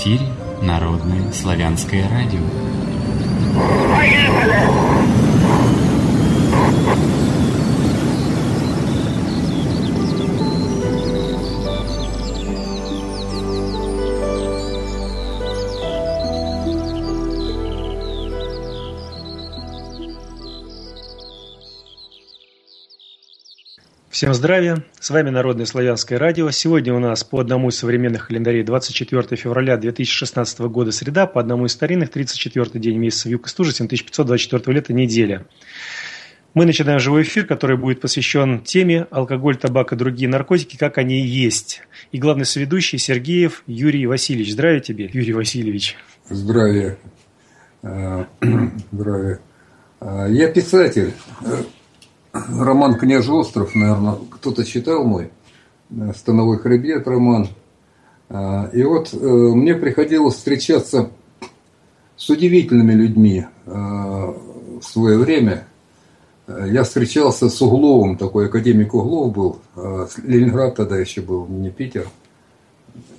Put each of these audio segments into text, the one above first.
эфире Народное славянское радио. Всем здравия! С вами Народное славянское радио. Сегодня у нас по одному из современных календарей 24 февраля 2016 года среда, по одному из старинных 34 день месяца Вьюг и Стужа, 7524 лета, неделя. Мы начинаем живой эфир, который будет посвящен теме алкоголь, табак и другие наркотики, как они есть. И главный соведущий Сергеев Юрий Васильевич. Здравия тебе, Юрий Васильевич. Здравия. Э, здравия. Э, я писатель. Роман «Княж остров», наверное, кто-то читал мой, э, «Становой хребет» роман. А, и вот э, мне приходилось встречаться с удивительными людьми э, в свое время. Я встречался с Угловым, такой академик Углов был, Ленинград тогда еще был, не Питер.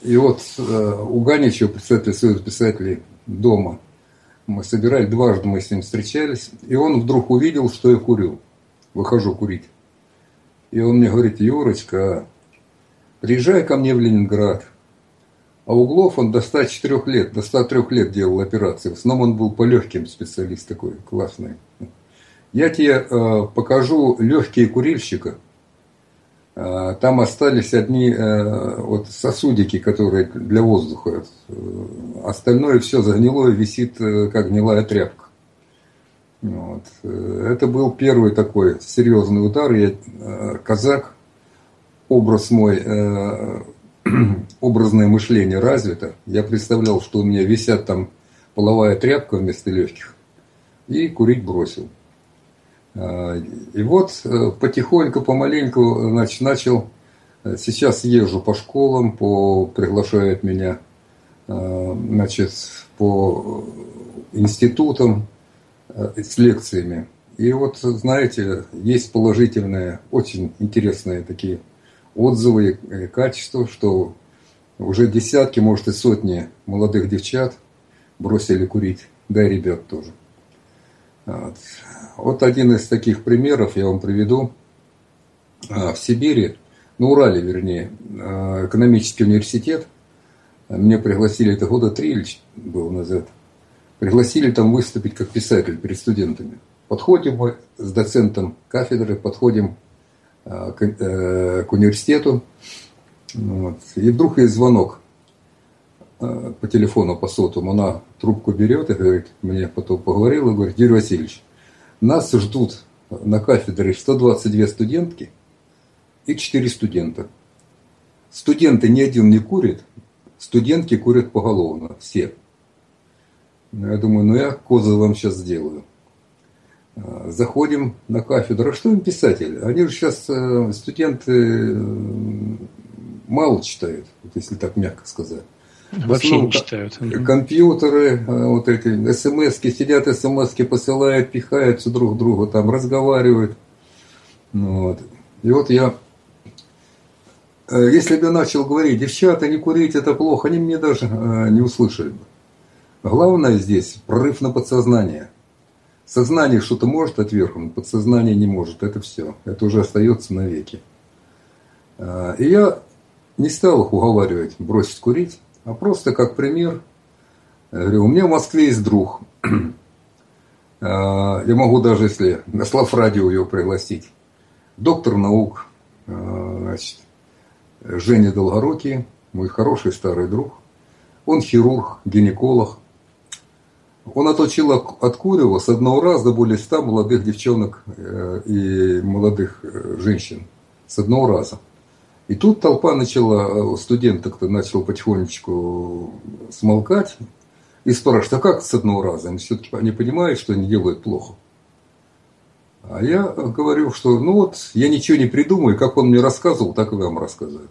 И вот у Ганичева, представитель Союза писателей, дома, мы собирали, дважды мы с ним встречались, и он вдруг увидел, что я курю выхожу курить. И он мне говорит, Юрочка, приезжай ко мне в Ленинград. А Углов он до 104 лет, до 103 лет делал операции. В основном он был по легким специалист такой, классный. Я тебе э, покажу легкие курильщика. Э, там остались одни э, вот сосудики, которые для воздуха. Э, остальное все загнилое висит, э, как гнилая тряпка. Вот. Это был первый такой серьезный удар. Я э, казак, образ мой, э, образное мышление развито. Я представлял, что у меня висят там половая тряпка вместо легких. И курить бросил. Э, и вот потихоньку, помаленьку значит, начал. Сейчас езжу по школам, по, приглашают меня значит, по институтам, с лекциями. И вот, знаете, есть положительные, очень интересные такие отзывы и качества, что уже десятки, может и сотни молодых девчат бросили курить, да и ребят тоже. Вот. вот один из таких примеров я вам приведу. А, в Сибири, на Урале вернее, а, экономический университет, мне пригласили, это года три было назад – Пригласили там выступить как писатель перед студентами. Подходим мы с доцентом кафедры, подходим э, к, э, к университету. Вот, и вдруг есть звонок э, по телефону, по сотовому. Она трубку берет и говорит, мне потом поговорила, говорит, Юрий Васильевич, нас ждут на кафедре 122 студентки и 4 студента. Студенты ни один не курит, студентки курят поголовно, все. Я думаю, ну я козы вам сейчас сделаю. А, заходим на кафедру. А что им писатель? Они же сейчас э, студенты мало читают, если так мягко сказать. Вообще не читают. Компьютеры, э, вот эти смс сидят, смс посылают, пихаются друг другу, там разговаривают. Ну вот. И вот я, э, если бы я начал говорить, девчата, не курить, это плохо, они мне даже не услышали бы. Главное здесь прорыв на подсознание. Сознание что-то может отвергнуть, подсознание не может. Это все. Это уже остается навеки. А, и я не стал их уговаривать бросить курить, а просто как пример. говорю, у меня в Москве есть друг. А, я могу даже, если на Слав радио его пригласить. Доктор наук, а, значит, Женя Долгорукий, мой хороший старый друг. Он хирург, гинеколог. Он отучил от курева с одного раза более ста молодых девчонок э, и молодых э, женщин. С одного раза. И тут толпа начала, э, студенток-то начал потихонечку смолкать и спрашивать, а как с одного раза? Они все-таки они понимают, что они делают плохо. А я говорю, что ну вот, я ничего не придумаю, как он мне рассказывал, так и вам рассказываю.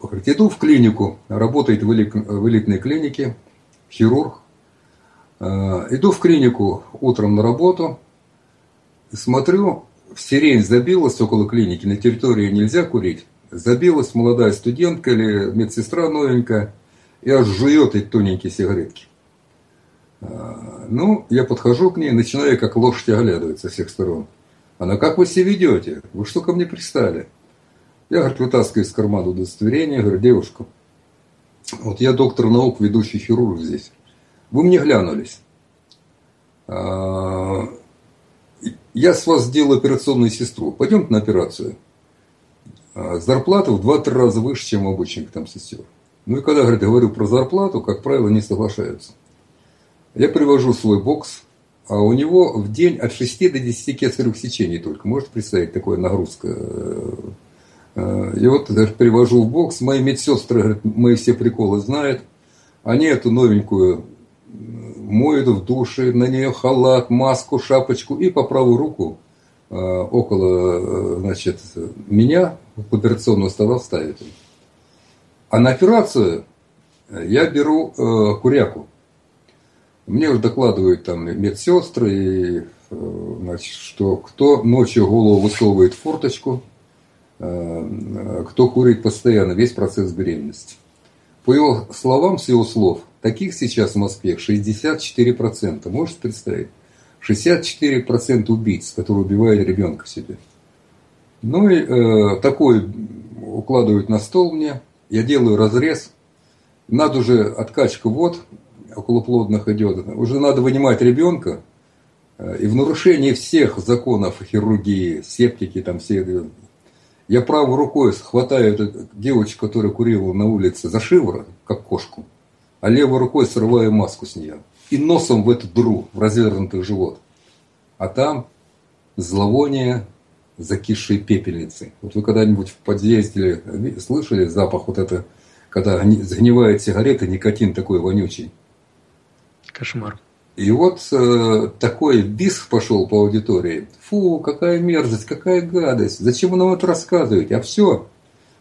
Говорит, иду в клинику, работает в элитной клинике, хирург, иду в клинику утром на работу, смотрю, в сирень забилась около клиники, на территории нельзя курить. Забилась молодая студентка или медсестра новенькая, и аж жует эти тоненькие сигаретки. А, ну, я подхожу к ней, начинаю как лошадь оглядывать со всех сторон. Она, как вы себя ведете? Вы что ко мне пристали? Я, говорит, вытаскиваю из кармана удостоверение, говорю, девушка, вот я доктор наук, ведущий хирург здесь. Вы мне глянулись. А, я с вас сделаю операционную сестру. Пойдемте на операцию. А, зарплата в 2-3 раза выше, чем у обычных там сестер. Ну и когда говорит, говорю про зарплату, как правило, не соглашаются. Я привожу свой бокс, а у него в день от 6 до 10 кесаревых сечений только. Можете представить, такое нагрузка. И вот даже привожу в бокс. Мои медсестры, говорят, мои все приколы знают. Они эту новенькую моют в душе, на нее халат, маску, шапочку и по правую руку э, около э, значит, меня в операционного стола ставят. А на операцию я беру куряку. Мне уже докладывают там медсестры, и, значит, что кто ночью голову высовывает в форточку, кто курит постоянно, весь процесс беременности. По его словам, с его слов, таких сейчас в Москве 64%. Можете представить? 64% убийц, которые убивают ребенка себе. Ну и э, такой укладывают на стол мне. Я делаю разрез. Надо уже откачка вод околоплодных идет. Уже надо вынимать ребенка. Э, и в нарушении всех законов хирургии, септики, там все я правой рукой хватаю эту девочку, которая курила на улице, за шиворот, как кошку, а левой рукой срываю маску с нее. И носом в эту дыру, в развернутый живот. А там зловоние закисшей пепельницы. Вот вы когда-нибудь в подъезде слышали запах вот это, когда сгнивает сигареты, никотин такой вонючий? Кошмар. И вот э, такой биск пошел по аудитории. Фу, какая мерзость, какая гадость. Зачем вы нам это рассказываете? А все,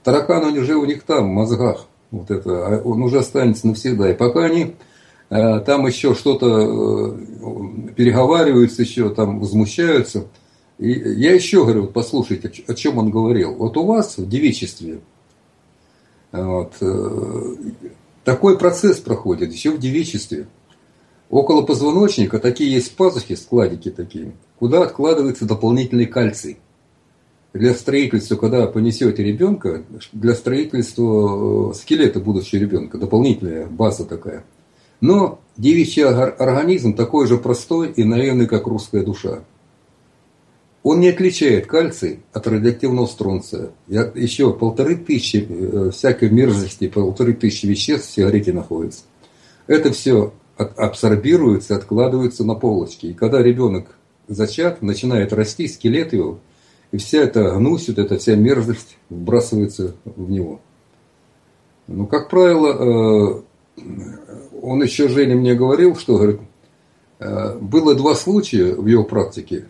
таракан он уже у них там, в мозгах. Вот это, а он уже останется навсегда. И пока они э, там еще что-то э, переговариваются, еще там возмущаются. И я еще говорю, вот послушайте, о чем он говорил. Вот у вас в девичестве вот, э, такой процесс проходит, еще в девичестве. Около позвоночника такие есть пазухи, складики такие, куда откладывается дополнительный кальций. Для строительства, когда понесете ребенка, для строительства э, скелета будущего ребенка, дополнительная база такая. Но девичий организм такой же простой и наивный, как русская душа. Он не отличает кальций от радиоактивного стронция. Я, еще полторы тысячи э, всякой мерзости, полторы тысячи веществ в сигарете находится. Это все абсорбируются, откладываются на полочке. И когда ребенок зачат, начинает расти, скелет его, и вся эта гнусь, вот эта вся мерзость вбрасывается в него. Ну, как правило, э, он еще Женя мне говорил, что говорит, э, было два случая в его практике,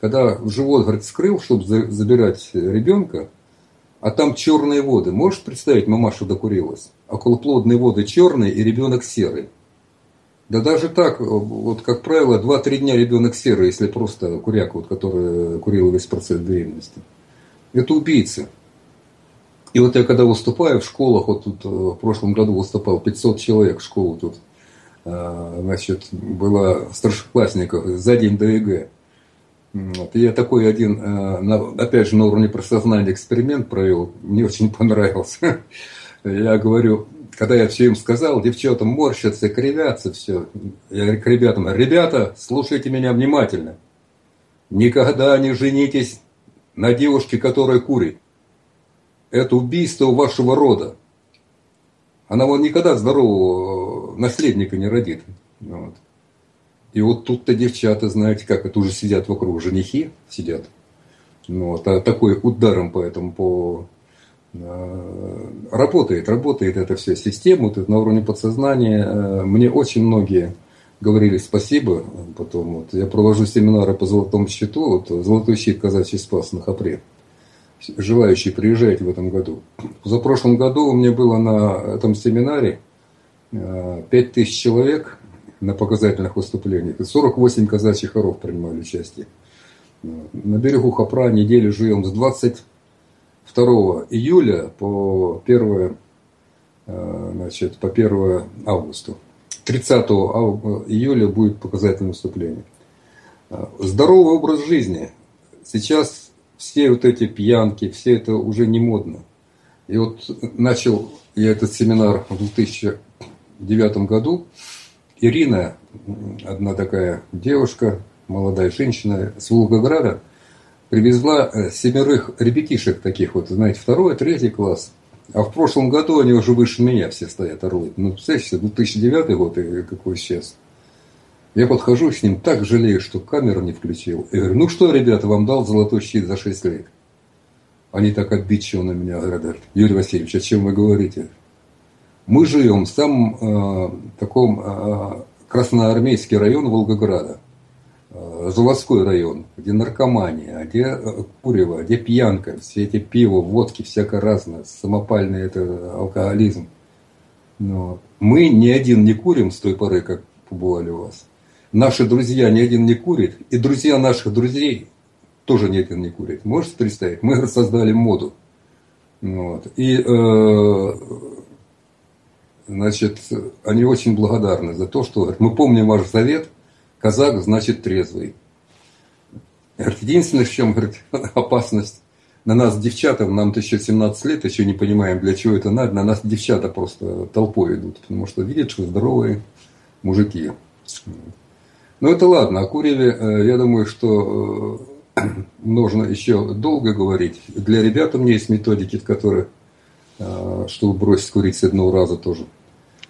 когда в живот говорит, скрыл, чтобы забирать ребенка, а там черные воды. Можешь представить, мамаша докурилась? Околоплодные воды черные и ребенок серый. Да даже так, вот как правило, 2-3 дня ребенок серый, если просто куряк, вот, который курил весь процесс беременности. Это убийцы. И вот я когда выступаю в школах, вот тут э, в прошлом году выступал 500 человек в школу тут, э, значит, было старшеклассников за день до ЕГЭ. Вот. И я такой один, э, опять же, на уровне профессиональный эксперимент провел, мне очень понравился. Я говорю, когда я все им сказал, девчата морщатся, кривятся, все. Я к ребятам, ребята, слушайте меня внимательно. Никогда не женитесь на девушке, которая курит. Это убийство вашего рода. Она вот никогда здорового наследника не родит. Вот. И вот тут-то девчата, знаете, как это уже сидят вокруг, женихи сидят. Вот, а такой ударом по Э, работает, работает эта вся система, вот на уровне подсознания. Э, мне очень многие говорили спасибо. Потом вот, я провожу семинары по золотому счету, вот золотой щит казачий спас на Хапре. Желающие приезжайте в этом году. За прошлом году у меня было на этом семинаре 5000 э, человек на показательных выступлениях. 48 казачьих хоров принимали участие. На берегу Хапра неделю живем с 20 2 июля по 1 значит, по 1 августа. 30 июля будет показательное выступление. Здоровый образ жизни. Сейчас все вот эти пьянки, все это уже не модно. И вот начал я этот семинар в 2009 году. Ирина, одна такая девушка, молодая женщина с Волгограда, привезла э, семерых ребятишек таких вот, знаете, второй, третий класс. А в прошлом году они уже выше меня все стоят, орлы. Ну, представляете, 2009 год и какой сейчас. Я подхожу с ним, так жалею, что камеру не включил. И говорю, ну что, ребята, вам дал золотой щит за 6 лет. Они так обидчиво на меня говорят, Юрий Васильевич, о чем вы говорите? Мы живем в самом э, таком э, красноармейский район Волгограда, э, заводской район, где наркомания, где э, курево, где пьянка, все эти пиво, водки, всякое разное, самопальный это алкоголизм. Но мы ни один не курим с той поры, как побывали у вас наши друзья ни один не курит, и друзья наших друзей тоже ни один не курит. Можете представить? Мы создали моду. Вот. И, э, значит, они очень благодарны за то, что говорят, мы помним ваш завет, казак значит трезвый. Говорит, единственное, в чем говорит, опасность, на нас девчата, нам-то еще 17 лет, еще не понимаем, для чего это надо, на нас девчата просто толпой идут, потому что видят, что здоровые мужики. Ну это ладно, о куреве, э, я думаю, что э, нужно еще долго говорить. Для ребят у меня есть методики, в которых, э, чтобы бросить курить с одного раза тоже.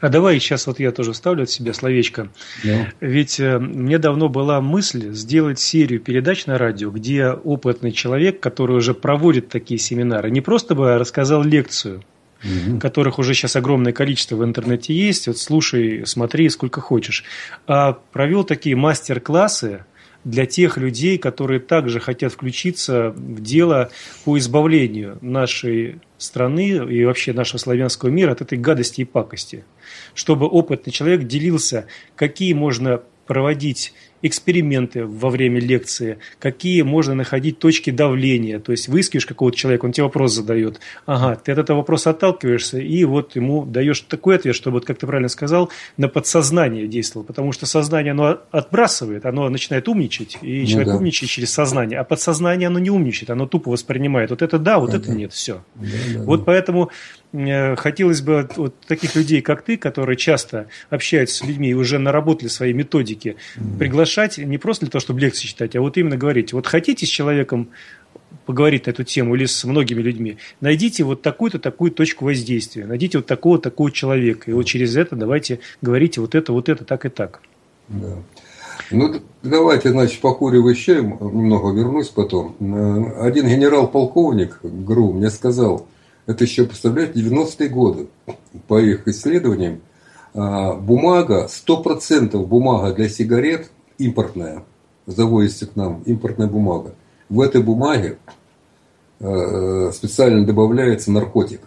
А давай сейчас вот я тоже вставлю от себя словечко. Да. Ведь э, мне давно была мысль сделать серию передач на радио, где опытный человек, который уже проводит такие семинары, не просто бы рассказал лекцию, угу. которых уже сейчас огромное количество в интернете есть. Вот слушай, смотри, сколько хочешь. А провел такие мастер-классы для тех людей, которые также хотят включиться в дело по избавлению нашей страны и вообще нашего славянского мира от этой гадости и пакости. Чтобы опытный человек делился, какие можно проводить эксперименты во время лекции, какие можно находить точки давления. То есть выискиваешь какого-то человека, он тебе вопрос задает. Ага, ты от этого вопроса отталкиваешься, и вот ему даешь такой ответ, чтобы, вот, как ты правильно сказал, на подсознание действовал. Потому что сознание, оно отбрасывает, оно начинает умничать, и ну, человек да. умничает через сознание. А подсознание, оно не умничает, оно тупо воспринимает. Вот это да, вот да, это да. нет, все. Да, да, вот да. поэтому хотелось бы вот таких людей, как ты, которые часто общаются с людьми и уже наработали свои методики, приглашать не просто для того, чтобы лекции читать, а вот именно говорить, вот хотите с человеком поговорить на эту тему или с многими людьми, найдите вот такую-то такую точку воздействия, найдите вот такого такого человека, и вот через это давайте говорите вот это, вот это, так и так. Да. Ну, давайте, значит, по Куреву еще немного вернусь потом. Э, один генерал-полковник ГРУ мне сказал, это еще, представляете, 90-е годы. По их исследованиям, а, бумага, 100% бумага для сигарет импортная, завозится к нам, импортная бумага. В этой бумаге а, специально добавляется наркотик.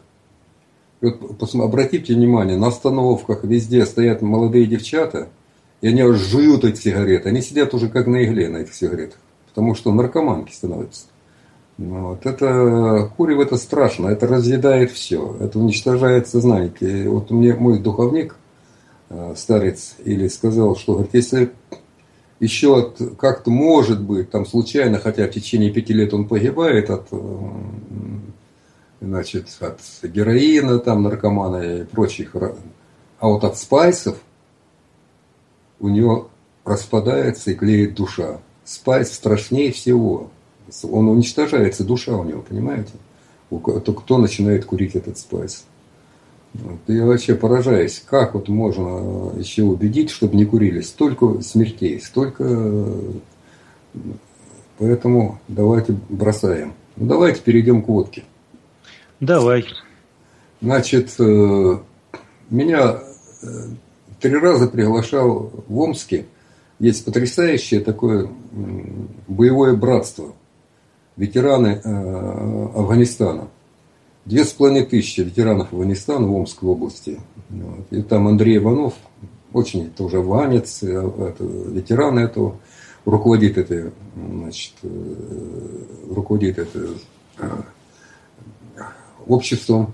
вот обратите внимание, на остановках везде стоят молодые девчата, и они жуют эти сигареты. Они сидят уже как на игле на этих сигаретах, потому что наркоманки становятся. Вот. Это курево это страшно, это разъедает все, это уничтожает сознание. вот мне мой духовник, э, старец, или сказал, что говорит, если еще как-то может быть, там случайно, хотя в течение пяти лет он погибает от, значит, от героина, там, наркомана и прочих, а вот от спайсов у него распадается и тлеет душа. Спайс страшнее всего. Он уничтожается, душа у него, понимаете? То кто начинает курить этот спайс? Вот. Я вообще поражаюсь, как вот можно еще убедить, чтобы не курили. Столько смертей, столько... Поэтому давайте бросаем. Ну, давайте перейдем к водке. Давай. Значит, э, меня э, три раза приглашал в Омске. Есть потрясающее такое боевое братство – ветераны э, Афганистана. Две с половиной тысячи ветеранов Афганистана в Омской области. И там Андрей Иванов, очень тоже афганец, э, это, ветеран этого, руководит этой, значит, э, руководит это обществом,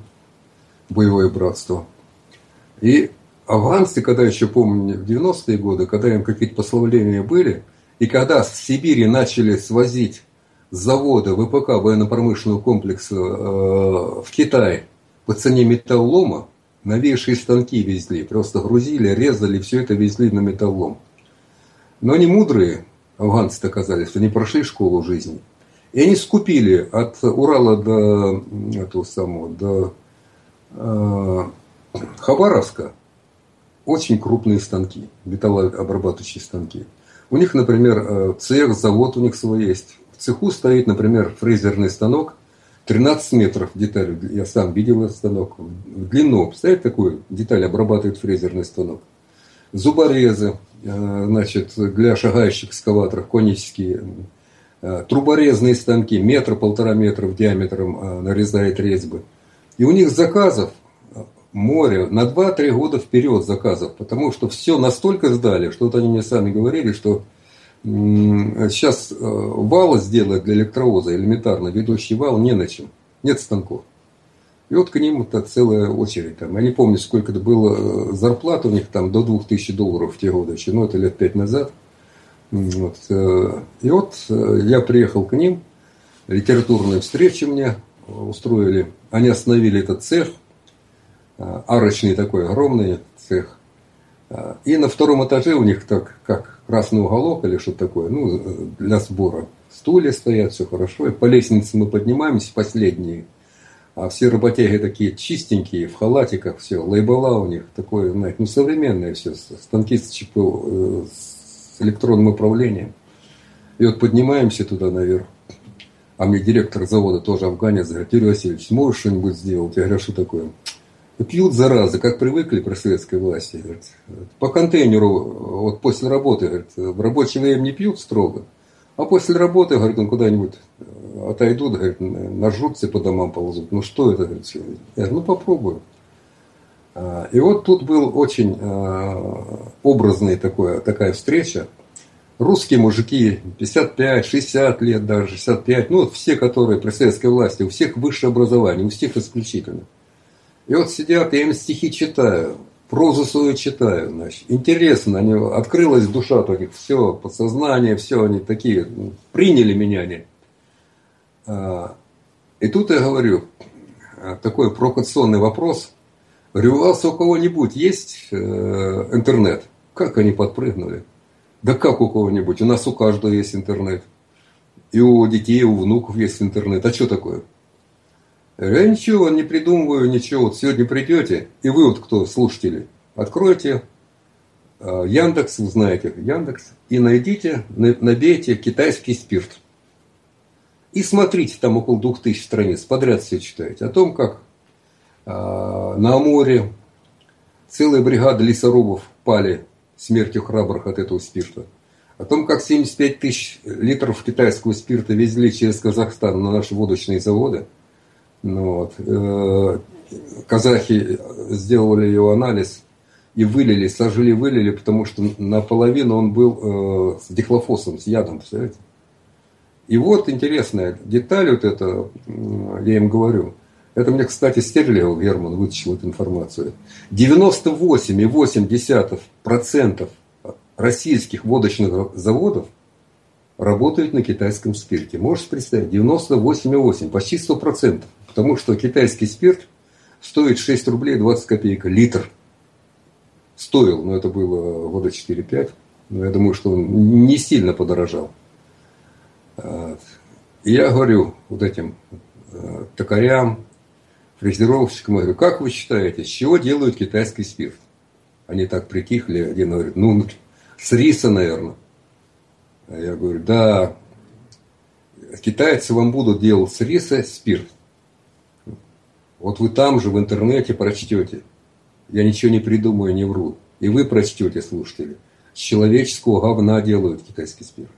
боевое братство. И афганцы, когда еще помню, в 90-е годы, когда им какие-то пославления были, и когда с Сибири начали свозить завода ВПК военно-промышленного комплекса э, в Китай по цене металлома, новейшие станки везли, просто грузили, резали, все это везли на металлом. Но они мудрые, афганцы оказались, что они прошли школу жизни. И они скупили от Урала до этого самого, до э, Хабаровска очень крупные станки, металлообрабатывающие станки. У них, например, э, цех, завод у них свой есть. Цеху стоит, например, фрезерный станок, 13 метров деталь, я сам видел этот станок, в длину, представляете, такую деталь обрабатывает фрезерный станок. Зуборезы, э, значит, для шагающих экскаваторов, конические, э, труборезные станки, метр-полтора метра в диаметром нарезает резьбы. И у них заказов море на 2-3 года вперед заказов, потому что все настолько сдали, что вот они мне сами говорили, что сейчас э, вал сделать для электровоза элементарно, ведущий вал не на чем, нет станков. И вот к ним это целая очередь. Там. Я не помню, сколько это было э, зарплат у них там до 2000 долларов в те годы, еще, ну это лет пять назад. Вот. Э, и вот я приехал к ним, литературную встречу мне устроили. Они остановили этот цех, арочный такой огромный цех. И на втором этаже у них так, как красный уголок или что-то такое, ну, для сбора. Стулья стоят, все хорошо. И по лестнице мы поднимаемся, последние. А все работяги такие чистенькие, в халатиках, все. Лейбала у них такое, знаете, ну, современное все. Станки с, ЧПУ, э, с электронным управлением. И вот поднимаемся туда наверх. А мне директор завода тоже афганец говорит, Юрий Васильевич, можешь что-нибудь сделать? Я говорю, что такое? Пьют, заразы, как привыкли при советской власти. Говорит. По контейнеру, вот после работы, говорит, в рабочее время не пьют строго, а после работы, говорит, он куда-нибудь э, отойдут, говорит, нажрутся по домам ползут. Ну что это, говорит, я говорю, ну попробую. А, и вот тут был очень а, образный такой, такая встреча. Русские мужики, 55, 60 лет даже, 65, ну вот все, которые при советской власти, у всех высшее образование, у всех исключительно. И вот сидят, я им стихи читаю, прозу свою читаю, значит. Интересно, они, открылась душа таких, все, подсознание, все, они такие, приняли меня они. А, и тут я говорю, а, такой провокационный вопрос. Говорю, у вас у кого-нибудь есть э, интернет? Как они подпрыгнули? Да как у кого-нибудь? У нас у каждого есть интернет. И у детей, и у внуков есть интернет. А что такое? Я ничего не придумываю, ничего. Вот сегодня придете, и вы вот кто, слушатели, откройте э, Яндекс, вы знаете Яндекс, и найдите, набейте китайский спирт. И смотрите, там около двух тысяч страниц, подряд все читаете. О том, как э, на море целая бригада лесорубов пали смертью храбрых от этого спирта. О том, как 75 тысяч литров китайского спирта везли через Казахстан на наши водочные заводы – ну, вот. Э, казахи сделали его анализ и вылили, сожгли, вылили, потому что наполовину он был э, с дихлофосом, с ядом, представляете? И вот интересная деталь вот эта, я им говорю, это мне, кстати, Стерлигов Герман вытащил эту информацию. 98,8% российских водочных заводов работают на китайском спирте. Можешь представить? 98,8, почти 100%. Потому что китайский спирт стоит 6 рублей 20 копеек литр. Стоил, но это было года 4-5. Но я думаю, что он не сильно подорожал. И я говорю вот этим э, токарям, фрезеровщикам, говорю, как вы считаете, с чего делают китайский спирт? Они так притихли, один говорит, ну, с риса, наверное. А я говорю, да, китайцы вам будут делать с риса спирт. Вот вы там же в интернете прочтете. Я ничего не придумаю, не вру. И вы прочтете, слушатели. С человеческого говна делают китайский спирт.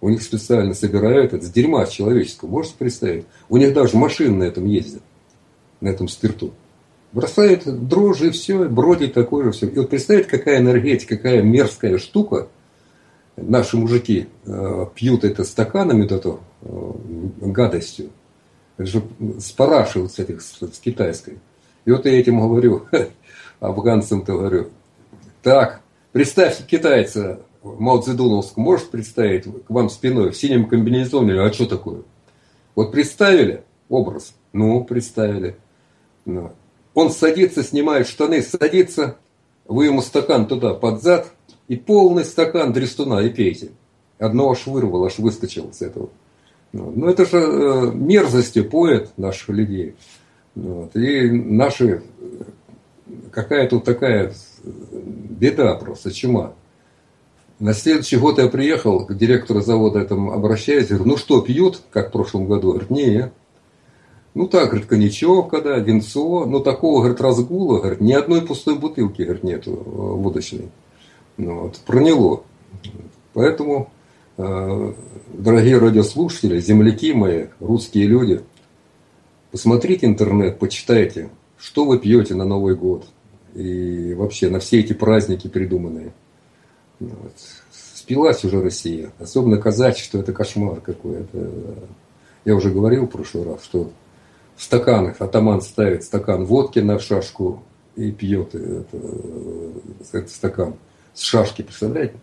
У них специально собирают это с дерьма человеческого. Можете представить? У них даже машины на этом ездят. На этом спирту. Бросают дрожжи и все, бродит такое же все. И вот представьте, какая энергетика, какая мерзкая штука. Наши мужики э, пьют это стаканами, вот эту э, гадостью с с этих, с, с китайской. И вот я этим говорю, афганцам-то говорю, так, представьте китайца Мао Цзэдуновского, может представить к вам спиной в синем комбинезоне, а что такое? Вот представили образ? Ну, представили. Ну. Он садится, снимает штаны, садится, вы ему стакан туда под зад, и полный стакан дрестуна, и пейте. Одного аж вырвал, аж выскочил с этого. Ну, ну это же э, мерзости поэт наших людей. Вот. И наши, какая тут такая беда просто, чума. На следующий год я приехал, к директору завода этому обращаюсь, говорю, ну что, пьют, как в прошлом году? Говорит, не, ну так, говорит, коньячевка, да, винцо, но такого, говорит, разгула, говорит, ни одной пустой бутылки, говорит, нету э, водочной. Ну, вот, проняло. Поэтому, э, дорогие радиослушатели, земляки мои, русские люди, посмотрите интернет, почитайте, что вы пьете на Новый год и вообще на все эти праздники придуманные. Ну, вот. Спилась уже Россия, особенно казачьи, что это кошмар какой. Это, я уже говорил в прошлый раз, что в стаканах атаман ставит стакан водки на шашку и пьет это, этот стакан с шашки, представляете?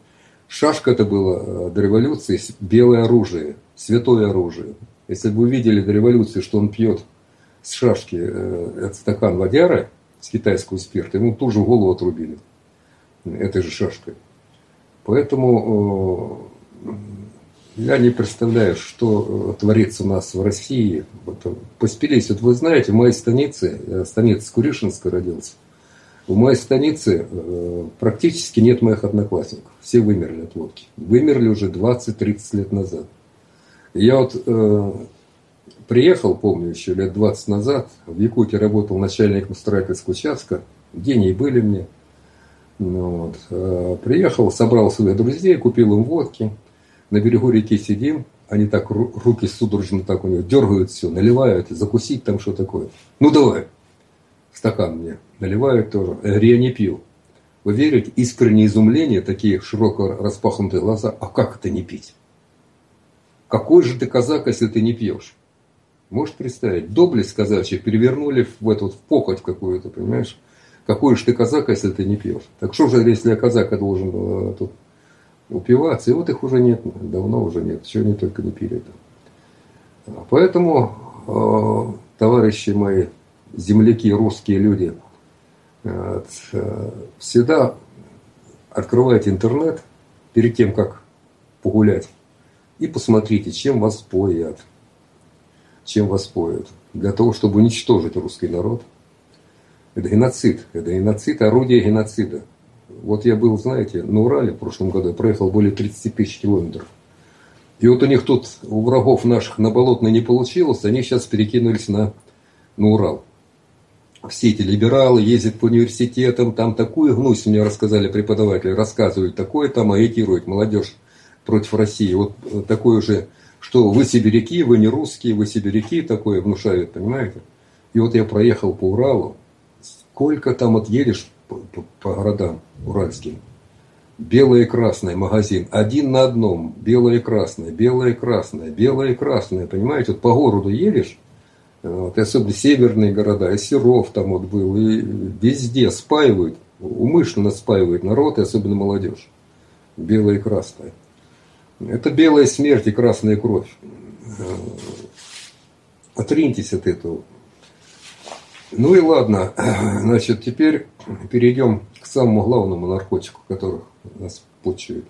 Шашка это было до революции белое оружие, святое оружие. Если бы вы видели до революции, что он пьет с шашки э, этот стакан водяры с китайского спирта, ему тут же голову отрубили этой же шашкой. Поэтому я не представляю, что э, творится у нас в России. Вот, э, поспелись. Вот вы знаете, в моей станице, я станица Куришинска родился, в моей станице э, практически нет моих одноклассников. Все вымерли от водки. Вымерли уже 20-30 лет назад. Я вот э, приехал, помню, еще лет 20 назад, в Якутии работал начальником строительского участка, деньги были мне. Ну, вот. э, приехал, собрал своих друзей, купил им водки – на берегу реки сидим, они так руки судорожно так у него дергают все, наливают, закусить там что такое. Ну давай, стакан мне наливают тоже. Я не пью. Вы верите? Искреннее изумление, такие широко распахнутые глаза. А как это не пить? Какой же ты казак, если ты не пьешь? Можешь представить? Доблесть казачьих перевернули в эту в похоть какую-то, понимаешь? Какой же ты казак, если ты не пьешь? Так что же, если я казак, должен э, тут упиваться. И вот их уже нет, давно уже нет, чего они только не пили. -то. Поэтому, э, товарищи мои, земляки, русские люди, э, всегда открывайте интернет перед тем, как погулять, и посмотрите, чем вас поят. Чем вас поят. Для того, чтобы уничтожить русский народ. Это геноцид. Это геноцид, орудие геноцида. Вот я был, знаете, на Урале в прошлом году, я проехал более 30 тысяч километров. И вот у них тут, у врагов наших на Болотной не получилось, они сейчас перекинулись на, на Урал. Все эти либералы ездят по университетам, там такую гнусь мне рассказали преподаватели, рассказывают такое там, агитируют молодежь против России. Вот такое же, что вы сибиряки, вы не русские, вы сибиряки, такое внушают, понимаете? И вот я проехал по Уралу, сколько там вот едешь по, по, по городам уральским. Белое и красное магазин. Один на одном. Белое и красное, белое и красное, белое и красное. Понимаете, вот по городу едешь, вот, и особенно северные города, и Серов там вот был, и везде спаивают, умышленно спаивают народ, и особенно молодежь. Белое и красное. Это белая смерть и красная кровь. Отриньтесь от этого. Ну и ладно, значит, теперь перейдем к самому главному наркотику, который нас почует.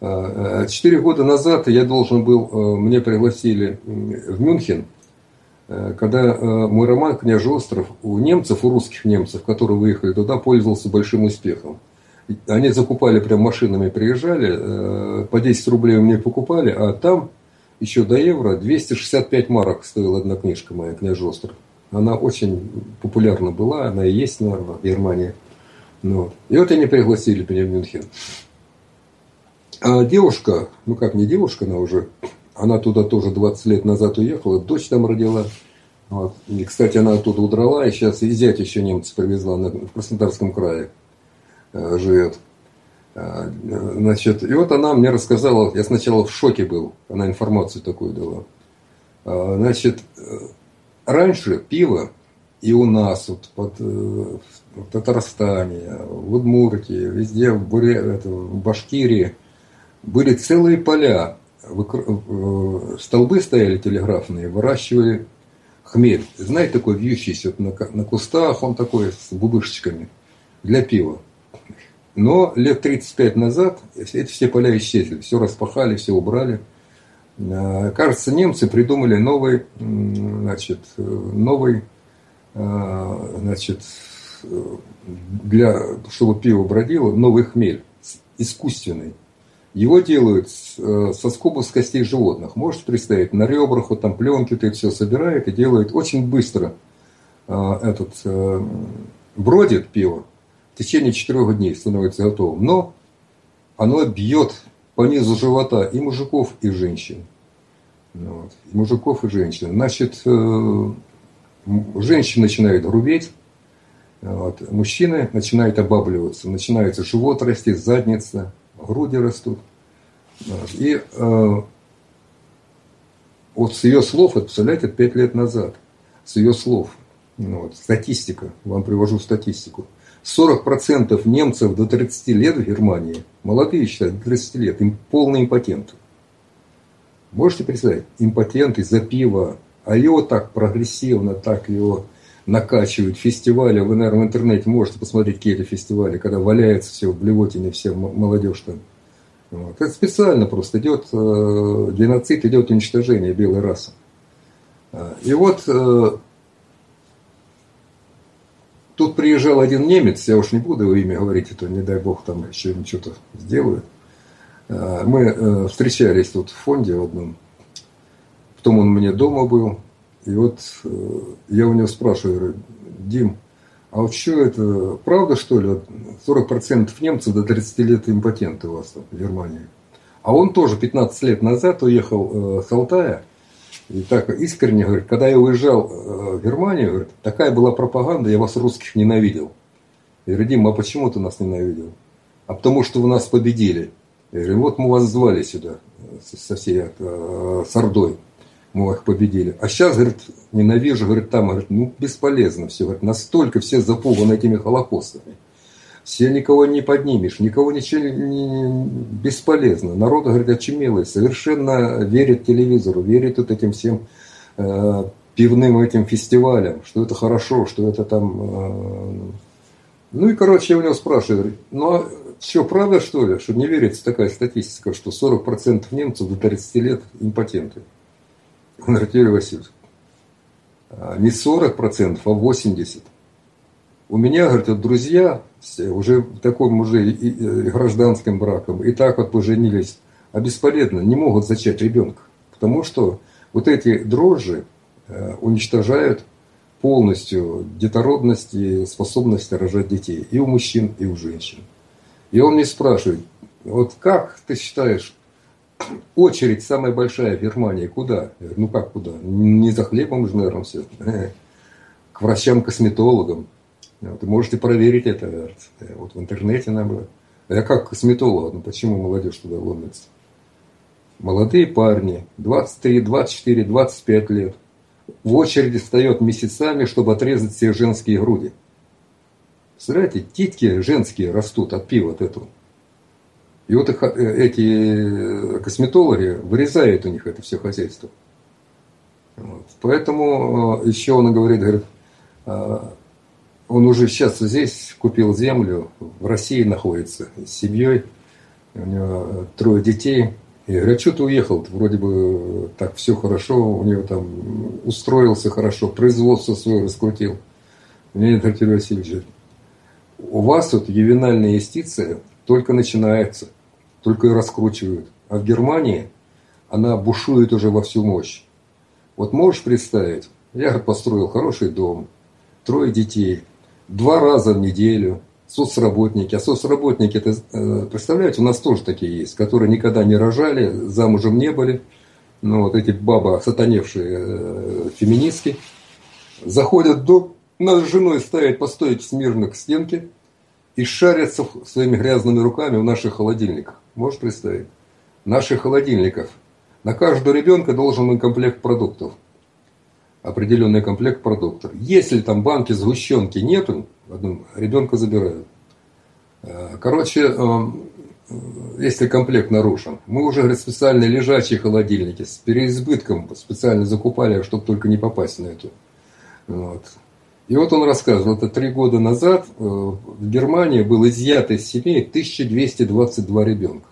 А, а, четыре года назад я должен был, э, мне пригласили в Мюнхен, когда э, мой роман «Княж остров» у немцев, у русских немцев, которые выехали туда, пользовался большим успехом. Они закупали прям машинами, приезжали, по 10 рублей у меня покупали, а там еще до евро 265 марок стоила одна книжка моя «Княж остров». Она очень популярна была, она и есть, наверное, в Германии. Ну, и вот они пригласили меня в Мюнхен. А девушка, ну как не девушка, она уже, она туда тоже 20 лет назад уехала, дочь там родила. Вот. И, кстати, она оттуда удрала, и сейчас и зять еще немца привезла на, Краснодарском крае э, живет. Э, значит, и вот она мне рассказала, я сначала в шоке был, она информацию такую дала. Э, значит, Раньше пиво и у нас, вот, под, э, в Татарстане, в Удмуртии, везде, в, Буре, это, в Башкирии, были целые поля, э, столбы стояли телеграфные, выращивали хмель. Знаете, такой вьющийся вот на, на кустах, он такой с бубышечками для пива. Но лет 35 назад эти все поля исчезли, все распахали, все убрали. Э, кажется, немцы придумали новый, значит, новый, э, значит, для, чтобы пиво бродило, новый хмель, искусственный. Его делают э, со скобов с костей животных. Можете представить, на ребрах, вот там пленки это все собирает и делает очень быстро этот бродит пиво. В течение четырех дней становится готовым. Но оно бьет по низу живота и мужиков, и женщин. Вот. И мужиков, и женщин. Значит, э, женщины начинают грубеть, вот. мужчины начинают обабливаться, начинается живот расти, задница, груди растут. И э, вот с ее слов, это, представляете, пять лет назад, с ее слов, ну вот, статистика, вам привожу статистику, 40% немцев до 30 лет в Германии, молодые считают, до 30 лет, им полный импотент. Можете представить, импотент из-за пива, а его так прогрессивно, так его накачивают фестивали. Вы, наверное, в интернете можете посмотреть какие-то фестивали, когда валяется все в блевотине, все молодежь там. Вот. Это специально просто идет э, геноцид, идет уничтожение белой расы. А, и вот э, Тут приезжал один немец, я уж не буду его имя говорить, это не дай бог там еще им что-то сделают. А, мы э, встречались тут в фонде в одном. Потом он мне дома был. И вот э, я у него спрашиваю, говорю, Дим, а вот что это, правда что ли, 40% немцев до 30 лет импотенты у вас там в Германии? А он тоже 15 лет назад уехал э, с Алтая, и так искренне говорит, когда я уезжал э, в Германию, говорит, такая была пропаганда, я вас русских ненавидел. Я говорю, Дима, а почему ты нас ненавидел? А потому что вы нас победили. Я говорю, вот мы вас звали сюда со всей э, с Ордой. Мы их победили. А сейчас, говорит, ненавижу, говорит, там, говорит, ну, бесполезно все. Говорит, настолько все запуганы этими холокостами все никого не поднимешь, никого ничего не, бесполезно. Народ, говорит, очумелый, совершенно верит телевизору, верит вот этим всем э, пивным этим фестивалям, что это хорошо, что это там... Э, ну и, короче, я у него спрашиваю, ну а что, правда что ли, что не верится такая статистика, что 40% немцев до 30 лет импотенты? Юрий Васильевич, «А не 40%, а 80%. У меня, говорит, вот друзья уже в таком уже и, и гражданским браком, и так вот поженились, а бесполезно, не могут зачать ребенка. Потому что вот эти дрожжи э, уничтожают полностью детородность и способность рожать детей и у мужчин, и у женщин. И он мне спрашивает, вот как ты считаешь, очередь самая большая в Германии куда? Ну как куда? Не за хлебом же, наверное, все. К врачам-косметологам. Вы можете проверить это вот в интернете нам. А я как косметолог, ну почему молодежь туда ломится? Молодые парни, 23, 24, 25 лет, в очереди встает месяцами, чтобы отрезать все женские груди. Представляете, титки женские растут от пива от этого. И вот их, э, эти косметологи вырезают у них это все хозяйство. Вот. Поэтому э, еще он говорит, говорит, «А, он уже сейчас здесь купил землю, в России находится с семьей, у него трое детей. И говорят, что ты уехал? Вроде бы так все хорошо, у него там устроился хорошо, производство свое раскрутил. Мне Артерий Васильевич у вас вот ювенальная юстиция только начинается, только ее раскручивают. А в Германии она бушует уже во всю мощь. Вот можешь представить, я построил хороший дом, трое детей – два раза в неделю соцработники. А соцработники, это, представляете, у нас тоже такие есть, которые никогда не рожали, замужем не были. Ну, вот эти бабы, сатаневшие э, феминистки, заходят в дом, нас с женой ставят по смирно к стенке и шарятся своими грязными руками в наших холодильниках. Можешь представить? Наших холодильников. На каждого ребенка должен быть комплект продуктов. определенный комплект продуктов. Если там банки сгущенки нету, ребенка забирают. Э, короче, э, если комплект нарушен, мы уже говорит, специально лежачие холодильники с переизбытком специально закупали, чтобы только не попасть на эту. Вот. И вот он рассказывал, это три года назад э, в Германии был изъято из семей 1222 ребенка.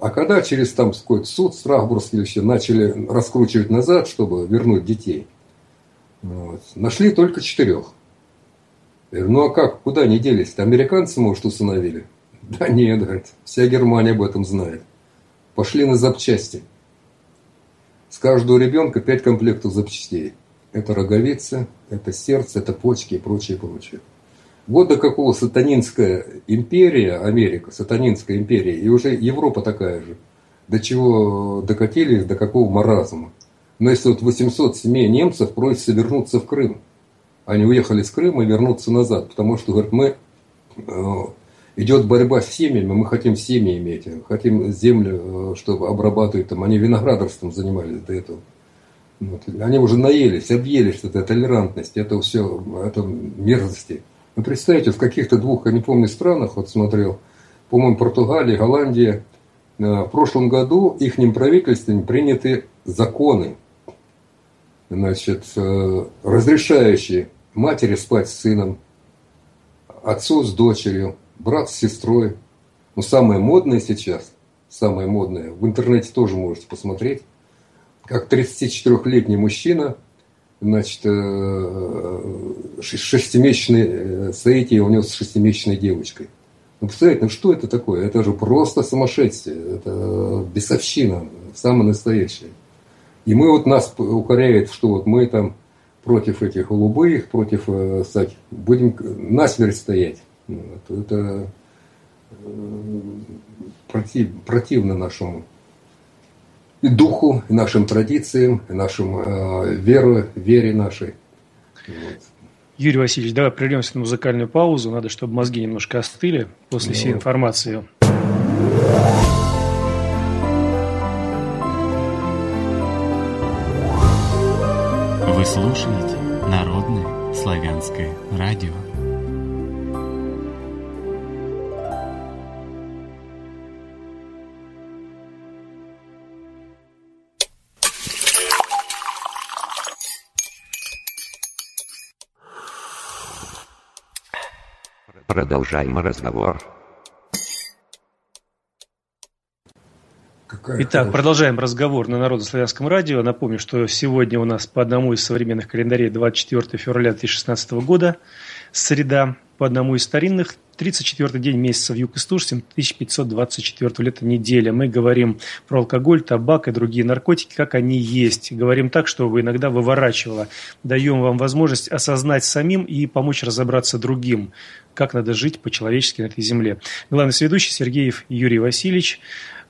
А когда через там какой-то суд Страхбургский все начали раскручивать назад, чтобы вернуть детей, вот, нашли только четырех. Я говорю, ну а как, куда они делись? Американцы, может, установили? Да нет, говорит, вся Германия об этом знает. Пошли на запчасти. С каждого ребенка пять комплектов запчастей. Это роговица, это сердце, это почки и прочее, прочее. Вот до какого сатанинская империя, Америка, сатанинская империя, и уже Европа такая же, до чего докатились, до какого маразма. Но если вот 800 семей немцев просится вернуться в Крым, они уехали с Крыма и вернуться назад, потому что, говорят, мы, э, идет борьба с семьями, мы хотим семьи иметь, хотим землю, э, чтобы обрабатывать там, они виноградарством занимались до этого. Вот. Они уже наелись, объелись, что это толерантность, это все, это мерзости. Вы представьте, в каких-то двух, я не помню, странах, вот смотрел, по-моему, Португалия, Голландия, э, в прошлом году их правительством приняты законы, значит, э, разрешающие матери спать с сыном, отцу с дочерью, брат с сестрой. Но самое модное сейчас, самое модное, в интернете тоже можете посмотреть, как 34-летний мужчина – значит, э, шестимесячный э, соитие у него с шестимесячной девочкой. Ну, представляете, ну что это такое? Это же просто сумасшествие, это бесовщина, самое настоящее. И мы вот нас укоряют, что вот мы там против этих голубых, против э, всяких, будем насмерть стоять. Вот, это против, противно нашему и духу, и нашим традициям, и нашим э, веру, вере нашей. Вот. Юрий Васильевич, давай прервемся на музыкальную паузу. Надо, чтобы мозги немножко остыли после ну. всей информации. Вы слушаете Народное славянское радио. Продолжаем разговор. Итак, продолжаем разговор на Народославянском радио. Напомню, что сегодня у нас по одному из современных календарей 24 февраля 2016 года, среда, по одному из старинных 34 день месяца в Юг Истуш, 1524 лета неделя. Мы говорим про алкоголь, табак и другие наркотики, как они есть. Говорим так, чтобы иногда выворачивало. Даем вам возможность осознать самим и помочь разобраться другим, как надо жить по-человечески на этой земле. Главный сведущий Сергеев Юрий Васильевич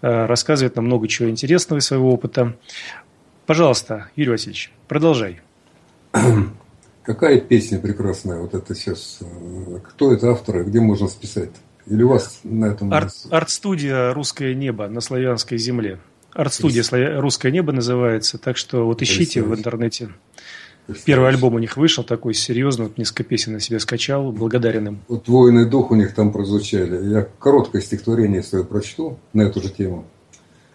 э, рассказывает нам много чего интересного из своего опыта. Пожалуйста, Юрий Васильевич, продолжай. Какая песня прекрасная вот это сейчас? Э, кто это автор где можно списать? Или у вас на этом... Арт, арт-студия «Русское небо» на славянской земле. Арт-студия Славя... «Русское небо» называется. Так что вот ищите в интернете. Первый альбом у них вышел такой серьезный, вот несколько песен на себе скачал, благодарен им. Вот «Воины дух» у них там прозвучали. Я короткое стихотворение свое прочту на эту же тему.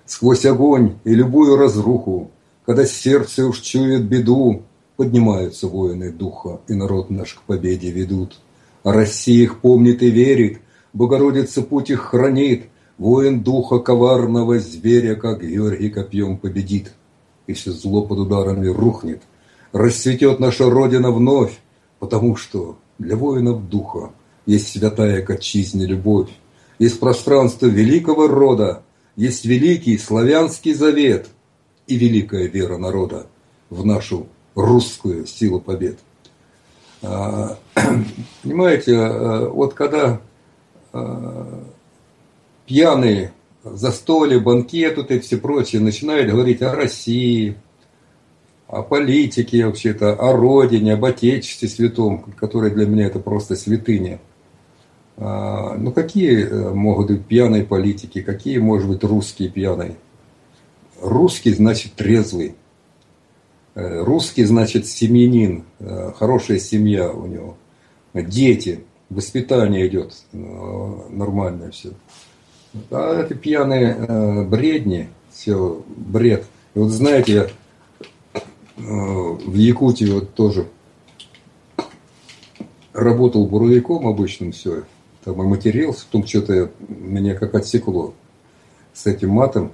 «Сквозь огонь и любую разруху, когда сердце уж чует беду, Поднимаются воины духа, и народ наш к победе ведут. Россия их помнит и верит, Богородица путь их хранит, Воин духа коварного зверя, как Георгий копьем победит. Если зло под ударами рухнет, расцветет наша Родина вновь, потому что для воинов духа есть святая к отчизне любовь, есть пространство великого рода, есть великий славянский завет и великая вера народа в нашу русскую силу побед. А, понимаете, а, вот когда а, пьяные застолье, банкет тут и все прочее начинают говорить о России, о политике вообще-то, о родине, об Отечестве святом, которое для меня это просто святыня. Ну какие э, могут быть пьяные политики, какие может быть русские пьяные? Русский значит трезвый. Э, русский, значит, семьянин, э, хорошая семья у него, дети, воспитание идет нормальное все. А это пьяные бредни, все, бред. И вот знаете, я в Якутии вот тоже работал буровиком обычным все, там и матерился, потом что-то меня как отсекло с этим матом.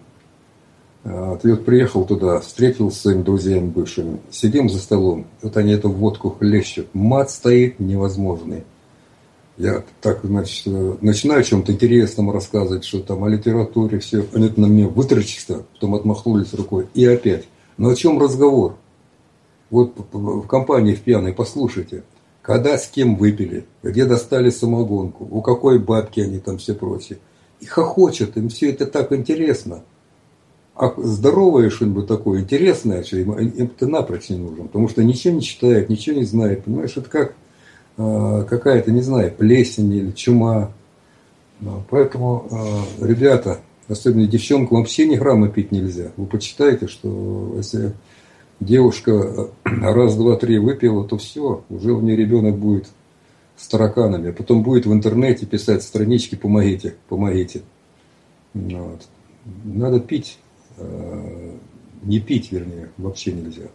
А, ты вот приехал туда, встретился с своими друзьями бывшими, сидим за столом, вот они эту водку хлещут, мат стоит невозможный. Я так, значит, начинаю о чем-то интересном рассказывать, что там о литературе, все. Они на меня вытрачатся, потом отмахнулись рукой. И опять. Но о чем разговор? Вот в компании в пьяной, послушайте. Когда с кем выпили, где достали самогонку, у какой бабки они там все прочие. И хохочут, им все это так интересно. А здоровое что-нибудь такое интересное, что им, им это напрочь не нужен. Потому что ничего не читает, ничего не знает. Понимаешь, это как э, какая-то, не знаю, плесень или чума. Поэтому, э, ребята, особенно девчонкам, вообще ни грамма пить нельзя. Вы почитайте, что если девушка раз, два, три выпила, то все, уже у нее ребенок будет с тараканами. А потом будет в интернете писать странички «помогите, помогите». Вот. Надо пить. Э, не пить, вернее, вообще нельзя.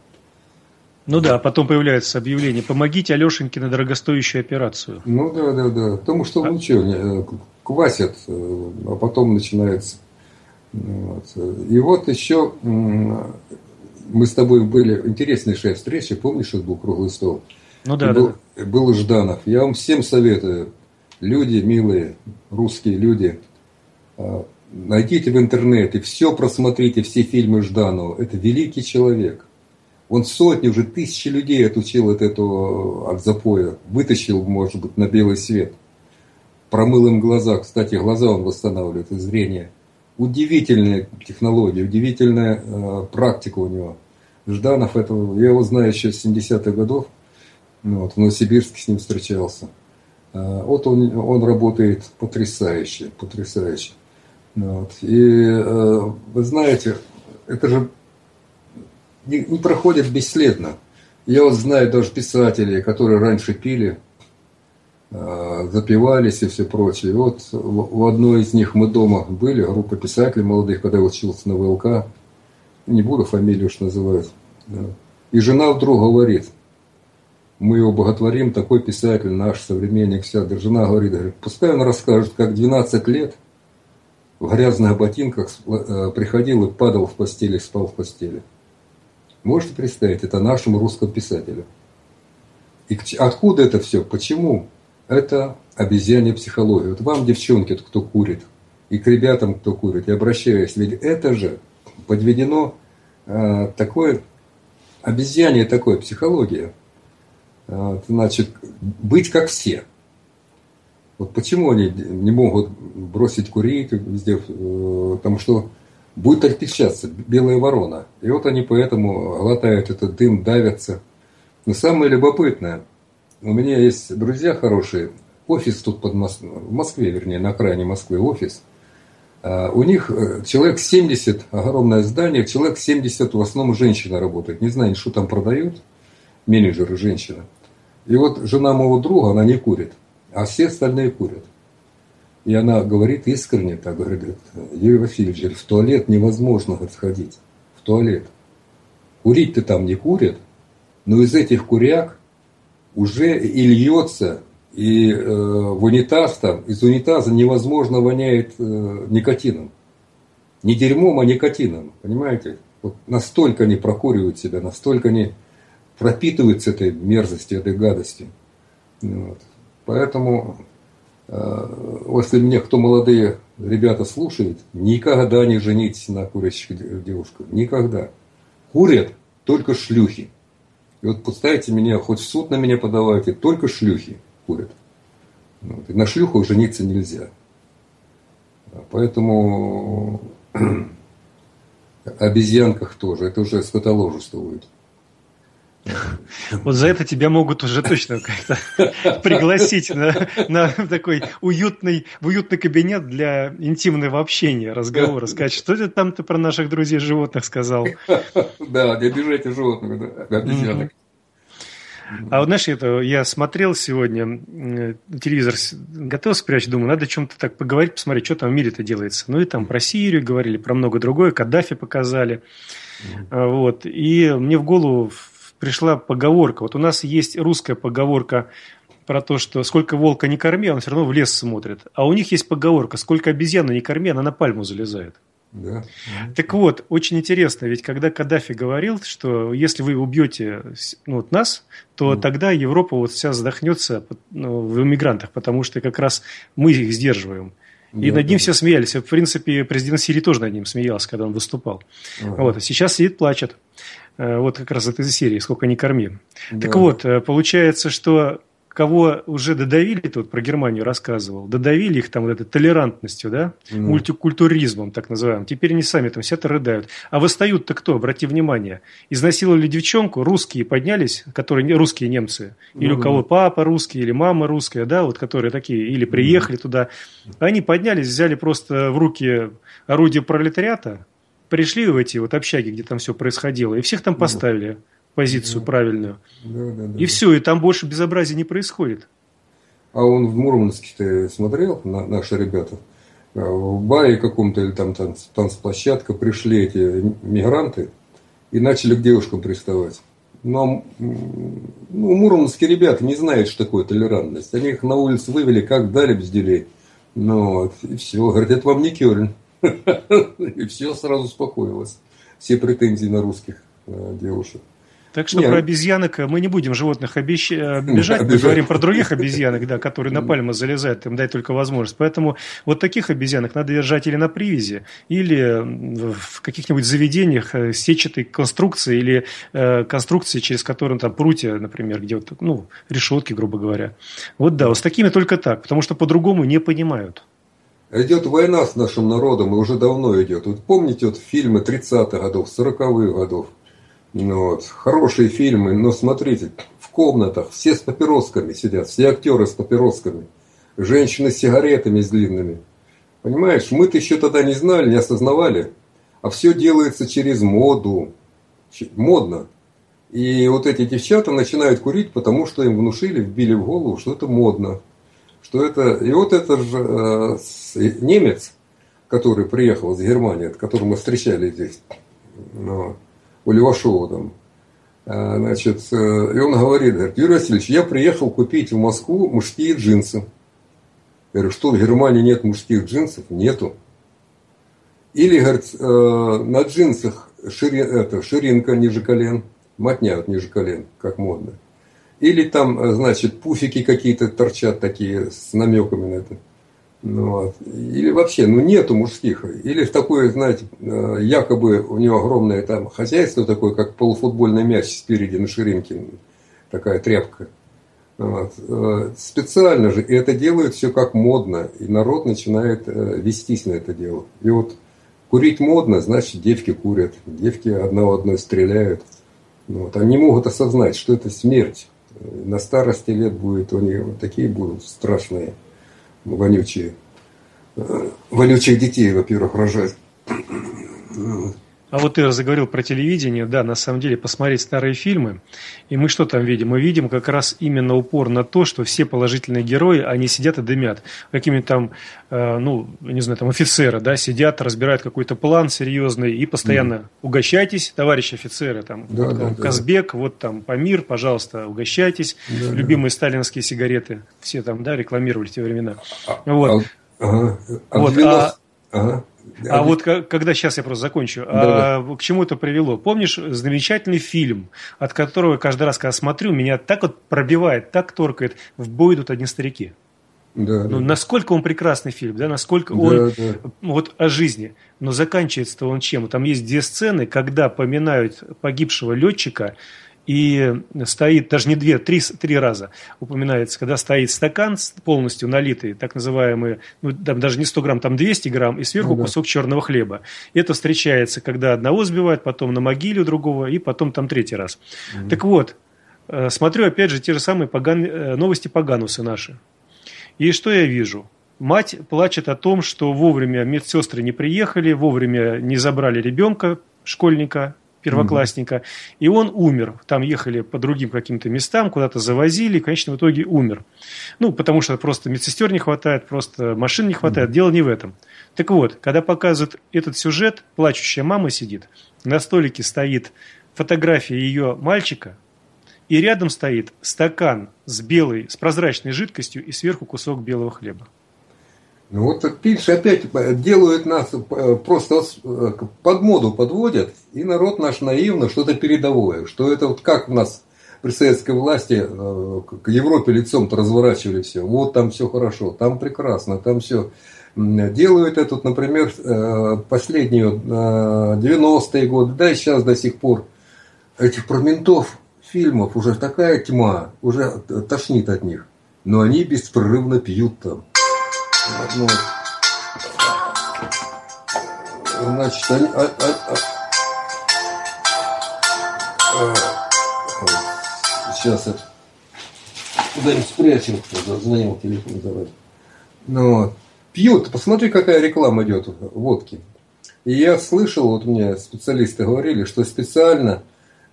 Ну да, а потом появляется объявление «Помогите Алешеньке на дорогостоящую операцию». Ну да, да, да. Потому что, а... ну что, э, квасят, э, а потом начинается. Вот. И вот еще мы с тобой были, интереснейшая встреча, помнишь, это был круглый стол? Ну да, был, да. Был Жданов. Я вам всем советую, люди милые, русские люди, а, найдите в интернете, все просмотрите, все фильмы Жданова. Это великий человек. Он сотни, уже тысячи людей отучил от этого, от запоя. Вытащил, может быть, на белый свет. Промыл им глаза. Кстати, глаза он восстанавливает, и зрение. Удивительная технология, удивительная э, практика у него. Жданов, это, я его знаю еще с 70-х годов. Ну, вот, в Новосибирске с ним встречался. Э, вот он, он работает потрясающе, потрясающе. Вот. И э, вы знаете, это же не, не проходит бесследно. Я вот знаю даже писателей, которые раньше пили, Э, запивались и все прочее. Вот в одной из них мы дома были, группа писателей молодых, когда я учился на ВЛК, не буду фамилию уж называть. И жена вдруг говорит, мы его боготворим, такой писатель, наш современник, вся. Да жена говорит, говорит, пускай он расскажет, как 12 лет в грязных ботинках э, приходил и падал в постели, спал в постели. Можете представить, это нашему русскому писателю. И откуда это все? Почему? это обезьянья психология. Вот вам, девчонки, кто курит, и к ребятам, кто курит, я обращаюсь, ведь это же подведено э, такое, обезьянье такое, психология. Э, значит, быть как все. Вот почему они не могут бросить курить везде, э, потому что будет отпечататься белая ворона. И вот они поэтому глотают этот дым, давятся. Но самое любопытное – у меня есть друзья хорошие, офис тут под Моск... в Москве, вернее, на окраине Москвы офис. А, у них э, человек 70, огромное здание, человек 70 в основном женщина работает. Не знаю, что там продают, менеджеры женщина. И вот жена моего друга, она не курит, а все остальные курят. И она говорит искренне, так говорит, Юрий Васильевич, в туалет невозможно сходить. В туалет. Курить-то там не курят, но из этих куряк уже и льется, и э, в унитаз там, из унитаза невозможно воняет э, никотином. Не дерьмом, а никотином, понимаете? Вот настолько они прокуривают себя, настолько они пропитываются этой мерзостью, этой гадостью. Вот. Поэтому, э, если мне кто молодые ребята слушают, никогда не женитесь на курящих девушках. Никогда. Курят только шлюхи. И вот поставите меня, хоть в суд на меня подавайте, только шлюхи курят. Вот. И на шлюху жениться нельзя. Поэтому обезьянках тоже. Это уже скотоложество будет. Вот за это тебя могут уже точно как-то пригласить на, на такой уютный, в уютный кабинет для интимного общения, разговора. Сказать, что это там ты про наших друзей животных сказал? Да, не обижайте животных, обезьянок. А вот знаешь, это я смотрел сегодня телевизор, готов спрячь, думаю, надо о чем-то так поговорить, посмотреть, что там в мире-то делается. Ну и там про Сирию говорили, про много другое, Каддафи показали. Mm-hmm. Вот. И мне в голову пришла поговорка. Вот у нас есть русская поговорка про то, что сколько волка не корми, он все равно в лес смотрит. А у них есть поговорка, сколько обезьяна не корми, она на пальму залезает. Да. Так вот, очень интересно, ведь когда Каддафи говорил, что если вы убьете ну, вот нас, то mm. тогда Европа вот вся задохнется ну, в иммигрантах, потому что как раз мы их сдерживаем. И да, над ним да. все смеялись. В принципе, президент Сирии тоже над ним смеялся, когда он выступал. Ага. Вот. А сейчас сидит, плачет. Э, вот как раз этой серии «Сколько не корми». Да. Так вот, э, получается, что кого уже додавили, ты вот про Германию рассказывал, додавили их там вот этой толерантностью, да, mm. мультикультуризмом так называемым. Теперь они сами там все-то рыдают. А восстают-то кто, обрати внимание, изнасиловали девчонку, русские поднялись, которые русские немцы, или mm. у кого папа русский, или мама русская, да, вот которые такие, или приехали mm. туда. Они поднялись, взяли просто в руки орудие пролетариата, пришли в эти вот общаги, где там все происходило, и всех там поставили. Mm позицию да. правильную. Да, да, да. И все, и там больше безобразия не происходит. А он в Мурманске смотрел, на, наши ребята, а, в баре каком-то или там танц, танцплощадка пришли эти мигранты и начали к девушкам приставать. Но ну, мурманские ребята не знают, что такое толерантность. Они их на улицу вывели, как дали бздюлей. Ну вот, и все. Говорят, это вам не Кёльн. И все сразу успокоилось. Все претензии на русских э, девушек. Так что Нет. про обезьянок мы не будем животных обещ... обижать, мы говорим про других обезьянок, да, которые на пальму залезают, им дай только возможность. Поэтому вот таких обезьянок надо держать или на привязи, или в каких-нибудь заведениях э, сетчатой конструкции, или э, конструкции, через которые там прутья, например, где вот, ну, решетки, грубо говоря. Вот да, вот с такими только так, потому что по-другому не понимают. Идет война с нашим народом, и уже давно идет. Вот помните вот фильмы 30-х годов, 40-х годов? Вот. Хорошие фильмы, но смотрите, в комнатах все с папиросками сидят, все актеры с папиросками, женщины с сигаретами с длинными. Понимаешь, мы-то еще тогда не знали, не осознавали, а все делается через моду. Модно. И вот эти девчата начинают курить, потому что им внушили, вбили в голову, что это модно. Что это... И вот это же э, немец, который приехал из Германии, которого мы встречали здесь. Ну, у Левашова там. А, значит, э, и он говорит, говорит, Юрий Васильевич, я приехал купить в Москву мужские джинсы. Я говорю, что в Германии нет мужских джинсов? Нету. Или, говорит, э, на джинсах шири, это, ширинка ниже колен, мотня ниже колен, как модно. Или там, э, значит, пуфики какие-то торчат такие с намеками на это. Ну, вот. Или вообще, ну нету мужских. Или в такое, знаете, э, якобы у него огромное там хозяйство такое, как полуфутбольный мяч спереди на ширинке, такая тряпка. Вот. Э, специально же, и это делают все как модно, и народ начинает вестись на это дело. И вот курить модно, значит девки курят, девки одна в одной стреляют. Вот. Они могут осознать, что это смерть. На старости лет будет у них вот такие будут страшные вонючие, э, вонючих детей, во-первых, рожать. А вот ты заговорил про телевидение, да, на самом деле посмотреть старые фильмы, и мы что там видим? Мы видим как раз именно упор на то, что все положительные герои, они сидят и дымят. Какими там, э, ну, не знаю, там офицеры, да, сидят, разбирают какой-то план серьезный и постоянно mm. угощайтесь, товарищи офицеры, там, да, вот, да, Казбек, да. вот там Памир, пожалуйста, угощайтесь, да, любимые да. сталинские сигареты, все там, да, рекламировали в те времена. А, вот. А, ага. а вот, 90... а... Ага. А вот когда сейчас я просто закончу, да, а, к чему это привело? Помнишь замечательный фильм, от которого каждый раз, когда смотрю, меня так вот пробивает, так торкает, в бой идут одни старики. Да, ну, да. насколько он прекрасный фильм, да, насколько да, он да. вот о жизни. Но заканчивается-то он чем? Там есть две сцены, когда поминают погибшего летчика, и стоит, даже не две, три, три раза упоминается, когда стоит стакан полностью налитый, так называемый, ну, там даже не 100 грамм, там 200 грамм, и сверху ну, да. кусок черного хлеба. Это встречается, когда одного сбивают, потом на могиле другого, и потом там третий раз. Угу. Так вот, э, смотрю опять же те же самые поган... Э, новости Паганусы наши. И что я вижу? Мать плачет о том, что вовремя медсестры не приехали, вовремя не забрали ребенка, школьника, первоклассника, mm и он умер. Там ехали по другим каким-то местам, куда-то завозили, и в конечном итоге умер. Ну, потому что просто медсестер не хватает, просто машин не хватает. mm Дело не в этом. Так вот, когда показывают этот сюжет, плачущая мама сидит, на столике стоит фотография ее мальчика, и рядом стоит стакан с белой, с прозрачной жидкостью и сверху кусок белого хлеба. Ну вот видишь, опять делают нас э, просто э, под моду подводят, и народ наш наивно что-то передовое. Что это вот как у нас при советской власти э, к Европе лицом-то разворачивали все. Вот там все хорошо, там прекрасно, там все. Делают это, например, последние 90-е годы, да и сейчас до сих пор. Этих про ментов фильмов уже такая тьма, уже тошнит от них. Но они беспрерывно пьют там. Ну, значит, они, а, а, а, а, сейчас это куда-нибудь спрячем, звонил телефон давай. Ну, пьют, посмотри, какая реклама идет водки. И я слышал, вот мне специалисты говорили, что специально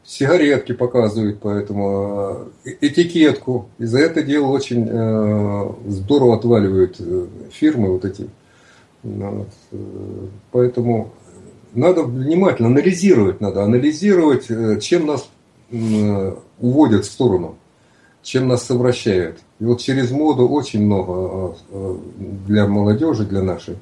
сигаретки показывают, поэтому э, этикетку. И за это дело очень э, здорово отваливают э, фирмы вот эти. Ну, поэтому надо внимательно анализировать, надо анализировать, чем нас уводят в сторону, чем нас совращают. И вот через моду очень много для молодежи, для нашей.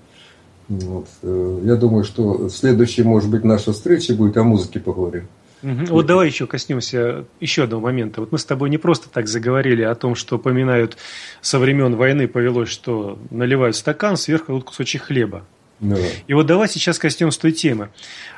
Вот. Я думаю, что следующая, может быть, наша встреча будет о музыке поговорим. Угу. Вот давай еще коснемся еще одного момента. Вот мы с тобой не просто так заговорили о том, что поминают со времен войны повелось, что наливают стакан, сверху вот кусочек хлеба. Да. И вот давай сейчас коснемся той темы.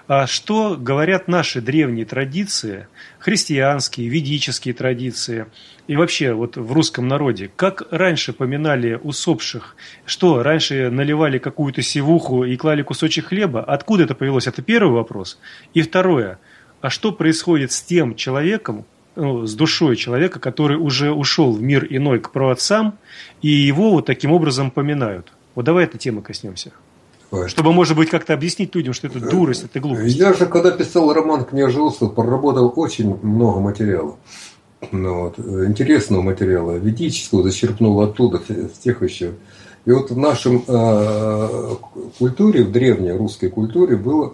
А что говорят наши древние традиции, христианские, ведические традиции, и вообще вот в русском народе, как раньше поминали усопших, что раньше наливали какую-то сивуху и клали кусочек хлеба, откуда это появилось, это первый вопрос. И второе – а что происходит с тем человеком, ну, с душой человека, который уже ушел в мир иной к праотцам, и его вот таким образом поминают. Вот давай этой темы коснемся. Ой. Чтобы, может быть, как-то объяснить людям, что это дурость, это глупость. Я же, когда писал роман «Княжество», проработал очень много материала. Ну, вот, интересного материала, ведического, зачерпнул оттуда, с тех еще. И вот в нашем э, культуре, в древней русской культуре было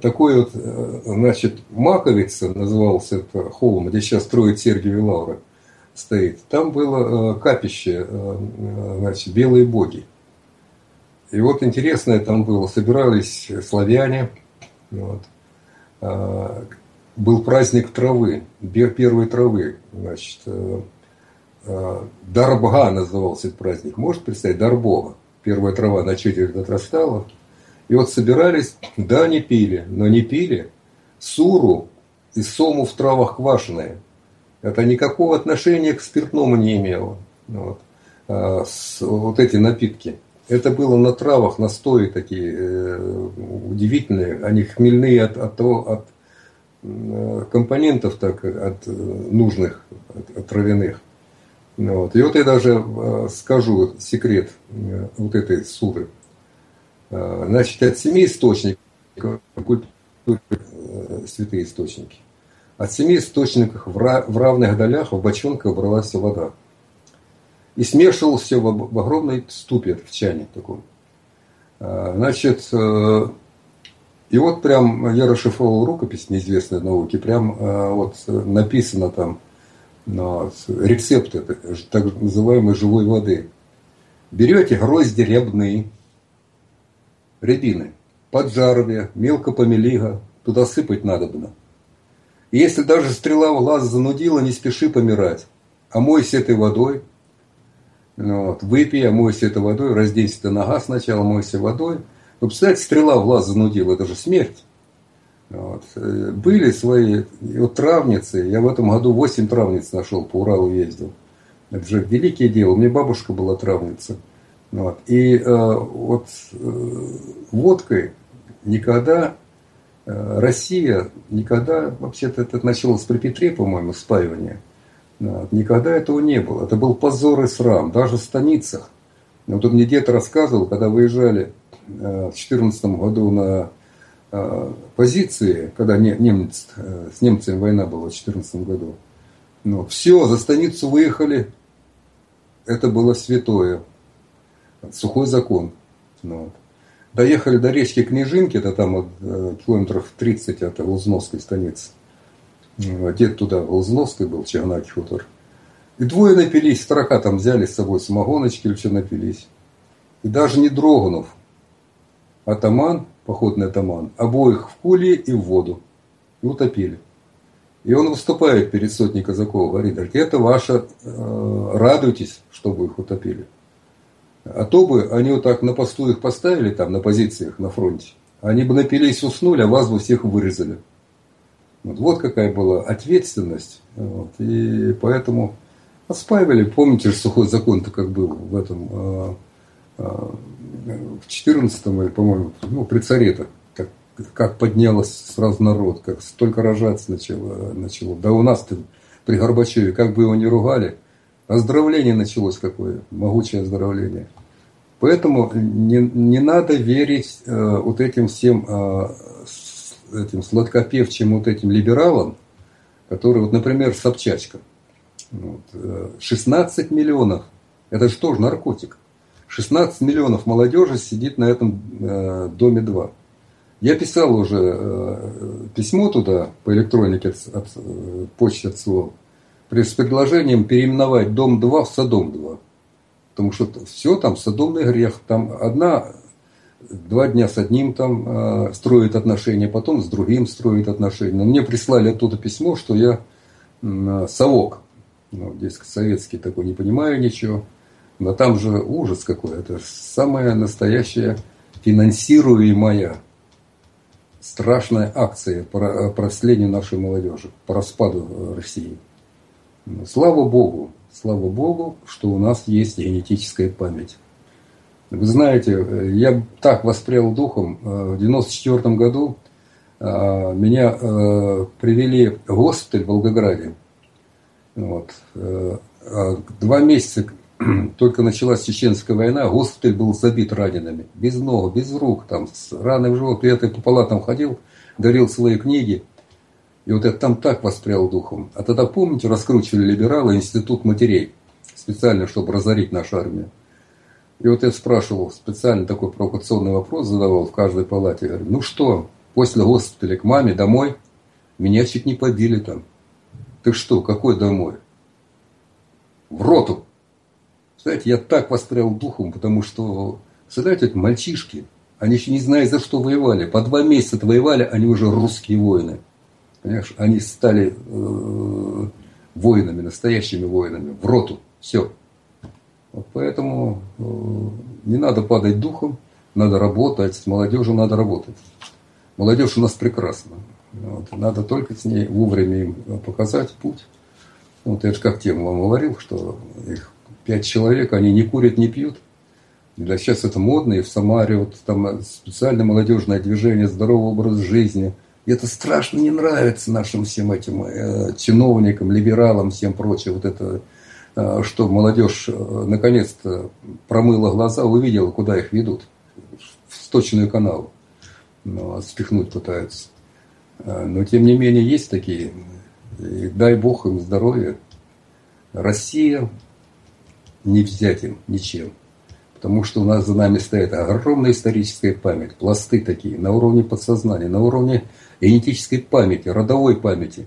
такой вот, э, значит, Маковица назывался это холм, где сейчас строит Сергиевы Лавры, стоит. Там было э, капище, значит, белые боги. И вот интересное там было, собирались славяне, вот. был праздник травы, первой травы, значит, Дарбга назывался этот праздник, можете представить, Дарбога, первая трава на четверть отрастала, и вот собирались, да, не пили, но не пили суру и сому в травах квашеные. Это никакого отношения к спиртному не имело. Вот. А, с, вот эти напитки. Это было на травах, настои такие э, удивительные. Они хмельные от, от, от э, компонентов, так, от э, нужных, от, от травяных. Вот. И вот я даже э, скажу секрет э, вот этой суры. Э, значит, от семи источников культуры э, святые источники. От семи источников в равных долях в бочонках бралась вода. И смешивалось все в огромной ступе, в чане таком. Э, значит, и вот прям я расшифровал рукопись неизвестной науки, прям вот написано там рецепт так называемой живой воды. Берете грозди рябные, рябины, поджаровья, мелко помелига, туда сыпать надобно. И если даже стрела в глаз занудила, не спеши помирать. Омойся этой водой, ну вот, выпей, омойся этой водой, разденься до нога сначала, омойся водой. Ну, представляете, стрела в глаз занудила, это же смерть. Вот. Э, были свои вот травницы, я в этом году 8 травниц нашел, по Уралу ездил. Это же великие дело. У меня бабушка была травница. Вот. И э, вот э, водкой никогда э, Россия, никогда, вообще-то это началось при Петре, по-моему, спаивание. Вот. Никогда этого не было. Это был позор и срам, даже в станицах. Вот тут мне дед рассказывал, когда выезжали э, в 2014 году на э, позиции, когда не, немец, э, с немцами война была в 2014 году. Ну, все, за станицу выехали, это было святое сухой закон. Ну, вот. Доехали до речки Княжинки, это там от, э, километров 30 от Лузновской станицы. Ну, дед туда в Лузновской был, Чагнаки хутор. И двое напились, строка там взяли с собой самогоночки или что напились. И даже не дрогнув, атаман, походный атаман, обоих в куле и в воду. И утопили. И он выступает перед сотней казаков, говорит, это ваше, э, радуйтесь, чтобы их утопили. А то бы они вот так на посту их поставили там, на позициях на фронте. Они бы напились, уснули, а вас бы всех вырезали. Вот, вот какая была ответственность. Вот, и поэтому оспаивали. Помните же сухой закон-то как был в этом, э, э, в 14-м, или, по-моему, ну, при царе-то, как, как поднялось сразу народ, как столько рожаться начало. начало. Да у нас-то при Горбачеве, как бы его ни ругали, Оздоровление началось какое, могучее оздоровление. Поэтому не, не надо верить э, вот этим всем э, этим сладкопевчим вот этим либералам, которые, вот, например, Собчачка. Вот, 16 э, миллионов, это же тоже наркотик. 16 миллионов молодежи сидит на этом э, доме 2. Я писал уже э, письмо туда по электронике от, от э, почты отсылал с предложением переименовать дом 2 в Содом 2. Потому что все там садомный грех. Там одна, два дня с одним там э, строит отношения, потом с другим строит отношения. Но мне прислали оттуда письмо, что я э, совок. Ну, дескать, советский такой, не понимаю ничего. Но там же ужас какой. Это самая настоящая финансируемая страшная акция по раслению нашей молодежи, по распаду э, России. Слава Богу, слава Богу, что у нас есть генетическая память. Вы знаете, я так воспрял духом. В 1994 году а, меня привели в госпиталь в Волгограде. Вот. А, два месяца только началась чеченская война, госпиталь был забит ранеными. Без ног, без рук, там, с раной в живот. Я по палатам ходил, дарил свои книги. И вот это там так воспрял духом. А тогда, помните, раскручивали либералы институт матерей. Специально, чтобы разорить нашу армию. И вот я спрашивал, специально такой провокационный вопрос задавал в каждой палате. Я говорю, ну что, после госпиталя к маме домой? Меня чуть не побили там. Ты что, какой домой? В роту. Знаете, я так воспрял духом, потому что, знаете, эти мальчишки, они еще не знают, за что воевали. По два месяца воевали, они уже русские воины. Понимаешь, они стали э, воинами, настоящими воинами, в роту, все. Поэтому э, не надо падать духом, надо работать, с молодежью надо работать. Молодежь у нас прекрасна. Вот, надо только с ней вовремя им показать путь. Вот я же как тему вам говорил, что их пять человек, они не курят, не пьют. Для сейчас это модно, и в Самаре вот там специальное молодежное движение «Здоровый образ жизни», и это страшно не нравится нашим всем этим э, чиновникам, либералам, всем прочим. Вот это, э, что молодежь э, наконец-то промыла глаза, увидела, куда их ведут. В сточную канал ну, спихнуть пытаются. Э, но тем не менее есть такие. И дай Бог им здоровья. Россия не взять им ничем. Потому что у нас за нами стоит огромная историческая память, пласты такие, на уровне подсознания, на уровне генетической памяти, родовой памяти.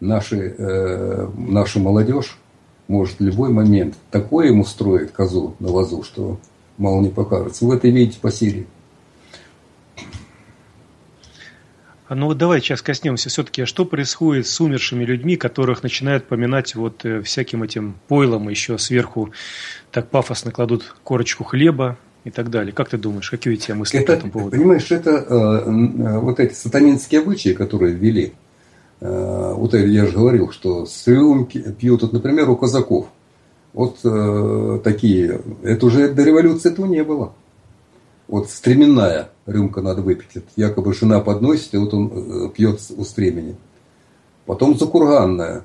Наши, э, наша молодежь может в любой момент такое ему строить козу на вазу, что мало не покажется. Вы это видите по Сирии. А ну вот давай сейчас коснемся все-таки, а что происходит с умершими людьми, которых начинают поминать вот э, всяким этим пойлом, еще сверху так пафосно кладут корочку хлеба, и так далее. Как ты думаешь, какие у тебя мысли это, по этому поводу? Понимаешь, это э, вот эти сатанинские обычаи, которые ввели, э, вот я же говорил, что рюмки пьют, вот, например, у казаков. Вот э, такие, это уже до революции этого не было. Вот стременная рюмка надо выпить. Это якобы жена подносит, и вот он э, пьет у стремени. Потом закурганная.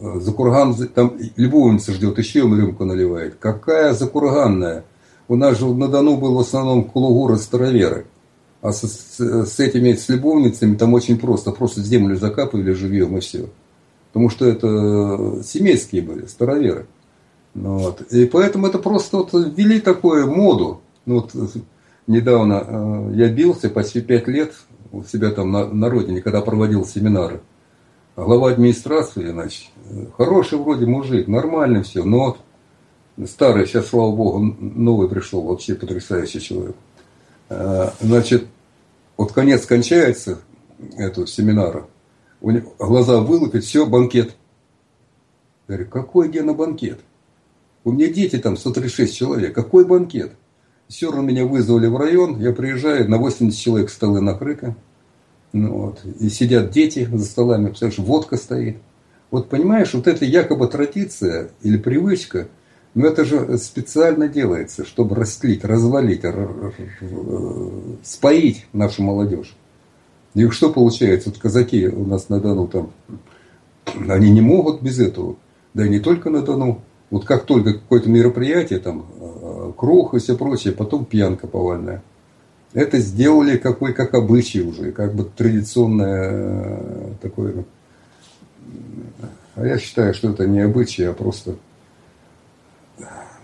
Э, закурган, там любовница ждет, еще ему рюмку наливает. Какая закурганная? У нас же на Дону был в основном кулугуры староверы. А с, с, этими, с любовницами там очень просто. Просто землю закапывали живьем и все. Потому что это семейские были, староверы. Ну вот. И поэтому это просто вот ввели такую моду. Ну, вот, недавно э, я бился почти пять лет у себя там на, на родине, когда проводил семинары. Глава администрации, значит, хороший вроде мужик, нормально все, но старый, сейчас, слава богу, новый пришел, вообще потрясающий человек. Э, значит, вот конец кончается этого семинара, у него глаза вылупят, все, банкет. Я говорю, какой где на банкет? У меня дети там 136 человек, какой банкет? Все равно меня вызвали в район, я приезжаю, на 80 человек столы накрыты. Ну, вот, и сидят дети за столами, представляешь, водка стоит. Вот понимаешь, вот эта якобы традиция или привычка, ну это же специально делается, чтобы растлить, развалить, споить нашу молодежь. И что получается? Вот казаки у нас на Дону там, они не могут без этого. Да и не только на Дону. Вот как только какое-то мероприятие, там, э, круг и все прочее, потом пьянка повальная. Это сделали какой, как обычай уже, как бы традиционное э, такое. А я считаю, что это не обычай, а просто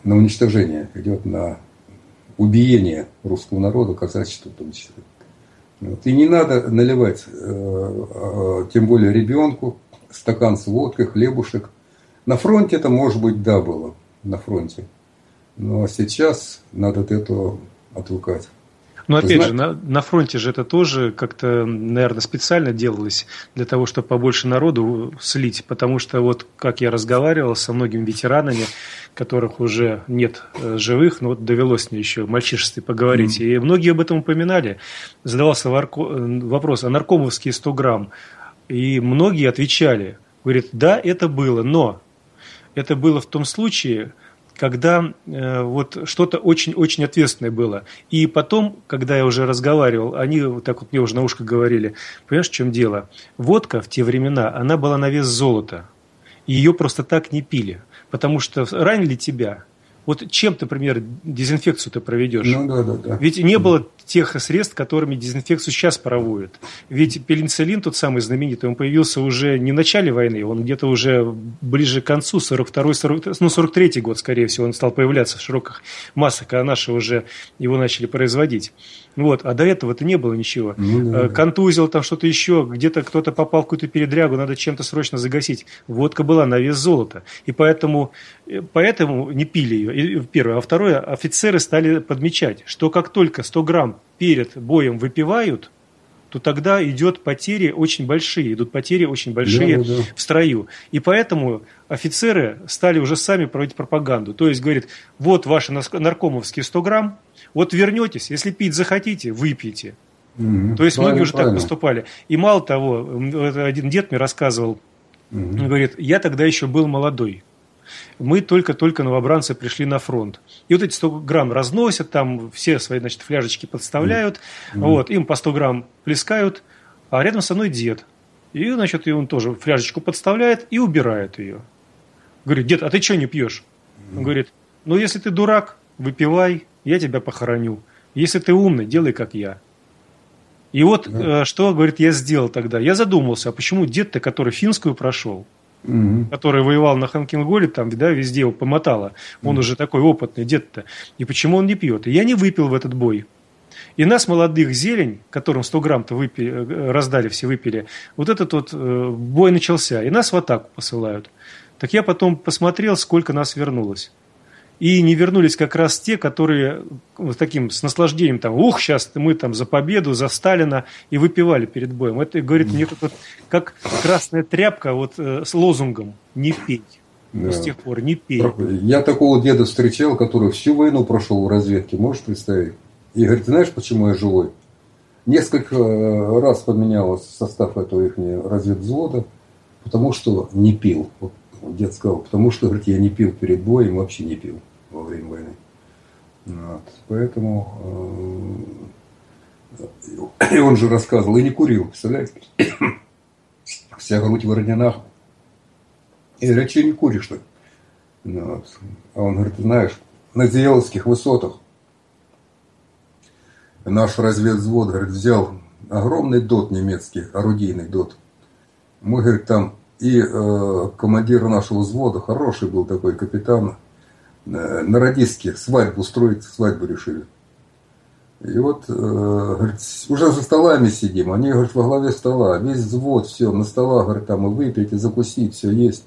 на уничтожение идет на убиение русского народа, казачества в том числе. Вот. И не надо наливать, э, тем более ребенку, стакан с водкой, хлебушек – на фронте это, может быть, да, было. На фронте. Но сейчас надо от этого отвыкать. Но опять Зна... же, на, на фронте же это тоже как-то, наверное, специально делалось для того, чтобы побольше народу слить. Потому что вот как я разговаривал со многими ветеранами, которых уже нет э, живых, но вот довелось мне еще в мальчишестве поговорить. Mm. И многие об этом упоминали. Задавался вопрос, а наркомовские 100 грамм? И многие отвечали, говорят, да, это было, но это было в том случае, когда э, вот что-то очень-очень ответственное было. И потом, когда я уже разговаривал, они вот так вот мне уже на ушко говорили, понимаешь, в чем дело? Водка в те времена, она была на вес золота. Ее просто так не пили. Потому что ранили тебя, вот чем, например, дезинфекцию ты проведешь? Ну, да, да, да. Ведь не было тех средств, которыми дезинфекцию сейчас проводят. Ведь пенициллин, тот самый знаменитый, он появился уже не в начале войны, он где-то уже ближе к концу, 42-й, 40, ну, 43-й год, скорее всего, он стал появляться в широких массах, а наши уже его начали производить. Вот. А до этого-то не было ничего. Ну, да. Э, контузил, там что-то еще, где-то кто-то попал в какую-то передрягу, надо чем-то срочно загасить. Водка была на вес золота. И поэтому, э, поэтому не пили ее. Первое. А второе, офицеры стали подмечать, что как только 100 грамм перед боем выпивают, то тогда идет потери очень большие, идут потери очень большие да, да. в строю. И поэтому офицеры стали уже сами проводить пропаганду. То есть, говорит, вот ваши наркомовские 100 грамм, вот вернетесь, если пить захотите, выпейте. Угу. То есть правильно, многие уже правильно. так поступали. И мало того, один дед мне рассказывал, угу. он говорит, я тогда еще был молодой. Мы только-только новобранцы пришли на фронт. И вот эти 100 грамм разносят, там все свои значит, фляжечки подставляют, mm вот, им по 100 грамм плескают, а рядом со мной дед. И, значит, и он тоже фляжечку подставляет и убирает ее. Говорит, дед, а ты что не пьешь? Он говорит, ну, если ты дурак, выпивай, я тебя похороню. Если ты умный, делай как я. И вот э, что, говорит, я сделал тогда. Я задумался, а почему дед-то, который финскую прошел, угу. который воевал на Ханкинголе, там, да, везде его помотало, он угу. уже такой опытный дед-то, и почему он не пьет? И я не выпил в этот бой. И нас, молодых зелень, которым 100 грамм-то выпили, э, раздали, все выпили, вот этот вот э, бой начался, и нас в атаку посылают. Так я потом посмотрел, сколько нас вернулось. И не вернулись как раз те, которые вот таким с наслаждением там, ух, сейчас мы там за победу, за Сталина, и выпивали перед боем. Это говорит мне как, как красная тряпка вот э, с лозунгом «не пей». да. с тех пор не пей. Я такого деда встречал, который всю войну прошел в разведке, можешь представить? И говорит, знаешь, почему я живой? Несколько э, раз поменялся состав этого их разведвзвода, потому что не пил. Вот дед сказал, потому что, говорит, я не пил перед боем, вообще не пил во время войны. Вот. Поэтому э, и он же рассказывал, и не курил, представляете? Вся грудь в орденах. И говорит, что не куришь-то? Вот. А он говорит, знаешь, на Зиеловских высотах наш разведвзвод, говорит, взял огромный дот немецкий, орудийный дот. Мы, говорит, там и э, командир нашего взвода, хороший был такой капитан, э, на радистке свадьбу устроить, свадьбу решили. И вот, э, говорит, уже за столами сидим, они, говорит, во главе стола, весь взвод, все, на столах, говорит, там и выпить, и закусить, все есть.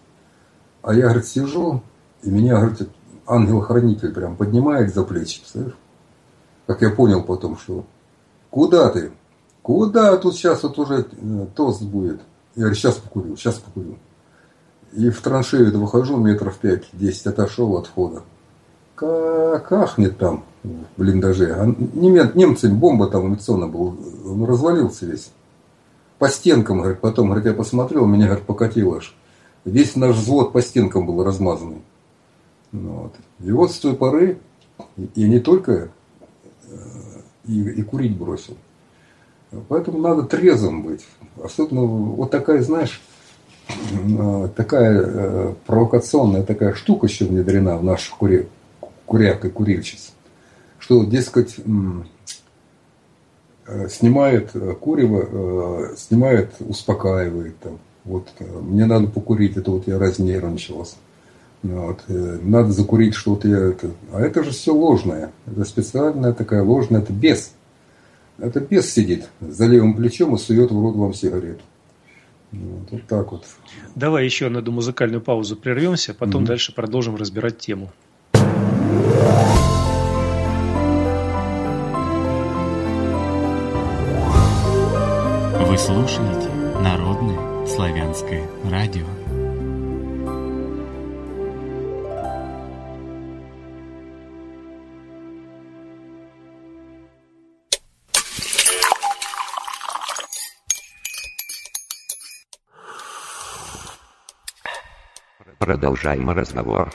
А я, говорит, сижу, и меня, говорит, ангел-хранитель прям поднимает за плечи, представляешь? Как я понял потом, что куда ты? Куда тут сейчас вот уже э, тост будет? Я говорю, сейчас покурю, сейчас покурю. И в траншею выхожу метров 5-10, отошел от входа. Как ахнет там в блиндаже. А немец, немцы, бомба там авиационная была, он развалился весь. По стенкам, говорит, потом, говорит, я посмотрел, меня, говорит, покатило аж. Весь наш взвод по стенкам был размазанный. Вот. И вот с той поры, и не только, э, и, и курить бросил. Поэтому надо трезвым быть. Особенно вот такая, знаешь, э, такая э, провокационная такая штука еще внедрена в наших кури... куряк и курильщиц, что, дескать, э, снимает курево, снимает, успокаивает. Там. Вот, мне надо покурить, это вот я разнервничался. Вот. Надо закурить что-то. Это... А это же все ложное. Это специальная такая ложная, это без. Это бес сидит за левым плечом и сует в рот вам сигарету. Вот, вот так вот. Давай еще на одну музыкальную паузу прервемся, потом mm-hmm. дальше продолжим разбирать тему. Вы слушаете Народное славянское радио. Продолжаем разговор.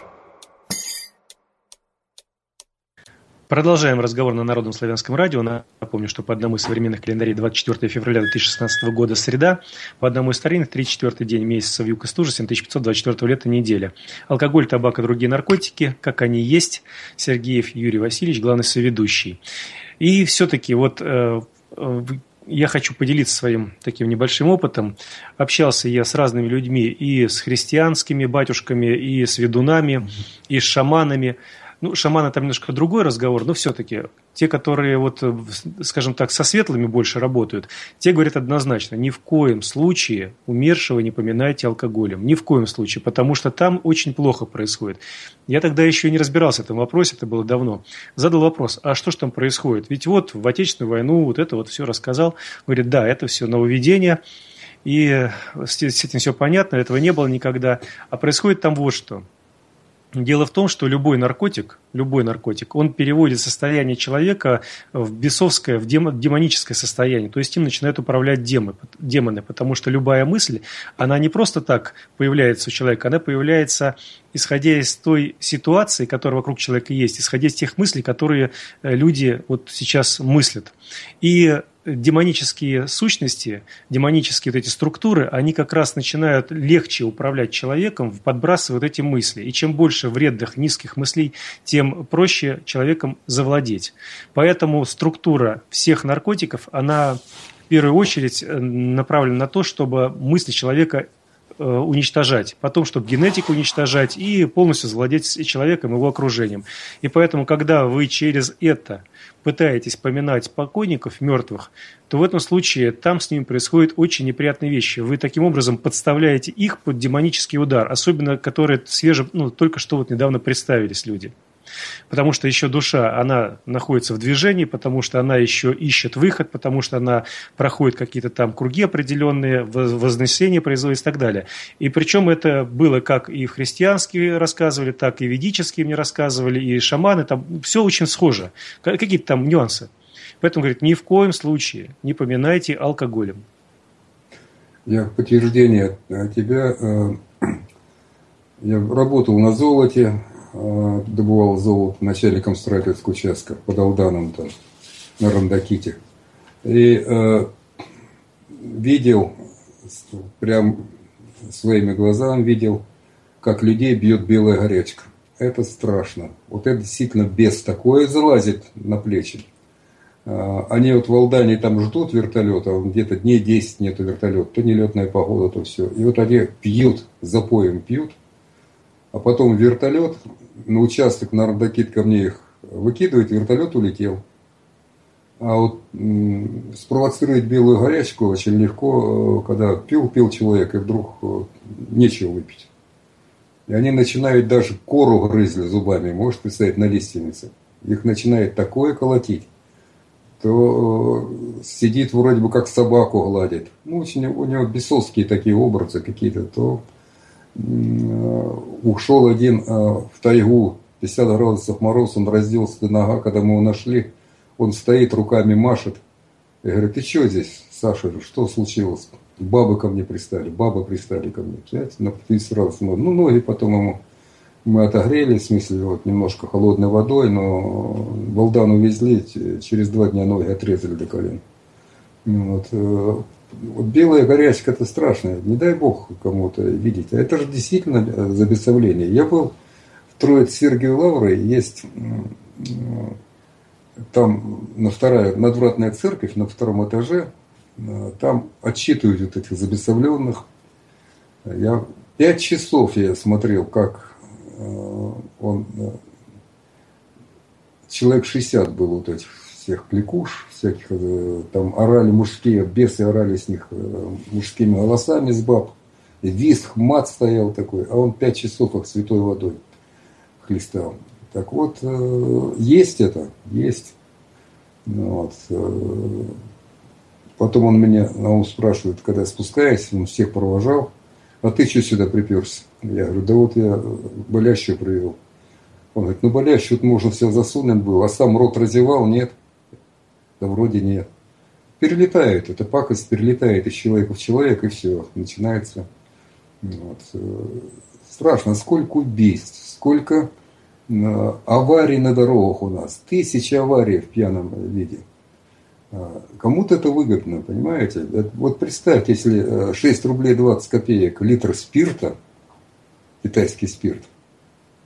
Продолжаем разговор на Народном славянском радио. Напомню, что по одному из современных календарей 24 февраля 2016 года среда, по одному из старинных 34 день месяца вьюг и стужа 7524 лета неделя. Алкоголь, табак и другие наркотики, как они есть. Сергеев Юрий Васильевич, главный соведущий. И все-таки вот э, я хочу поделиться своим таким небольшим опытом. Общался я с разными людьми и с христианскими батюшками, и с ведунами, и с шаманами. Ну, шаманы там немножко другой разговор, но все-таки те, которые, вот, скажем так, со светлыми больше работают, те говорят однозначно, ни в коем случае умершего не поминайте алкоголем. Ни в коем случае, потому что там очень плохо происходит. Я тогда еще не разбирался в этом вопросе, это было давно. Задал вопрос, а что же там происходит? Ведь вот в Отечественную войну вот это вот все рассказал. Говорит, да, это все нововведение, и с этим все понятно, этого не было никогда. А происходит там вот что – Дело в том, что любой наркотик, любой наркотик, он переводит состояние человека в бесовское, в демоническое состояние. То есть им начинают управлять демы, демоны, потому что любая мысль, она не просто так появляется у человека, она появляется исходя из той ситуации, которая вокруг человека есть, исходя из тех мыслей, которые э, люди вот сейчас мыслят. И демонические сущности, демонические вот эти структуры, они как раз начинают легче управлять человеком, подбрасывая вот эти мысли. И чем больше вредных, низких мыслей, тем проще человеком завладеть. Поэтому структура всех наркотиков, она в первую очередь э, направлена на то, чтобы мысли человека э, уничтожать, потом, чтобы генетику уничтожать и полностью завладеть человеком, его окружением. И поэтому, когда вы через это пытаетесь поминать покойников, мертвых, то в этом случае там с ними происходят очень неприятные вещи. Вы таким образом подставляете их под демонический удар, особенно которые свеже, ну, только что вот недавно представились люди. Потому что еще душа, она находится в движении, потому что она еще ищет выход, потому что она проходит какие-то там круги определенные, вознесения производится и так далее. И причем это было как и в христианские рассказывали, так и ведические мне рассказывали, и шаманы, там все очень схоже. Какие-то там нюансы. Поэтому, говорит, ни в коем случае не поминайте алкоголем. Я в подтверждение тебя, э, я работал на золоте, добывал золото начальником строительского участка под Алданом там, на Рандаките. И э, видел, прям своими глазами видел, как людей бьет белая горячка. Это страшно. Вот это действительно без такое залазит на плечи. А, они вот в Алдане там ждут вертолета, где-то дней 10 нету вертолета, то нелетная погода, то все. И вот они пьют, запоем пьют, а потом вертолет на участок на Ардакит ко мне их выкидывает, вертолет улетел. А вот спровоцировать белую горячку очень легко, э, когда пил-пил человек, и вдруг э, нечего выпить. И они начинают даже кору грызли зубами, можешь представить, на лиственнице. Их начинает такое колотить то э, сидит вроде бы как собаку гладит. Ну, очень у него бесовские такие образы какие-то. То ушел один э, в тайгу, 50 градусов мороз, он разделся нога, когда мы его нашли, он стоит, руками машет. Я говорю, ты что здесь, Саша, что случилось? Бабы ко мне пристали, бабы пристали ко мне. Знаете, ты сразу смотришь. Ну, ноги потом ему мы отогрели, в смысле, вот, немножко холодной водой, но Балдан увезли, через два дня ноги отрезали до колен. Ну вот. Э, вот белая горячка это страшно, не дай бог кому-то видеть. А это же действительно э, забесовление. Я был в Троице Сергию Лавры, есть там на вторая, надвратная церковь на втором этаже, э, там отчитывают вот этих забесовленных. Я пять часов я смотрел, как Э, он э, человек 60 был вот этих всех кликуш, всяких, э, там орали мужские, бесы орали с них мужскими голосами с баб. И виск, мат стоял такой, а он пять часов как святой водой хлестал. Так вот, есть это, есть. Ну вот. Потом он меня ум спрашивает, когда я спускаюсь, он всех провожал, а ты что сюда приперся? Я говорю, да вот я болящую привел. Он говорит, ну болящую можно все засунуть был, а сам рот разевал, нет? Да вроде нет. Перелетает, эта пакость перелетает из человека в человека, и все, начинается. Вот. Э, страшно, сколько убийств, сколько аварий на дорогах у нас. Тысячи аварий в пьяном виде. А, кому-то это выгодно, понимаете? Вот представьте, если 6 э, рублей 20 копеек литр спирта – китайский спирт,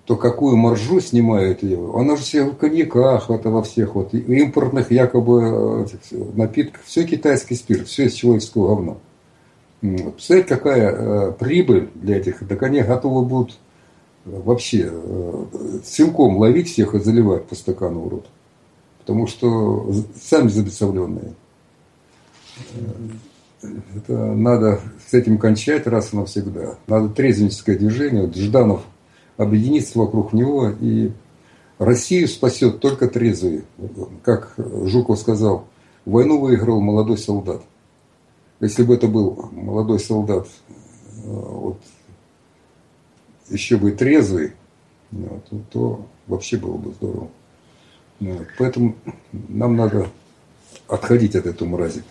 то какую маржу снимают его? Она же все в коньяках, это во всех вот импортных якобы э, напитках. Все китайский спирт, все из человеческого говна. Представляете, какая э, прибыль для этих? Так они готовы будут вообще э, силком ловить всех и заливать по стакану в рот. Потому что сами забесовленные это надо с этим кончать раз и навсегда. Надо трезвенническое движение. Вот Жданов объединиться вокруг него, и Россию спасет только трезвый. Как Жуков сказал, войну выиграл молодой солдат. Если бы это был молодой солдат, э, вот, еще бы трезвый, вот, то вообще было бы здорово. Вот, поэтому нам надо отходить от этой мрази.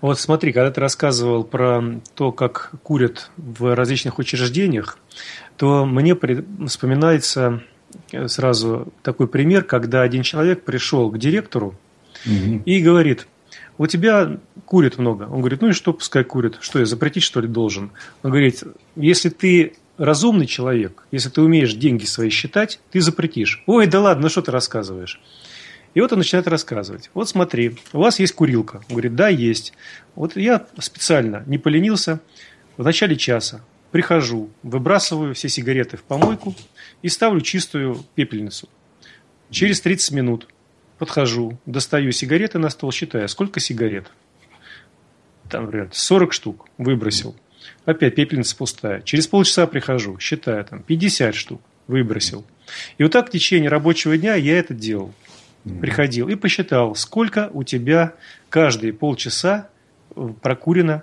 Вот смотри, когда ты рассказывал про то, как курят в различных учреждениях, то мне вспоминается э, сразу такой пример, когда один человек пришел к директору угу. и говорит, у тебя курит много. Он говорит, ну и что, пускай курит. Что я запретить, что ли, должен? Он говорит, если ты разумный человек, если ты умеешь деньги свои считать, ты запретишь. Ой, да ладно, ну что ты рассказываешь? И вот он начинает рассказывать. Вот смотри, у вас есть курилка. Он говорит, да, есть. Вот я специально не поленился. В начале часа прихожу, выбрасываю все сигареты в помойку и ставлю чистую пепельницу. Через 30 минут подхожу, достаю сигареты на стол, считаю, сколько сигарет. Там, например, 40 штук выбросил. Опять пепельница пустая. Через полчаса прихожу, считаю, там 50 штук выбросил. И вот так в течение рабочего дня я это делал. Приходил и посчитал, сколько у тебя каждые полчаса э, прокурено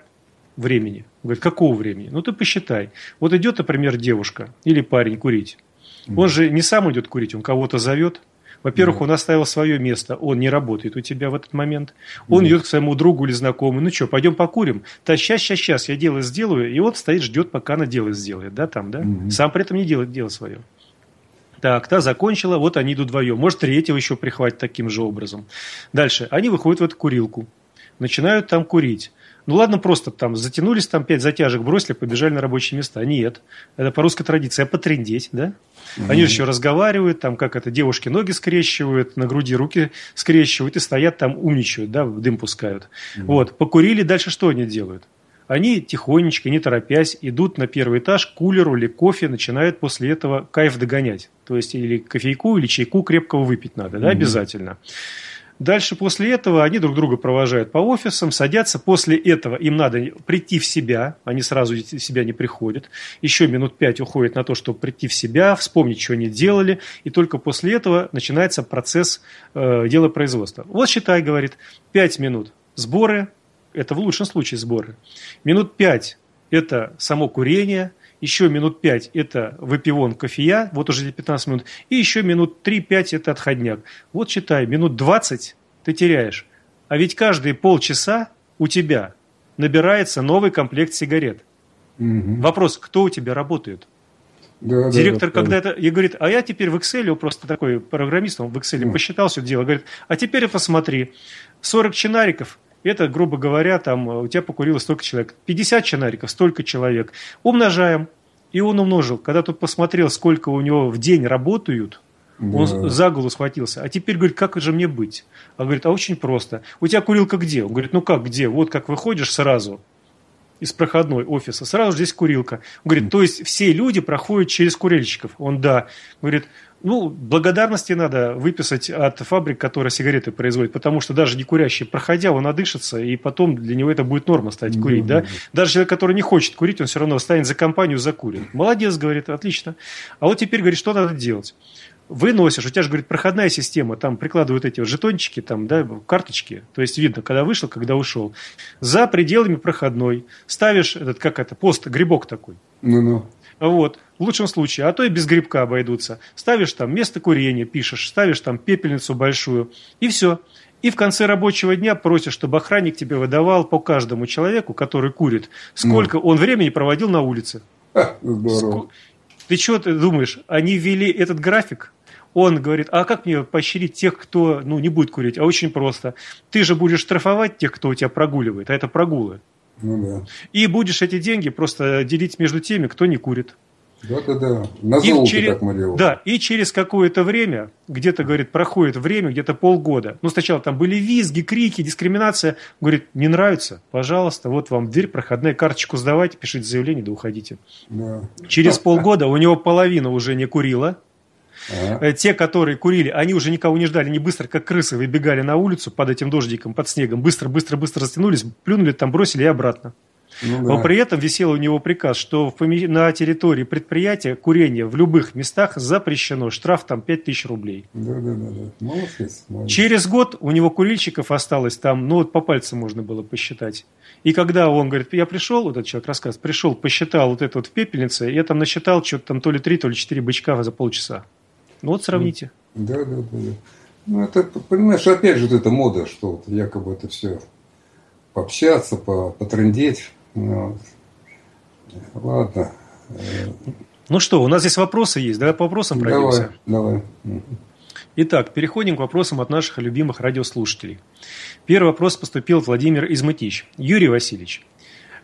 времени. Говорит, какого времени? Ну, ты посчитай. Вот идет, например, девушка или парень курить. Он же не сам идет курить, он кого-то зовет. Во-первых, он оставил свое место, он не работает у тебя в этот момент. Он идет к своему другу или знакомому, ну что, пойдем покурим. Да сейчас, сейчас, сейчас, я дело сделаю. И вот стоит, ждет, пока она дело сделает, да, там, да. Сам при этом не делает дело свое. Так, та закончила, вот они идут вдвоем. Может, третьего еще прихватить таким же образом. Дальше. Они выходят в эту курилку. Начинают там курить. Ну ладно, просто там затянулись, там пять затяжек бросили, побежали на рабочие места. Нет. Это по русской традиции. А потрендеть, да? Они же еще разговаривают, там как это, девушки ноги скрещивают, на груди руки скрещивают и стоят там умничают, да, дым пускают. Вот, покурили, дальше что они делают? Они тихонечко, не торопясь, идут на первый этаж к кулеру или кофе, начинают после этого кайф догонять. То есть или кофейку, или чайку крепкого выпить надо, да, обязательно. Дальше после этого они друг друга провожают по офисам, садятся. После этого им надо прийти в себя. Они сразу в себя не приходят. Еще минут пять уходит на то, чтобы прийти в себя, вспомнить, что они делали. И только после этого начинается процесс э, дела производства. Вот считай, говорит, пять минут сборы. Это в лучшем случае сборы. Минут пять – это само курение – еще минут 5 это выпивон кофея, вот уже 15 минут, и еще минут 3-5 это отходняк. Вот считай, минут 20 ты теряешь. А ведь каждые полчаса у тебя набирается новый комплект сигарет. Угу. Вопрос, кто у тебя работает? Да, Директор, да, да, когда это, и говорит, а я теперь в Excel, просто такой программист, он в Excel mm. посчитал все дело, говорит, а теперь посмотри, 40 чинариков, это, грубо говоря, там у тебя покурило столько человек. 50 чинариков, столько человек. Умножаем. И он умножил. Когда тут посмотрел, сколько у него в день работают, да. он за голову схватился. А теперь говорит, как же мне быть? А говорит, а очень просто. У тебя курилка где? Он говорит, ну как где? Вот как выходишь сразу из проходной офиса, сразу здесь курилка. Он говорит, то есть все люди проходят через курильщиков. Он, да. Говорит, ну, благодарности надо выписать от фабрик, которые сигареты производят, потому что даже не курящий, проходя, он одышится, и потом для него это будет норма стать курить. Да, да? Даже человек, который не хочет курить, он все равно станет за компанию, закурит. Молодец, говорит, отлично. А вот теперь, говорит, что надо делать? Выносишь, у тебя же, говорит, проходная система, там прикладывают эти вот жетончики, там, да, карточки, то есть видно, когда вышел, когда ушел. За пределами проходной ставишь этот, как это, пост, грибок такой. Ну-ну. Вот, в лучшем случае, а то и без грибка обойдутся. Ставишь там место курения, пишешь, ставишь там пепельницу большую, и все. И в конце рабочего дня просишь, чтобы охранник тебе выдавал по каждому человеку, который курит, сколько ну. он времени проводил на улице. здорово. Ты что ты думаешь, они ввели этот график? Он говорит, а как мне поощрить тех, кто ну, не будет курить? А очень просто. Ты же будешь штрафовать тех, кто у тебя прогуливает, а это прогулы. Ну, да. И будешь эти деньги просто делить между теми, кто не курит. Да-да-да, на золото, через, как мы делаем. Да, и через какое-то время, где-то, говорит, проходит время, где-то полгода. Ну, сначала там были визги, крики, дискриминация. Говорит, не нравится? Пожалуйста, вот вам дверь, проходная, карточку сдавайте, пишите заявление, да уходите. Да. Через полгода у него половина уже не курила, Ага. Э, те, которые курили, они уже никого не ждали, они быстро, как крысы, выбегали на улицу под этим дождиком, под снегом, быстро, быстро, быстро растянулись, плюнули, там бросили и обратно. Ну, да. Но при этом висел у него приказ, что в, на территории предприятия курение в любых местах запрещено. Штраф там 5000 рублей. Да, да, да. да. Молодец, молодец. Через год у него курильщиков осталось там, ну вот по пальцам можно было посчитать. И когда он говорит, я пришел, вот этот человек рассказывает, пришел, посчитал вот это вот в пепельнице, я там насчитал что-то там то ли три, то ли четыре бычка за полчаса. Ну вот сравните. Да, да, да. да. Ну, это, понимаешь, опять же, вот эта мода, что вот якобы это все пообщаться, потрындеть. Ну, ладно. Ну что, у нас здесь вопросы есть. Давай по вопросам пройдемся. Давай, давай. Итак, переходим к вопросам от наших любимых радиослушателей. Первый вопрос поступил от Владимира Измытич. Юрий Васильевич,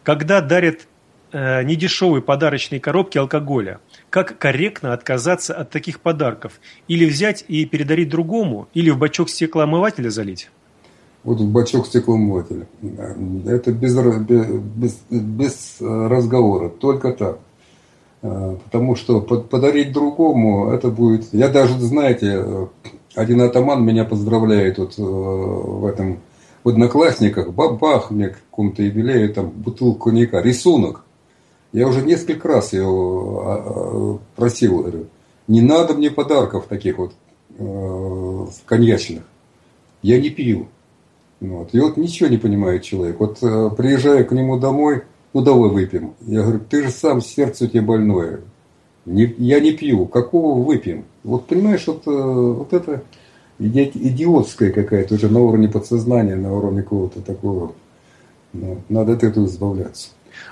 когда дарят э, недешевые подарочные коробки алкоголя – как корректно отказаться от таких подарков? Или взять и передарить другому, или в бачок стеклоомывателя залить? Вот в бачок стеклоомывателя. Это без, без, без разговора, только так. А, потому что подарить другому, это будет... Я даже, знаете, один атаман меня поздравляет вот э, в этом в одноклассниках, бабах мне к какому-то юбилею, там бутылку коньяка, рисунок. Я уже несколько раз его а, а, просил, говорю, Не надо мне подарков таких вот э, коньячных. Я не пью. Вот. И вот ничего не понимает человек. Вот э, приезжаю к нему домой, ну давай выпьем. Я говорю, ты же сам сердце у тебя больное. Не, я не пью. Какого выпьем? Вот понимаешь, вот, э, вот это идиотская какая-то уже на уровне подсознания, на уровне какого-то такого. Ну, надо от этого избавляться.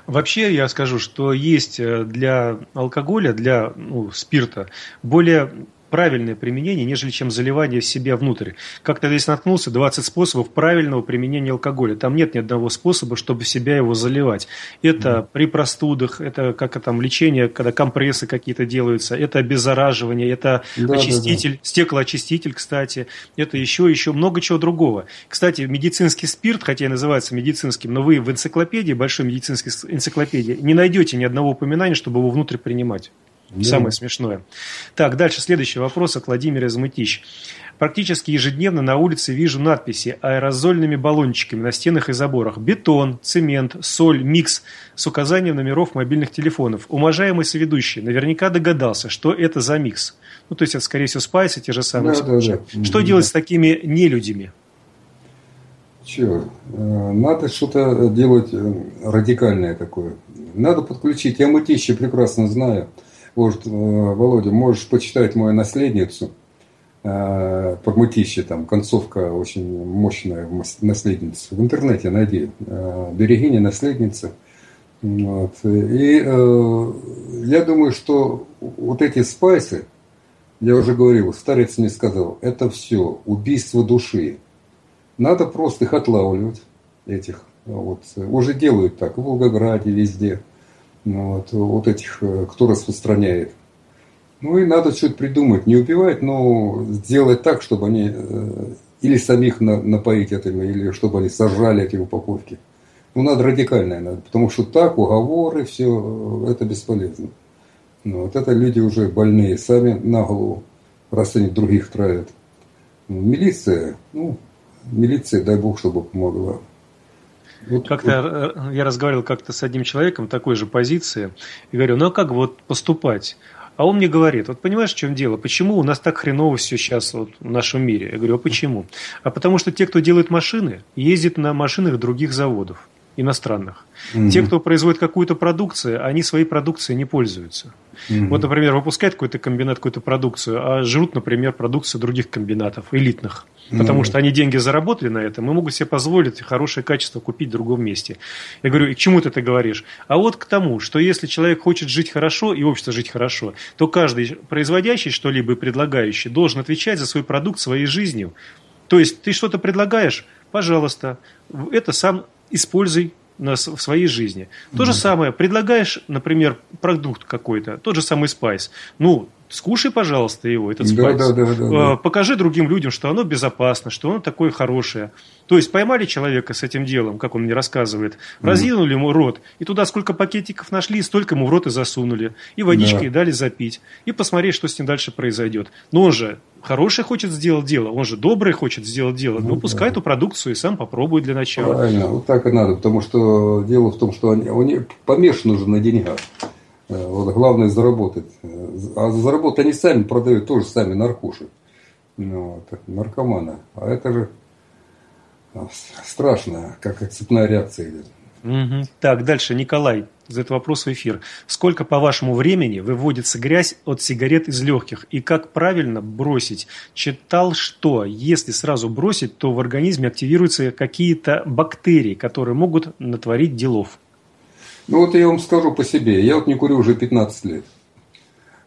Вообще я скажу, что есть э, для алкоголя, для ну, спирта более правильное применение, нежели чем заливание в себя внутрь. Как-то здесь наткнулся 20 способов правильного применения алкоголя. Там нет ни одного способа, чтобы себя его заливать. Это mm. при простудах, это как там лечение, когда компрессы какие-то делаются, это обеззараживание, это да, очиститель, да, да. стеклоочиститель, кстати, это еще, еще много чего другого. Кстати, медицинский спирт, хотя и называется медицинским, но вы в энциклопедии, большой медицинской энциклопедии, не найдете ни одного упоминания, чтобы его внутрь принимать. Да. Самое смешное. Так, дальше следующий вопрос от Владимира Измытищ. Практически ежедневно на улице вижу надписи аэрозольными баллончиками на стенах и заборах. Бетон, цемент, соль, микс с указанием номеров мобильных телефонов. Уважаемый соведущий наверняка догадался, что это за микс. Ну, то есть, это, скорее всего, спайсы, те же самые. Да, да, да. Что да. делать с такими нелюдями? Чего? Э, надо что-то делать э, радикальное такое. Надо подключить. Я мытище прекрасно знаю. Может, э, Володя, можешь почитать мою наследницу э, по мытище, там концовка очень мощная наследница. В интернете найди. Э, Берегиня наследница. Вот. И э, я думаю, что вот эти спайсы, я уже говорил, старец мне сказал, это все убийство души. Надо просто их отлавливать, этих. Вот. Уже делают так, в Волгограде, везде. Ну, вот, вот этих, э, кто распространяет. Ну и надо что-то придумать, не убивать, но сделать так, чтобы они э, или самих напоить этим, или чтобы они сожрали эти упаковки. Ну, надо радикальное, надо, потому что так, уговоры, все э, это бесполезно. Ну, вот это люди уже больные сами на голову, раз они других травят. Ну, милиция, ну, милиция, дай бог, чтобы помогла. Вот, как-то вот. я разговаривал как-то с одним человеком такой же позиции и говорю, ну а как вот поступать? А он мне говорит, вот понимаешь, в чем дело? Почему у нас так хреново все сейчас вот в нашем мире? Я говорю, а почему? А потому что те, кто делает машины, ездят на машинах других заводов, иностранных. Угу. Те, кто производит какую-то продукцию, они своей продукцией не пользуются. Угу. Вот, например, выпускает какой-то комбинат какую-то продукцию, а жрут, например, продукцию других комбинатов, элитных. Потому угу. что они деньги заработали на этом и могут себе позволить хорошее качество купить в другом месте. Я говорю, и к чему ты это говоришь? А вот к тому, что если человек хочет жить хорошо и общество жить хорошо, то каждый производящий что-либо и предлагающий должен отвечать за свой продукт своей жизнью. То есть ты что-то предлагаешь, пожалуйста, это сам используй в своей жизни. То mm-hmm. же самое, предлагаешь, например, продукт какой-то, тот же самый спайс. Ну, скушай, пожалуйста, его, этот спайс. Да, да, да, да, да. Покажи другим людям, что оно безопасно, что оно такое хорошее. То есть поймали человека с этим делом, как он мне рассказывает, разъянули ему рот, и туда сколько пакетиков нашли, столько ему в рот и засунули. И водичкой да. дали запить. И посмотреть, что с ним дальше произойдет. Но он же хороший хочет сделать дело, он же добрый хочет сделать дело. Ну, ну пускай да. эту продукцию и сам попробует для начала. Правильно, вот так и надо, потому что дело в том, что они, они помешаны уже на деньгах. Вот главное заработать. А заработать они сами продают тоже сами наркуши. Ну, вот, наркоманы. А это же страшно, как цепная реакция идет. Угу. Так, дальше, Николай задает вопрос в эфир. Сколько, по вашему времени, выводится грязь от сигарет из легких? И как правильно бросить? Читал, что если сразу бросить, то в организме активируются какие-то бактерии, которые могут натворить делов. Ну вот я вам скажу по себе. Я вот не курю уже 15 лет.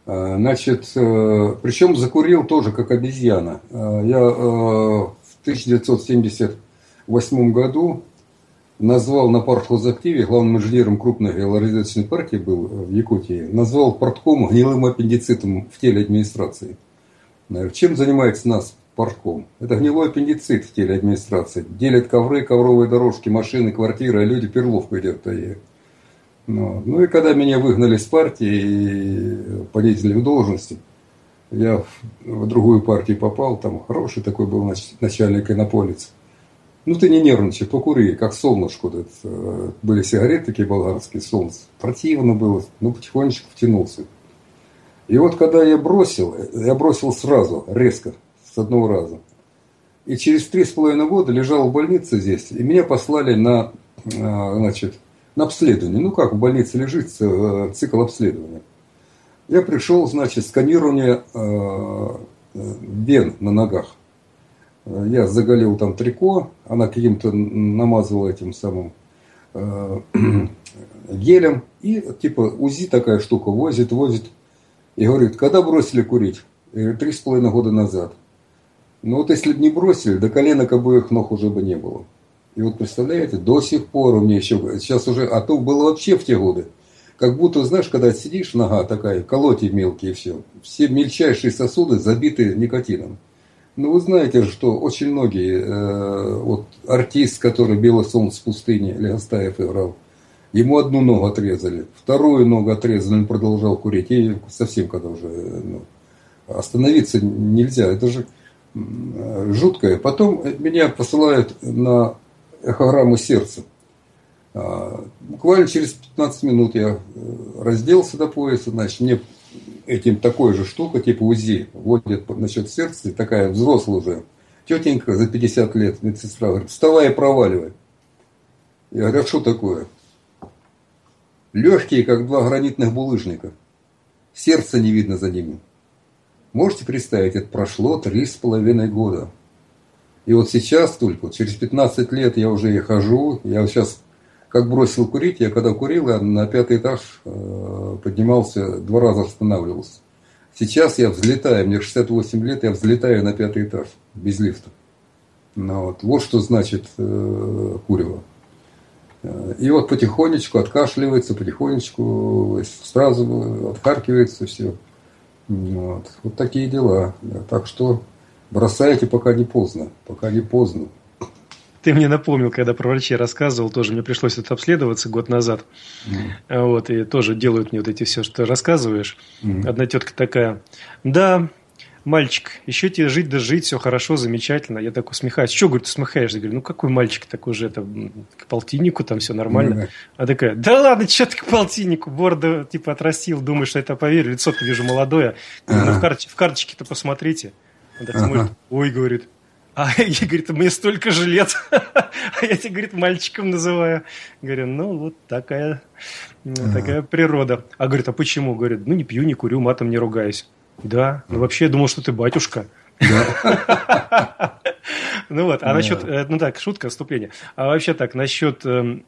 А, значит, э, причем закурил тоже как обезьяна. А, я э, в 1978 году назвал на партхозактиве, главным инженером крупной геолоризационной партии был в Якутии, назвал партком гнилым аппендицитом в теле администрации. Чем занимается нас партком? Это гнилой аппендицит в теле администрации. Делят ковры, ковровые дорожки, машины, квартиры, а люди перловку -то ну, ну и когда меня выгнали с партии и понизили в должности, я в другую партию попал, там хороший такой был начальник Иннополец. Ну ты не нервничай, покури, как солнышко. Вот э, были сигареты такие болгарские, солнце. Противно было, ну потихонечку втянулся. И вот когда я бросил, я бросил сразу, резко, с одного раза. И через три с половиной года лежал в больнице здесь, и меня послали на, а, значит, на обследование. Ну как в больнице лежит э, цикл обследования. Я пришел, значит, сканирование э, вен на ногах. Я заголил там трико, она каким-то намазывала этим самым э, гелем. И типа УЗИ такая штука возит, возит. И говорит, когда бросили курить? Три с половиной года назад. Ну вот если бы не бросили, до коленок обоих ног уже бы не было. И вот представляете, до сих пор у меня еще, сейчас уже, а то было вообще в те годы. Как будто, знаешь, когда сидишь, нога такая, колоти мелкие все. Все мельчайшие сосуды забиты никотином. Ну, вы знаете, что очень многие, э, вот артист, который «Белое солнце в пустыне», Легостаев играл, ему одну ногу отрезали, вторую ногу отрезали, он продолжал курить, и совсем когда уже ну, остановиться нельзя. Это же жуткое. Потом меня посылают на эхограмму сердца. А, буквально через 15 минут я э, разделся до пояса, значит, мне этим такой же штука, типа УЗИ, вводят насчет сердца, такая взрослая уже, тетенька за 50 лет, медсестра, говорит, вставай и проваливай. Я говорю, а что такое? Легкие, как два гранитных булыжника. Сердце не видно за ними. Можете представить, это прошло три с половиной года. И вот сейчас только, через 15 лет я уже и хожу, я сейчас как бросил курить, я когда курил, я на пятый этаж э, поднимался, два раза останавливался. Сейчас я взлетаю, мне 68 лет, я взлетаю на пятый этаж без лифта. Ну, вот, вот что значит э, курево. И вот потихонечку откашливается, потихонечку сразу отхаркивается все. Вот, вот такие дела. Так что бросайте, пока не поздно. Пока не поздно. Ты мне напомнил, когда про врачей рассказывал, тоже мне пришлось это обследоваться год назад. Mm. Вот, и тоже делают мне вот эти все, что ты рассказываешь. Mm. Одна тетка такая, да, мальчик, еще тебе жить да жить, все хорошо, замечательно. Я так усмехаюсь. Что, говорю, ты смехаешься? Я говорю, ну какой мальчик такой же, это к полтиннику там все нормально. Mm. А такая, да ладно, что ты к полтиннику, бороду типа отрастил, думаешь, что это поверю, лицо-то вижу молодое. Говорю, ну в, карточке, в карточке-то посмотрите. Он так смотрит, ой, говорит, а я, говорит, мне столько же лет. а я тебя, говорит, мальчиком называю. Говорю, ну, вот такая, ну, такая природа. А говорит, а почему? Говорит, ну, не пью, не курю, матом не ругаюсь. Да, ну, вообще я думал, что ты батюшка. ну вот, а насчет, э, ну так, шутка, отступление. А вообще так, насчет эм,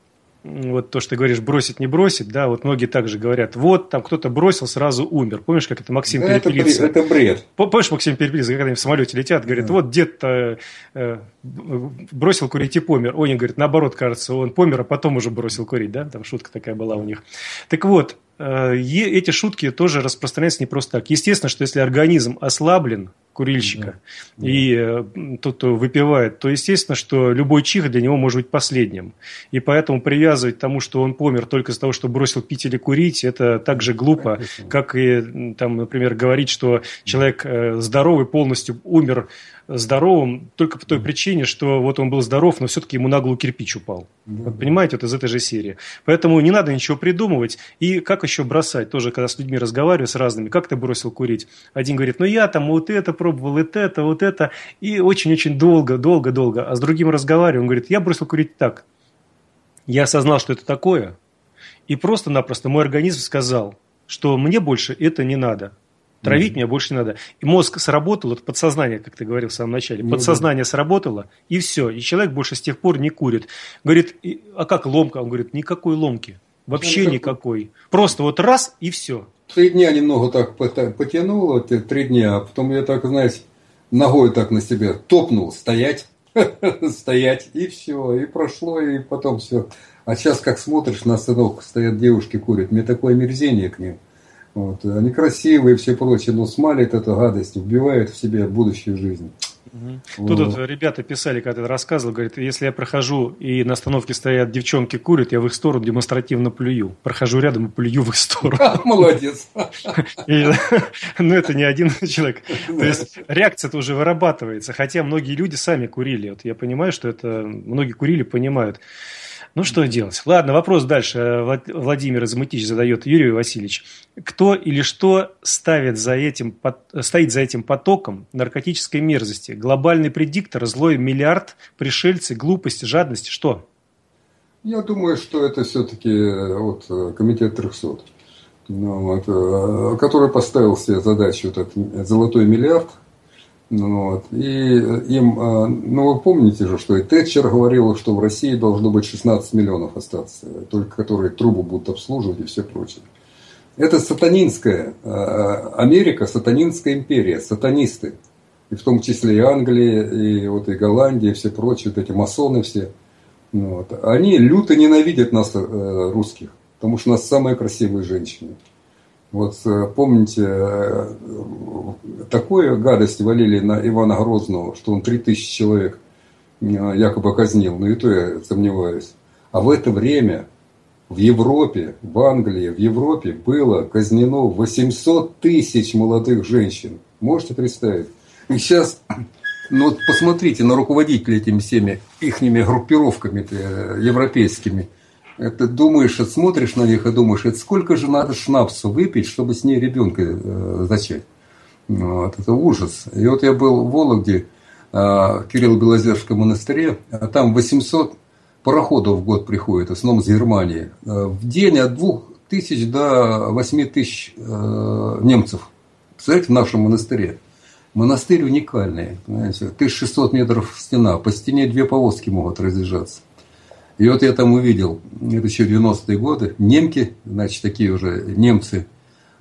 вот то, что ты говоришь, бросить, не бросить, да, вот многие также говорят, вот там кто-то бросил, сразу умер. Помнишь, как это Максим да, Перепелица? Это, это бред. Помнишь, Максим Перепелица, когда они в самолете летят, говорит, да. вот дед-то э, бросил курить и помер. Ой, не говорит, наоборот, кажется, он помер, а потом уже бросил курить, да, там шутка такая была у них. Так вот, э, эти шутки тоже распространяются не просто так. Естественно, что если организм ослаблен, курильщика, да. и э, тот, кто выпивает, то естественно, что любой чих для него может быть последним. И поэтому привязывать к тому, что он помер только из-за того, что бросил пить или курить, это так же глупо, как и, там, например, говорить, что человек э, здоровый полностью умер здоровым только по той причине, что вот он был здоров, но все-таки ему на голову кирпич упал. Вот, понимаете, вот из этой же серии. Поэтому не надо ничего придумывать. И как еще бросать? Тоже, когда с людьми разговариваю, с разными, как ты бросил курить? Один говорит, ну я там вот это пробовал, вот это, вот это. И очень-очень долго, долго, долго. А с другим разговариваю, он говорит, я бросил курить так. Я осознал, что это такое. И просто-напросто мой организм сказал, что мне больше это не надо. Травить mm-hmm. мне больше не надо. И мозг сработал, это подсознание, как ты говорил в самом начале, mm-hmm. подсознание сработало, и все. И человек больше с тех пор не курит. Говорит, а как ломка? Он говорит, никакой ломки. Вообще ну, никакой. Просто вот раз и все. Три дня немного так потянуло, три дня, а потом я так, знаете, ногой так на себя топнул, стоять, стоять, и все, и прошло, и потом все. А сейчас, как смотришь на остановку, стоят девушки, курят, мне такое мерзение к ним. Вот. Они красивые и все прочее, но смалит эту гадость, вбивает в себе будущую жизнь. Угу. Тут вот ребята писали, когда ты рассказывал, говорит, если я прохожу и на остановке стоят девчонки курят, я в их сторону демонстративно плюю. Прохожу рядом и плюю в их сторону. Молодец. Ну, это не один человек. То есть реакция-то уже вырабатывается. Хотя многие люди сами курили. Вот я понимаю, что это многие курили, понимают. Ну, что делать? Ладно, вопрос дальше. Владимир Измытич задает Юрию Васильевич. Кто или что ставит за этим, стоит за этим потоком наркотической мерзости? Глобальный предиктор, злой миллиард, пришельцы, глупость, жадность, что? Я думаю, что это все-таки вот, комитет 300, ну, вот, э, который поставил себе задачу вот этот золотой миллиард – вот. И им, а, ну вы помните же, что и Тэтчер говорила, что в России должно быть 16 миллионов остаться, только которые трубу будут обслуживать и все прочее. Это сатанинская а, Америка, сатанинская империя, сатанисты. И в том числе и Англия, и, вот, и Голландия, и все прочие, вот эти масоны все. Ну, вот. Они люто ненавидят нас, э, русских, потому что у нас самые красивые женщины. Вот э, помните, э, такую гадость валили на Ивана Грозного, что он 3000 человек э, якобы казнил, но и то я сомневаюсь. А в это время в Европе, в Англии, в Европе было казнено 800 тысяч молодых женщин. Можете представить? И сейчас, ну вот посмотрите на руководителей этими всеми ихними группировками европейскими – это думаешь, смотришь на них и думаешь, это сколько же надо шнапсу выпить, чтобы с ней ребенка э, зачать. Вот, это ужас. И вот я был в Вологде, э, в Кирилл-Белозерском монастыре, а там 800 пароходов в год приходит, в основном с Германии. Э, в день от 2 тысяч до 8 тысяч э, немцев. Представляете, в нашем монастыре. Монастырь уникальный. Понимаете? 1600 метров стена, по стене две повозки могут разъезжаться. И вот я там увидел, это еще 90-е годы, немки, значит, такие уже немцы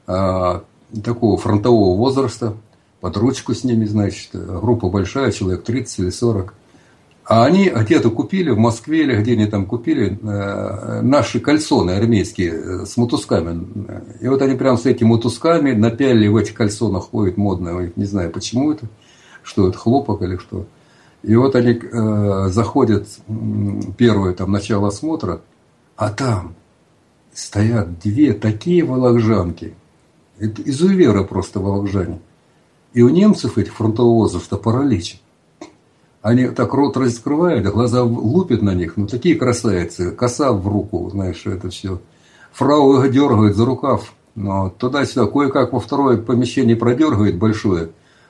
а, такого фронтового возраста, под ручку с ними, значит, группа большая, человек 30 или 40. А они где-то купили в Москве или где они там купили э, наши кальсоны армейские э, с мотузками. И вот они прям с этими мотузками напялили в этих кальсонах ходят модно. Не знаю, почему это, что это, хлопок или что. И вот они э, заходят, первое там начало осмотра, а там стоят две такие вологжанки. Это изувера просто вологжане. И у немцев этих фронтового возраста паралич. Они так рот раскрывают, глаза лупят на них. Ну, такие красавицы. Коса в руку, знаешь, это все. Фрау их дергает за рукав. Но туда-сюда. Кое-как во второе помещение продергивает большое.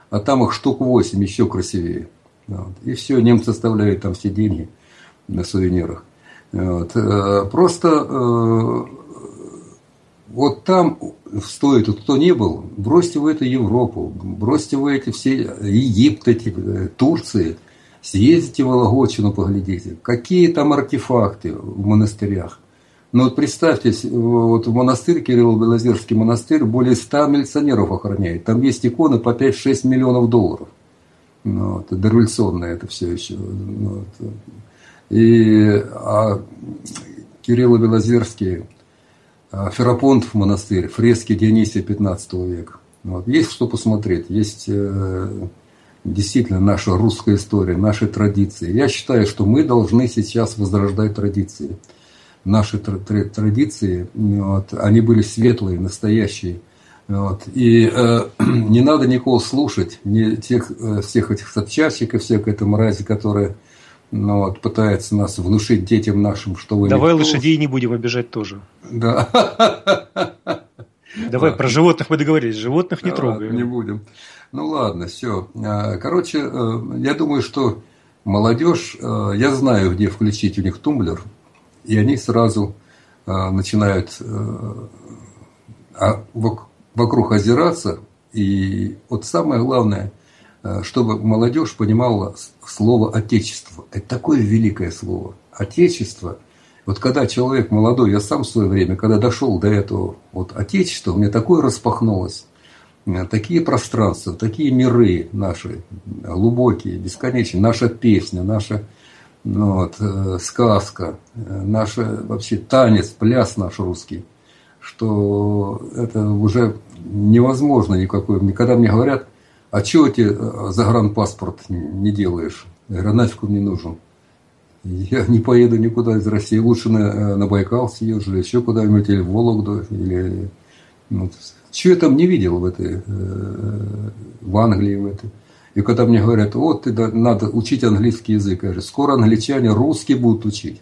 А там их штук восемь, еще красивее. Вот. И все, немцы оставляют там все деньги на сувенирах. Вот. Э, просто э, вот там стоит, вот кто не был, бросьте в эту Европу, бросьте в эти все Египет, эти, э, Турции, съездите в Вологодчину, поглядите, какие там артефакты в монастырях. Ну, вот представьте, вот в монастырь, Кирилл-Белозерский монастырь, более 100 милиционеров охраняет. Там есть иконы по 5-6 миллионов долларов. Ну, вот, дореволюционное это все еще. Ну, вот. И а Кирилл Белозерский, а, Ферапонт в монастырь, фрески Дионисия 15 века. Вот. Есть что посмотреть, есть э, действительно наша русская история, наши традиции. Я считаю, что мы должны сейчас возрождать традиции. Наши традиции, вот, они были светлые, настоящие. Вот. И э, не надо никого слушать, не тех, э, всех этих собчащиков, всех этой мрази, которая ну, вот, пытается нас внушить детям нашим, что вы... Давай никто. лошадей не будем обижать тоже. Да. Давай, про животных мы договорились, животных не трогаем. Не будем. Ну ладно, все. А, короче, э, я думаю, что молодежь, э, я знаю, где включить у них тумблер, и они сразу начинают а вокруг озираться. И вот самое главное, э, чтобы молодежь понимала слово «отечество». Это такое великое слово. Отечество. Вот когда человек молодой, я сам в свое время, когда дошел до этого вот отечества, у меня такое распахнулось. Э, такие пространства, такие миры наши, глубокие, бесконечные. Наша песня, наша ну, вот, э, сказка, наша вообще танец, пляс наш русский, что это уже невозможно никакой. Когда мне говорят, а чего ты э, загранпаспорт не делаешь? Я говорю, «А нафиг он не нужен. Я не поеду никуда из России. Лучше на, э, на Байкал съезжу, или еще куда-нибудь, или в Вологду, или... Ну, чего я там не видел в этой, э, в Англии, в этой. И когда мне говорят, вот, ты, надо учить английский язык, я говорю, скоро англичане русский будут учить.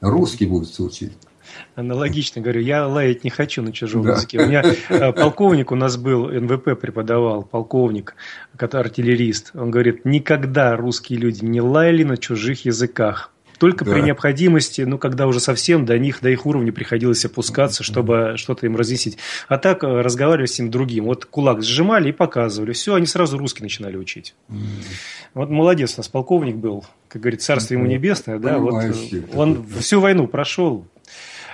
Русский будет учить. Аналогично говорю, я лаять не хочу на чужом да. языке. У меня э, полковник у нас был, НВП преподавал, полковник, артиллерист. Он говорит, никогда русские люди не лаяли на чужих языках. Только да. при необходимости, ну, когда уже совсем до них, до их уровня приходилось опускаться, чтобы что-то им разъяснить. А так э, разговаривали с ним другим. Вот кулак сжимали и показывали. Все, они сразу русский начинали учить. Mm. Вот молодец у нас полковник был, как говорит, царство ему небесное. Да, вот он всю войну прошел,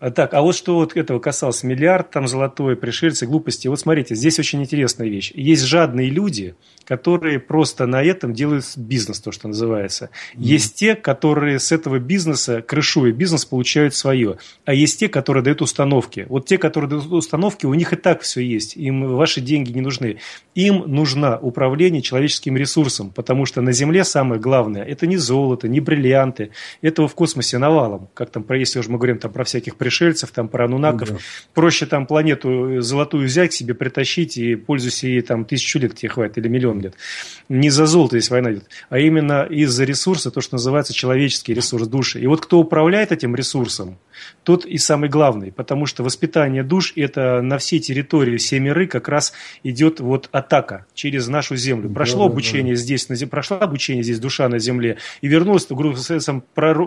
а так, а вот что вот этого касалось, миллиард там золотой, пришельцы, глупости. Вот смотрите, здесь очень интересная вещь. Есть жадные люди, которые просто на этом делают бизнес, то, что называется. Mm-hmm. Есть те, которые с этого бизнеса, крышуя бизнес, получают свое. А есть те, которые дают установки. Вот те, которые дают установки, у них и так все есть. Им ваши деньги не нужны. Им нужно управление человеческим ресурсом, потому что на Земле самое главное – это не золото, не бриллианты. Этого в космосе навалом. Как там, если уже мы говорим там, про всяких пришельцев, пришельцев, там, про анунаков. Ну, да. Проще там планету золотую взять, себе притащить и пользуйся ей там тысячу лет тебе хватит или миллион лет. Не за золото здесь война идет, а именно из-за ресурса, то, что называется человеческий ресурс души. И вот кто управляет этим ресурсом, тот и самый главный, потому что воспитание душ – это на всей территории, все миры как раз идет вот атака через нашу землю. Прошло да, обучение да. здесь, на, прошла обучение здесь душа на земле и вернулась, грубо говоря,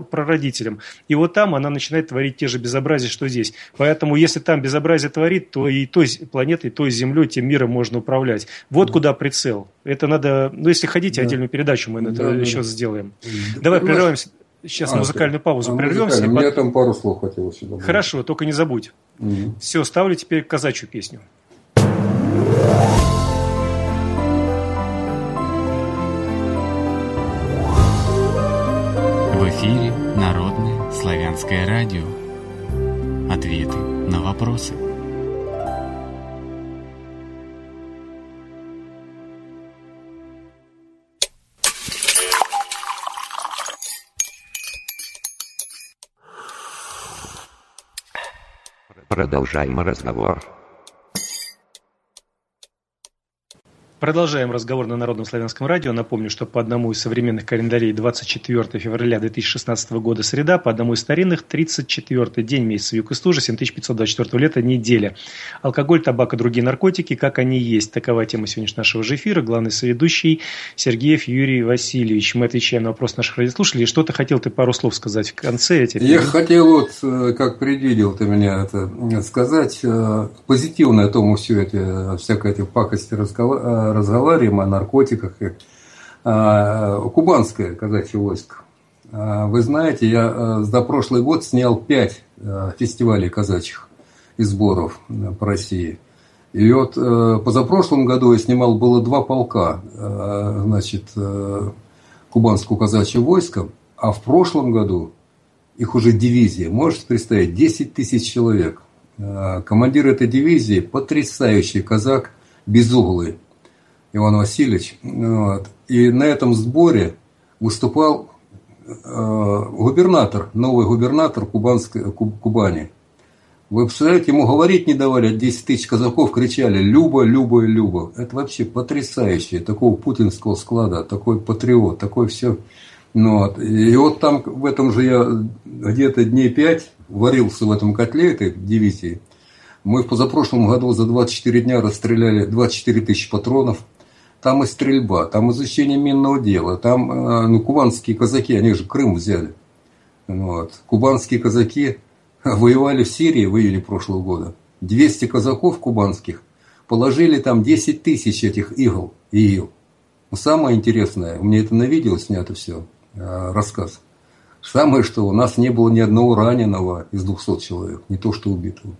прародителям. И вот там она начинает творить те же безобразия что здесь. Поэтому, если там безобразие творит, то и той планетой, той землей, тем миром можно управлять. Вот да. куда прицел. Это надо, ну, если хотите, да. отдельную передачу мы на это да, еще да. сделаем. Да. Давай прерываемся. Сейчас а, музыкальную паузу а, прервемся. Мне под... там пару слов хотелось сюда. Хорошо, только не забудь. Угу. Все, ставлю теперь казачью песню. В эфире Народное славянское радио. Ответы на вопросы. Продолжаем разговор. Продолжаем разговор на Народном славянском радио. Напомню, что по одному из современных календарей 24 февраля 2016 года среда, по одному из старинных 34 день месяца юг и стужи 7524 лета неделя. Алкоголь, табак и другие наркотики, как они есть. Такова тема сегодняшнего нашего же эфира. Главный соведущий Сергеев Юрий Васильевич. Мы отвечаем на вопрос наших радиослушателей. Что ты хотел ты пару слов сказать в конце? Этих... Я хотел вот, э, как предвидел ты меня это сказать, э, позитивное тому все это, всякое эти пакости разговаривать разговариваем о наркотиках. А, кубанское казачье войско. А, вы знаете, я э, за прошлый год снял пять э, фестивалей казачьих и сборов э, по России. И вот позапрошлом году я снимал было два полка, значит, кубанского казачьего войска, а в прошлом году их уже дивизия, можете представить, 10 тысяч человек. Командир этой дивизии потрясающий казак, безуглый. Иван Васильевич. Вот. И на этом сборе выступал э, губернатор, новый губернатор Кубанской, Кубани. Вы представляете, ему говорить не давали, 10 тысяч казаков кричали «Люба, Люба, Люба». Это вообще потрясающе, такого путинского склада, такой патриот, такой все. Ну, вот. И вот там в этом же я где-то дней пять варился в этом котле этой дивизии. Мы в позапрошлом году за 24 дня расстреляли 24 тысячи патронов – там и стрельба, там изучение минного дела, там э, ну, кубанские казаки, они же Крым взяли. Вот. Кубанские казаки воевали в Сирии в июле прошлого года. 200 казаков кубанских положили там 10 тысяч этих игл, игл. Но самое интересное, у меня это на видео снято все, э, рассказ. Самое, что у нас не было ни одного раненого из 200 человек, не то что убитого.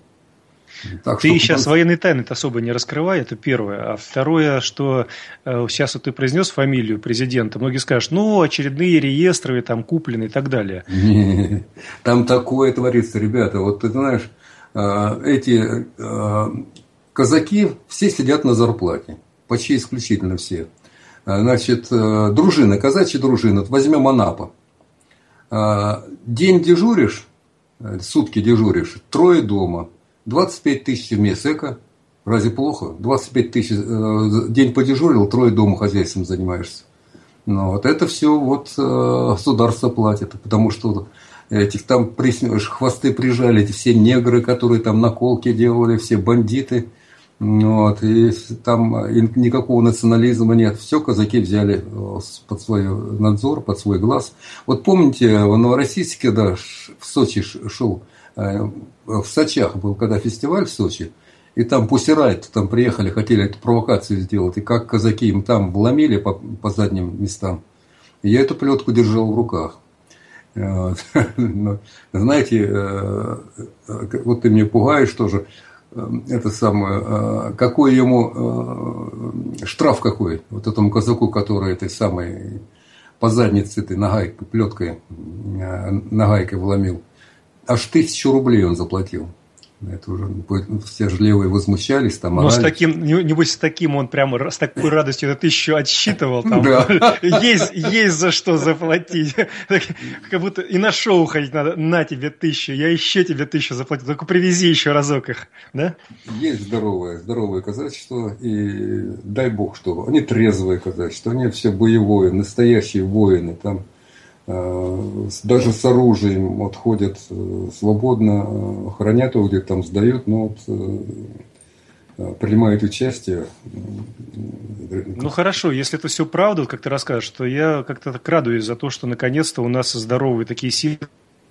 Так ты что... сейчас военные тайны особо не раскрывай, это первое. А второе, что э, сейчас вот ты произнес фамилию президента, многие скажут, ну, очередные реестры там куплены и так далее. Не, там такое творится, ребята. Вот ты знаешь, э, эти э, казаки все сидят на зарплате. Почти исключительно все. Значит, дружина, казачья дружина, возьмем Анапа. День дежуришь, сутки дежуришь, трое дома – 25 тысяч в Месека. Разве плохо? 25 тысяч, э, день подежурил, трое дома хозяйством занимаешься. Ну, вот это все вот э, государство платит, потому что этих там хвосты прижали, эти все негры, которые там наколки делали, все бандиты. Вот, и там никакого национализма нет. Все казаки взяли э, под свой надзор, под свой глаз. Вот помните, в Новороссийске, да, в Сочи шел, э, в Сочах был когда фестиваль в Сочи, и там Пусирайт, там приехали, хотели эту провокацию сделать, и как казаки им там вломили по, по задним местам. И я эту плетку держал в руках. Знаете, э, вот ты меня пугаешь тоже, это самое, какой ему штраф какой, вот этому казаку, который этой самой по заднице этой нагайкой, плеткой, нагайкой вломил. Аж тысячу рублей он заплатил. Это уже все жлевые возмущались. Там, Но с таким, небось, с таким он прямо с такой радостью это еще отсчитывал. Там, да. есть, есть за что заплатить. Как будто и на шоу ходить надо. На тебе тысячу, я еще тебе тысячу заплатил. Только привези еще разок их. Да? Есть здоровое, здоровое казачество. И дай бог, что они трезвые казачество. Они все боевое, настоящие воины. Там даже с оружием вот ходят э, свободно, э, хранят его где-то там сдают, но вот принимают участие. Ну хорошо, если это все правда, как ты расскажешь, то я как-то так радуюсь за то, что наконец-то у нас здоровые такие силы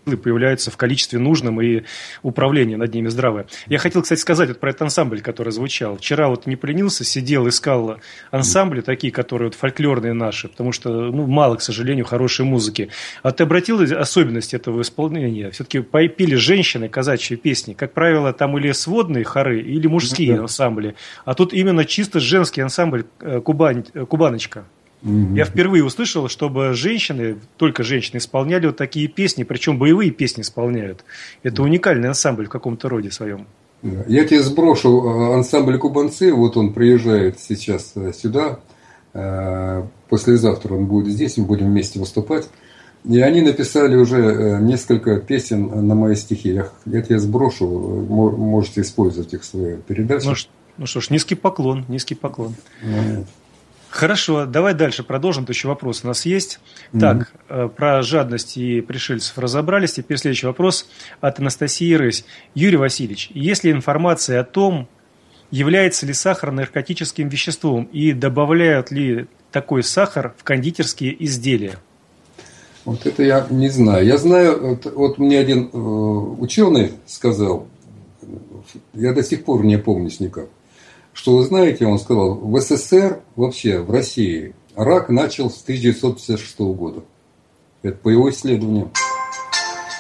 появляются в количестве нужном, и управление над ними здравое. Я хотел, кстати, сказать вот про этот ансамбль, который звучал. Вчера вот не поленился, сидел, искал ансамбли такие, которые вот фольклорные наши, потому что ну, мало, к сожалению, хорошей музыки. А ты обратил особенность этого исполнения? Все-таки пели женщины казачьи песни. Как правило, там или сводные хоры, или мужские ансамбли. А тут именно чисто женский ансамбль э, Кубань, э, Кубаночка. Угу. Я впервые услышал, чтобы женщины, только женщины исполняли вот такие песни, причем боевые песни исполняют. Это уникальный ансамбль в каком-то роде своем. Я тебе сброшу э, ансамбль Кубанцы, вот он приезжает сейчас э, сюда, э, послезавтра он будет здесь, мы будем вместе выступать. И они написали уже несколько песен на мои стихи. Я, я тебе сброшу, можете использовать их в своей передаче. Ну, ну что ж, низкий поклон, низкий поклон. Ну, Хорошо, давай дальше продолжим. То еще вопрос у нас есть. Mm-hmm. Так, э, про жадность и пришельцев разобрались. Теперь следующий вопрос от Анастасии Рысь. Юрий Васильевич, есть ли информация о том, является ли сахар наркотическим веществом и добавляют ли такой сахар в кондитерские изделия? Вот это я не знаю. Я знаю, вот, вот мне один э, ученый сказал, я до сих пор не помню никак что вы знаете, он сказал, в СССР, вообще в России, рак начал с 1956 года. Это по его исследованиям.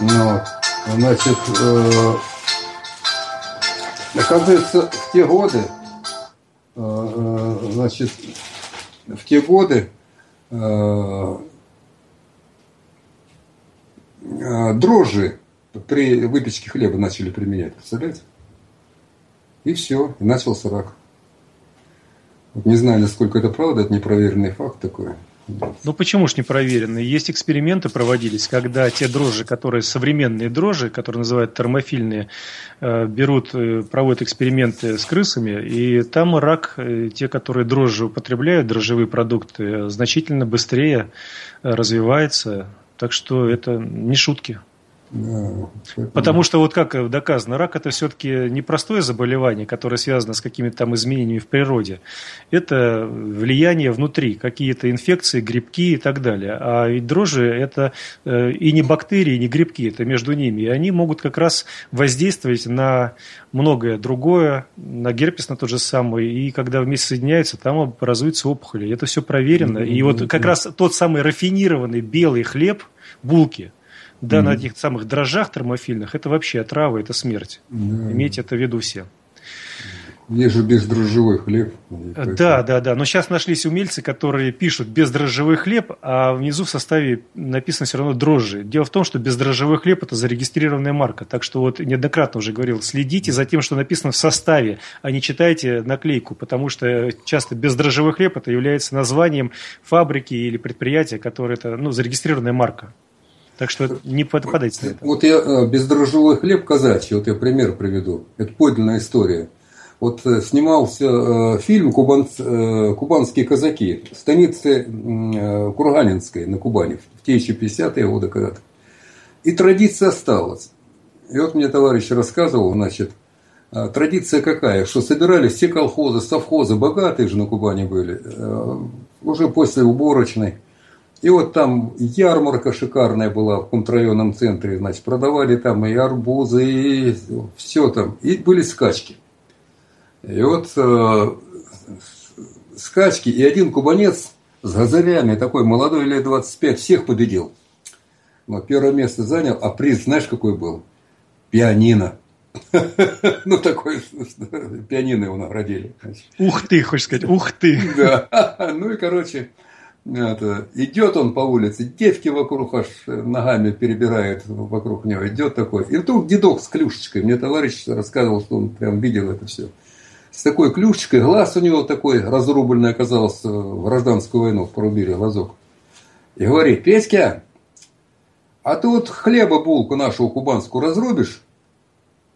Ну, значит, э, оказывается, в те годы, э, э, значит, в те годы э, э, дрожжи при выпечке хлеба начали применять, представляете? И все, и начался рак. Не знаю, насколько это правда, это непроверенный факт такой. Ну почему ж непроверенный? Есть эксперименты проводились, когда те дрожжи, которые современные дрожжи, которые называют термофильные, э, берут, э, проводят эксперименты с крысами, и там рак, э, те, которые дрожжи употребляют, дрожжевые продукты, значительно быстрее развивается. Так что это не шутки. Потому что вот как доказано, рак это все-таки непростое заболевание, которое связано с какими-то там изменениями в природе. Это влияние внутри, какие-то инфекции, грибки и так далее. А ведь дрожжи это э, и не бактерии, и не грибки, это между ними. И они могут как раз воздействовать на многое другое, на герпес на тот же самый. И когда вместе соединяются, там образуются опухоли. Это все проверено. И вот как раз тот самый рафинированный белый хлеб, булки – да, mm-hmm. на этих самых дрожжах термофильных это вообще отрава, это смерть. Mm-hmm. Имейте это в виду все. Есть же бездрожжевой хлеб. Да, да, да. Но сейчас нашлись умельцы, которые пишут бездрожжевой хлеб, а внизу в составе написано все равно дрожжи. Дело в том, что бездрожжевой хлеб – это зарегистрированная марка. Так что вот неоднократно уже говорил, следите за тем, что написано в составе, а не читайте наклейку, потому что часто бездрожжевой хлеб – это является названием фабрики или предприятия, которое это ну, зарегистрированная марка. Так что не подпадайте на это. Вот я э, бездрожжевой хлеб казачий, вот я пример приведу. Это подлинная история. Вот э, снимался э, фильм Кубан, «Кубанские казаки» в станице Курганинской на Кубани в те еще 50-е годы когда-то. И традиция осталась. И вот мне товарищ рассказывал, значит, традиция какая, что собирались все колхозы, совхозы, богатые же на Кубани были, уже после уборочной. И вот там ярмарка шикарная была в каком районном центре, значит, продавали там и арбузы, и все там, и были скачки. И вот э, скачки, и один кубанец с газарями, такой молодой, лет 25, всех победил. Но первое место занял, а приз знаешь какой был? Пианино. Ну, такой пианино его наградили. Ух ты, хочешь сказать, ух ты. Да. Ну и, короче, это, идет он по улице, девки вокруг аж ногами перебирает вокруг него, идет такой. И вдруг дедок с клюшечкой. Мне товарищ рассказывал, что он прям видел это все. С такой клюшечкой, глаз у него такой разрубленный оказался в гражданскую войну, порубили глазок. И говорит, Петька, а ты вот хлеба булку нашу кубанскую разрубишь?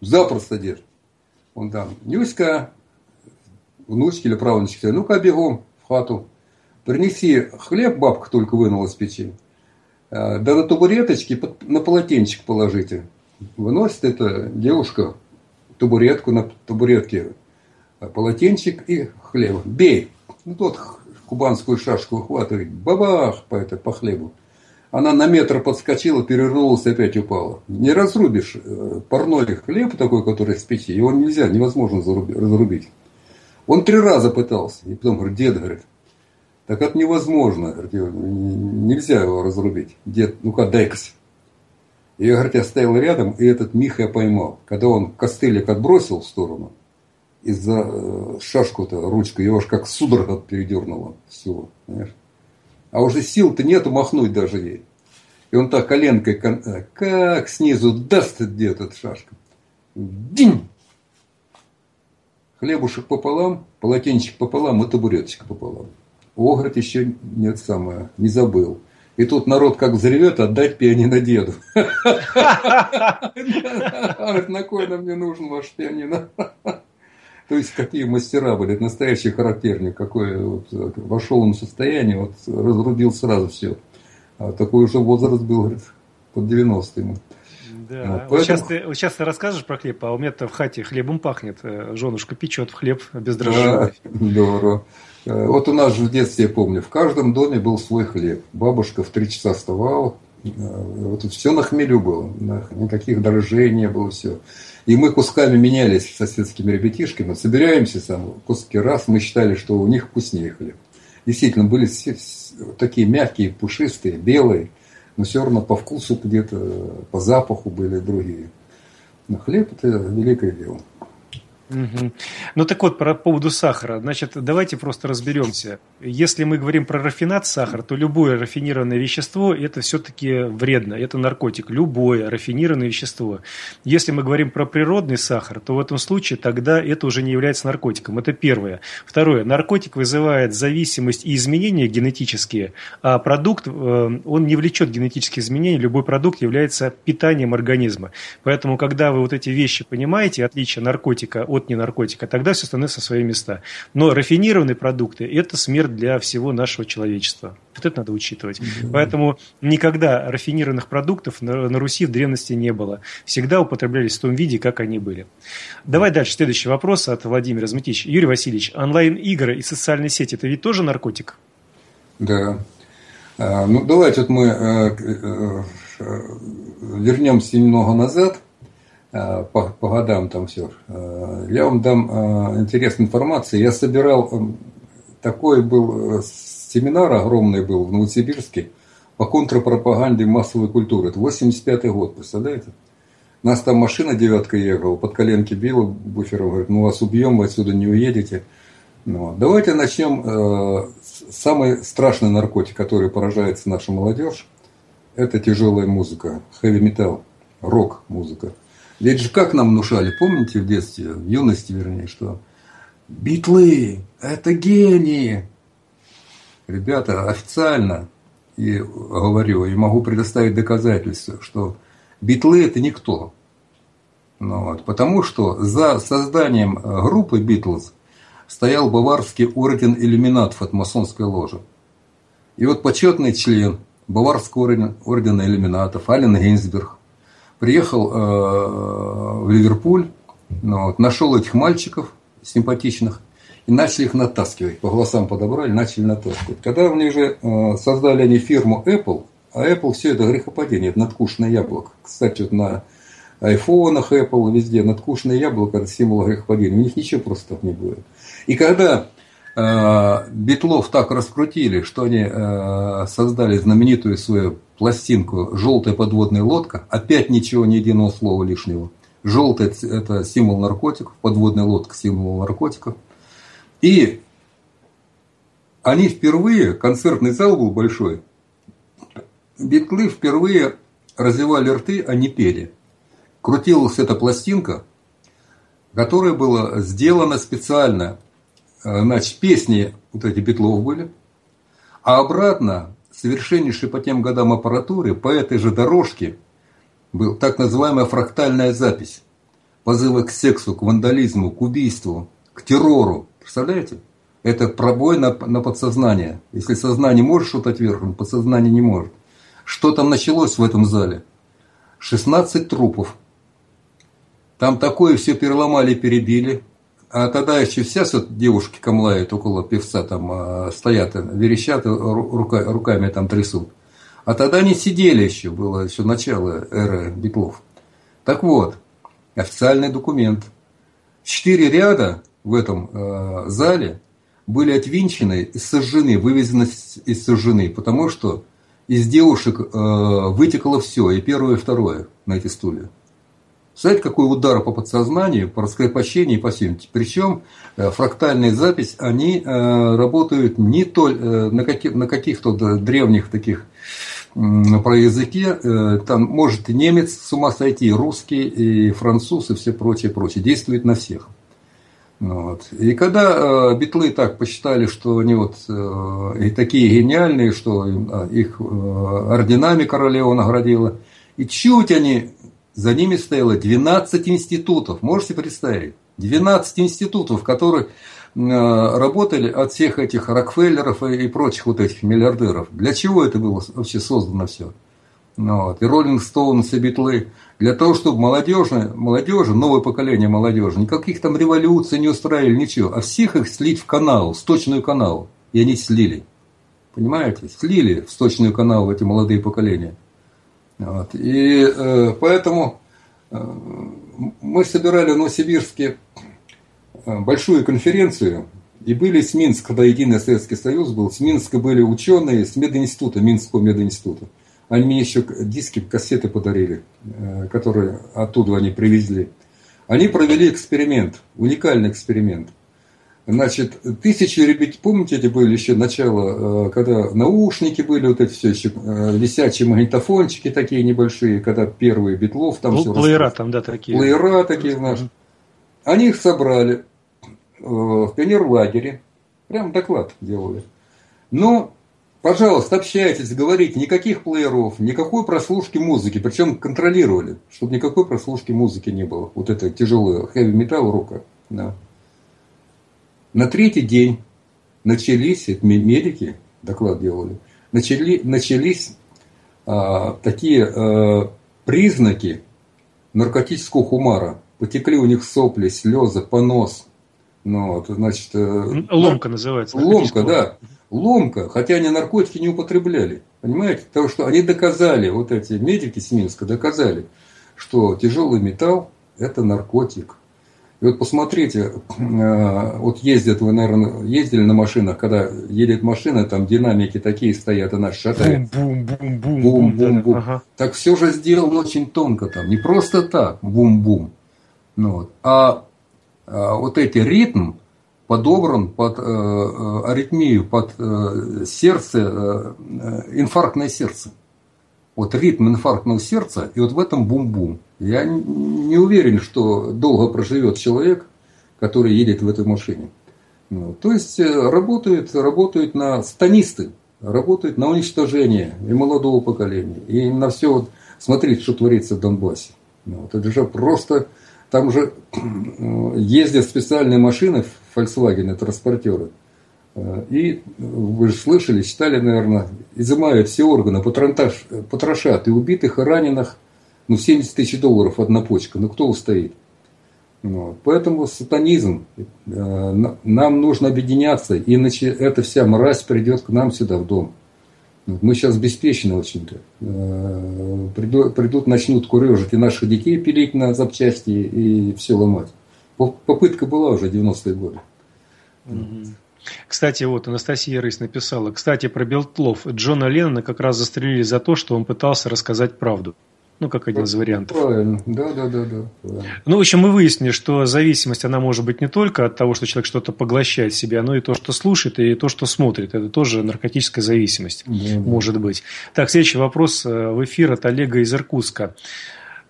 Запросто, дед. Он там, Нюська, внучки или правнучки, ну-ка бегом в хату. Принеси хлеб, бабка только вынула из печи. А, да на табуреточке на полотенчик положите. Выносит эта девушка табуретку на табуретке, полотенчик и хлеб. Бей. Ну, тот кубанскую шашку выхватывает, бабах по, это, по хлебу. Она на метр подскочила, перевернулась и опять упала. Не разрубишь э, парной хлеб такой, который с печи, его нельзя, невозможно разрубить. Он три раза пытался. И потом говорит, дед, говорит, так это невозможно. Нельзя его разрубить. Дед, ну-ка, дай-ка. И, говорит, я стоял рядом, и этот Миха я поймал. Когда он костылик отбросил в сторону, из-за э, шашку-то, ручку, его аж как судорога передернуло всего. Понимаешь? А уже сил-то нету махнуть даже ей. И он так коленкой, э, как снизу даст где этот шашка. Динь! Хлебушек пополам, полотенчик пополам и табуреточка пополам. О, говорит, еще нет самое, не забыл. И тут народ как взревет, отдать пианино деду. На кой нам не нужен ваш пианино? То есть, какие мастера были, настоящий характерник, какой вот, вошел он в состояние, вот разрубил сразу все. А такой уже возраст был, говорит, под 90 ему. Да. Вот, поэтому... сейчас, ты, вот сейчас ты расскажешь про хлеб, а у меня-то в хате хлебом пахнет. Э, женушка печет в хлеб бездрожжевый. Да, здорово. Э, вот у нас же в детстве, я помню, в каждом доме был свой хлеб. Бабушка в три часа вставала, э, вот все на хмелю было, никаких дрожжей не было, все. И мы кусками менялись с соседскими ребятишками, собираемся сам, куски раз, мы считали, что у них вкуснее хлеб. Действительно, были все, такие мягкие, пушистые, белые, но все равно по вкусу где-то, по запаху были другие. Но хлеб – это великое дело. Угу. Ну так вот, по поводу сахара. Значит, давайте просто разберемся. Если мы говорим про рафинат сахара, то любое рафинированное вещество – это все-таки вредно, это наркотик. Любое рафинированное вещество. Если мы говорим про природный сахар, то в этом случае тогда это уже не является наркотиком. Это первое. Второе. Наркотик вызывает зависимость и изменения генетические, а продукт, э, он не влечет генетические изменения. Любой продукт является питанием организма. Поэтому, когда вы вот эти вещи понимаете, отличие наркотика от ненаркотика, тогда все становится на свои места. Но рафинированные продукты – это смерть для всего нашего человечества. Вот это надо учитывать. Mm-hmm. Поэтому никогда рафинированных продуктов на, на Руси в древности не было. Всегда употреблялись в том виде, как они были. Давай дальше. Следующий вопрос от Владимира Змитич. Юрий Васильевич, онлайн-игры и социальные сети – это ведь тоже наркотик? Да. А, ну, давайте вот мы э, э, вернемся немного назад по, по годам там все. Э, я вам дам э, интересную информацию. Я собирал, такой был семинар огромный был в Новосибирске по контрпропаганде массовой культуры. Это 85 год, представляете? Нас там машина девятка ехала, под коленки била буфером, говорит, мы вас убьем, вы отсюда не уедете. Ну, давайте начнем. Э, самый страшный наркотик, который поражается наша молодежь, это тяжелая музыка, хэви-металл, рок-музыка. Ведь же как нам внушали, помните в детстве, в юности вернее, что битлы – это гении. Ребята, официально и говорю, и могу предоставить доказательства, что битлы – это никто. Ну, вот, потому что за созданием группы Битлз стоял баварский орден иллюминатов от масонской ложи. И вот почетный член баварского ордена иллюминатов Ален Гейнсберг приехал э, в Ливерпуль, ну, вот, нашел этих мальчиков симпатичных и начали их натаскивать. По голосам подобрали, начали натаскивать. Когда они уже э, создали они фирму Apple, а Apple все это грехопадение, это надкушенное яблоко. Кстати, вот на айфонах Apple, везде надкушенное яблоко – это символ грехопадения. У них ничего просто так не будет. И когда Битлов так раскрутили, что они э, создали знаменитую свою пластинку «Желтая подводная лодка», опять ничего, ни единого слова лишнего. Желтый – это символ наркотиков, подводная лодка – символ наркотиков. И они впервые, концертный зал был большой, Битлы впервые развивали рты, а не пели. Крутилась эта пластинка, которая была сделана специально. Э, значит, песни вот эти Битлов были, а обратно совершеннейшей по тем годам аппаратуры по этой же дорожке был так называемая фрактальная запись. Позывы к сексу, к вандализму, к убийству, к террору. Представляете? Это пробой на, на подсознание. Если сознание может что-то отвергнуть, подсознание не может. Что там началось в этом зале? 16 трупов. Там такое все переломали, перебили. А тогда еще сейчас вот девушки камлают около певца, там а, стоят, верещат, рука, руками там трясут. А тогда они сидели еще, было еще начало эры Битлов. Так вот, официальный документ. Четыре ряда в этом э, зале были отвинчены и сожжены, вывезены и сожжены, потому что из девушек э, вытекло все, и первое, и второе на эти стулья. Знаете, какой удар по подсознанию, по раскрепощению и по всем. Причем э, фрактальная запись, они э, работают не только э, на, каких, на каких-то древних таких про языке, там может и немец с ума сойти, и русский, и француз, и все прочее, прочее. Действует на всех. Вот. И когда э, битлы так посчитали, что они вот э, и такие гениальные, что их э, орденами королева наградила, и чуть они, за ними стояло 12 институтов, можете представить? 12 институтов, которые э, работали от всех этих Рокфеллеров и, прочих вот этих миллиардеров. Для чего это было вообще создано все? Вот. И Роллинг Стоунс, и Битлы. Для того, чтобы молодежи, молодежи, новое поколение молодежи, никаких там революций не устраивали, ничего. А всех их слить в канал, в сточную канал. И они слили. Понимаете? Слили в сточную канал эти молодые поколения. Вот. И э, поэтому э, мы собирали в Новосибирске э, большую конференцию, и были с Минска, когда Единый Советский Союз был, с Минска были ученые с мединститута, Минского мединститута. Они мне еще диски, кассеты подарили, э, которые оттуда они привезли. Они провели эксперимент, уникальный эксперимент. Значит, тысячи ребят, помните, эти были еще начало, э, когда наушники были, вот эти все еще э, висячие магнитофончики такие небольшие, когда первые битлов там все Плеера там, да, такие. Плеера такие наши. Они их собрали в пионерлагере, прям доклад делали. Но Пожалуйста, общайтесь, говорите, никаких плееров, никакой прослушки музыки, причем контролировали, чтобы никакой прослушки музыки не было. Вот это тяжелое хэви металл рока. Да. На третий день начались, медики доклад делали, начали, начались а, такие а, признаки наркотического хумара. Потекли у них сопли, слезы, понос. Ну, вот, значит, э, ломка называется. Ломка, да ломка, хотя они наркотики не употребляли. Понимаете? Потому что они доказали, вот эти медики с Минска доказали, что тяжелый металл – это наркотик. И вот посмотрите, э, вот ездят, вы, наверное, ездили на машинах, когда едет машина, там динамики такие стоят, она шатает. Бум-бум-бум-бум. Бум-бум-бум. Ага. Так все же сделано очень тонко там. Не просто так, бум-бум. Ну, вот. а, а вот эти ритм, подобран под э, э, аритмию, под э, сердце, э, э, инфарктное сердце. Вот ритм инфарктного сердца, и вот в этом бум-бум. Я не уверен, что долго проживет человек, который едет в этой машине. Ну, то есть э, работают, работают на станисты, работают на уничтожение и молодого поколения, и на все вот смотрите, что творится в Донбассе. Ну, вот это же просто там же ездят специальные машины, Volkswagen, транспортеры. Э, и вы же слышали, читали, наверное, изымают все органы, потрошат и убитых, и раненых Ну, 70 тысяч долларов одна почка, ну кто устоит? Вот. Поэтому сатанизм, э, нам нужно объединяться, иначе эта вся мразь придет к нам сюда в дом. Мы сейчас беспечны очень-то. Э, придут, придут, начнут курежить и наших детей пилить на запчасти и все ломать. Попытка была уже 90-е годы. Кстати, вот Анастасия Рысь написала, кстати, про Белтлов. Джона Леннона как раз застрелили за то, что он пытался рассказать правду. Ну, как один из вариантов. Да, да, да, да. Ну, в общем, мы выяснили, что зависимость, она может быть не только от того, что человек что-то поглощает в себя, но и то, что слушает, и то, что смотрит. Это тоже наркотическая зависимость, да, может да. быть. Так, следующий вопрос э, в эфир от Олега из Иркутска.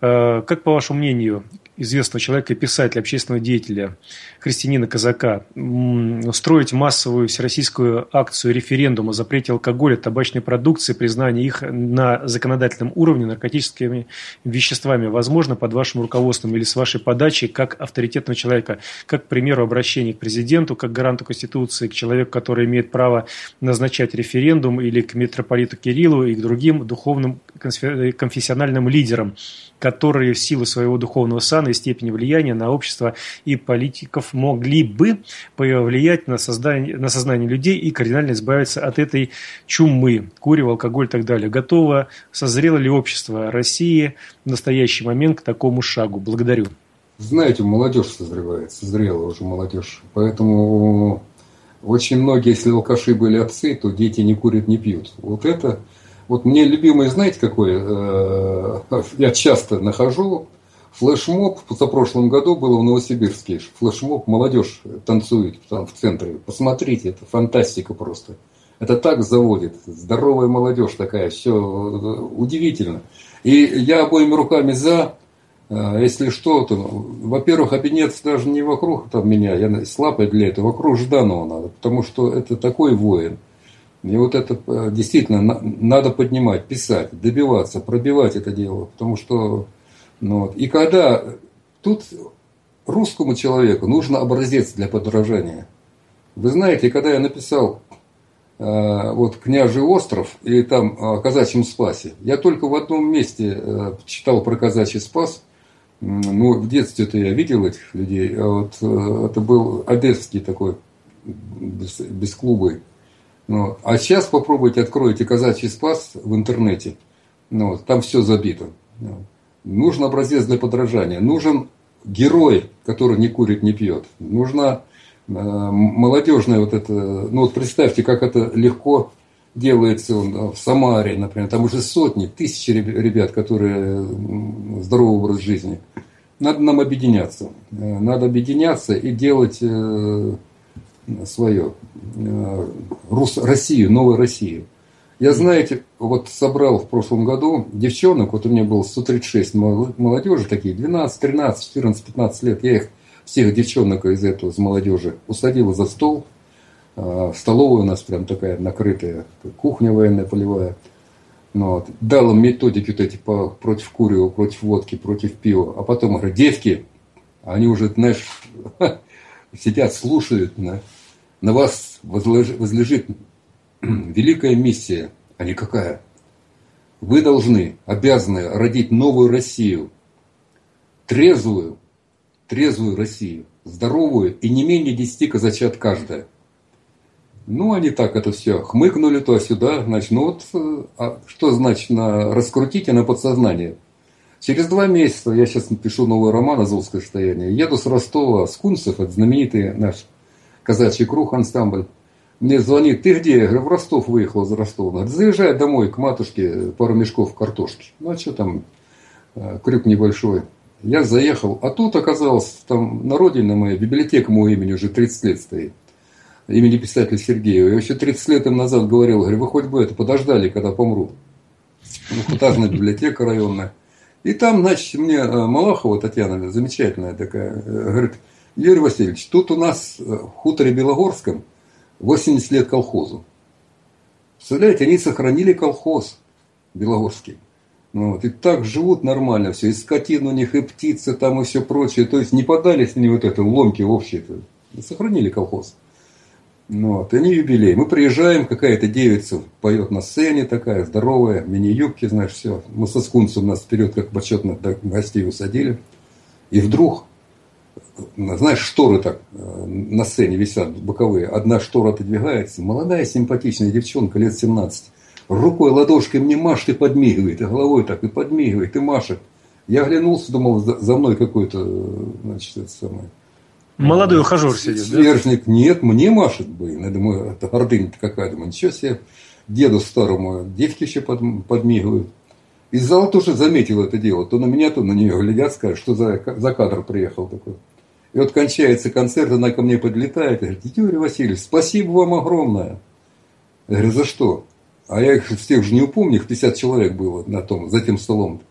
Э, как, по вашему мнению, известного человека, писателя, общественного деятеля, христианина Казака, устроить массовую всероссийскую акцию референдума о запрете алкоголя, табачной продукции, признания их на законодательном уровне наркотическими веществами, возможно, под вашим руководством или с вашей подачей, как авторитетного человека, как, к примеру, обращение к президенту, как гаранту Конституции, к человеку, который имеет право назначать референдум, или к митрополиту Кириллу и к другим духовным конфессиональным лидерам, которые в силу своего духовного сана и степени влияния на общество и политиков могли бы повлиять на создание, на сознание людей и кардинально избавиться от этой чумы, курева, алкоголь и так далее. Готово, созрело ли общество России в настоящий момент к такому шагу? Благодарю. Знаете, молодежь созревает, созрела уже молодежь. Поэтому очень многие, если алкаши были отцы, то дети не курят, не пьют. Вот это вот мне любимый, знаете, какой, э, я часто нахожу, флешмоб в прошлом году было в Новосибирске, флешмоб, молодежь танцует там в центре, посмотрите, это фантастика просто. Это так заводит, здоровая молодежь такая, все э, удивительно. И я обоими руками за, э, если что, то, ну, во-первых, объединяться даже не вокруг там, меня, я слабый для этого, вокруг Жданова надо, потому что это такой воин. И вот это э, действительно надо поднимать, писать, добиваться, пробивать это дело. Потому что, вот, и когда тут русскому человеку нужно образец для подражания. Вы знаете, когда я написал э, вот «Княжий остров» и там о казачьем спасе, я только в одном месте э, читал про казачий спас. Ну, в детстве-то я видел этих людей. А вот э, это был одесский такой, без, без клубы ну, а сейчас попробуйте, откройте казачий спас в интернете. Ну, там все забито. Ну, нужен образец для подражания. Нужен герой, который не курит, не пьет. Нужна э, молодежная вот это. Ну вот представьте, как это легко делается он, в Самаре, например. Там уже сотни, тысячи ребят, которые здоровый образ жизни. Надо нам объединяться. Э, надо объединяться и делать э, свое, Россию, новую Россию. Я, знаете, вот собрал в прошлом году девчонок, вот у меня было 136 молодежи такие, 12, 13, 14, 15 лет. Я их, всех девчонок из этого, из молодежи, усадил за стол. Э, столовая у нас прям такая накрытая, кухня военная, полевая. Ну, вот. Дал им методики вот эти по, против курева, против водки, против пива. А потом говорю, девки, они уже, знаешь, сидят, слушают, да, на вас возлежит великая миссия, а не какая. Вы должны, обязаны родить новую Россию, трезвую, трезвую Россию, здоровую и не менее десяти казачат каждая. Ну, они так это все хмыкнули туда-сюда, значит, ну вот, э, а что значит на, раскрутить на подсознание? Через два месяца, я сейчас напишу новый роман «Азовское состояние», еду с Ростова, с Кунцев, это знаменитый наш казачий круг, ансамбль. Мне звонит, ты где? Я говорю, в Ростов выехал из Ростова. Говорит, заезжай домой к матушке, пару мешков картошки. Ну, а что там, э, крюк небольшой. Я заехал, а тут оказалось, там на родине моей библиотека моего имени уже 30 лет стоит. Имени писателя Сергеева. Я еще 30 лет им назад говорил, говорю, вы хоть бы это подождали, когда помру. Ну, хутажная библиотека районная. И там, значит, мне э, Малахова Татьяна, замечательная такая, э, говорит, Юрий Васильевич, тут у нас в хуторе Белогорском 80 лет колхозу. Представляете, они сохранили колхоз Белогорский. Ну, вот, и так живут нормально все. И скотина у них, и птицы там, и все прочее. То есть не подались они вот это, ломки общие. -то. Сохранили колхоз. Ну, вот, и не юбилей. Мы приезжаем, какая-то девица поет на сцене такая, здоровая, мини-юбки, знаешь, все. Мы со скунсом нас вперед, как почетных гостей усадили. И вдруг, знаешь, шторы так э, на сцене висят боковые. Одна штора отодвигается. Молодая симпатичная девчонка, лет 17. Рукой, ладошкой мне машет и подмигивает. И головой так и подмигивает, и машет. Я оглянулся, думал, за мной какой-то, значит, это самое, Молодой ухажер сидит, Сверстник, да? нет, мне машет, блин. Я думаю, это гордыня какая. Думаю, ничего себе, деду старому, девки еще под, подмигивают. И зал тоже заметил это дело. То на меня, то на нее глядят, скажут, что за, за кадр приехал такой. И вот кончается концерт, она ко мне подлетает и говорит, Юрий Васильевич, спасибо вам огромное. Я говорю, за что? А я их всех же не упомню, их 50 человек было на том, за тем столом.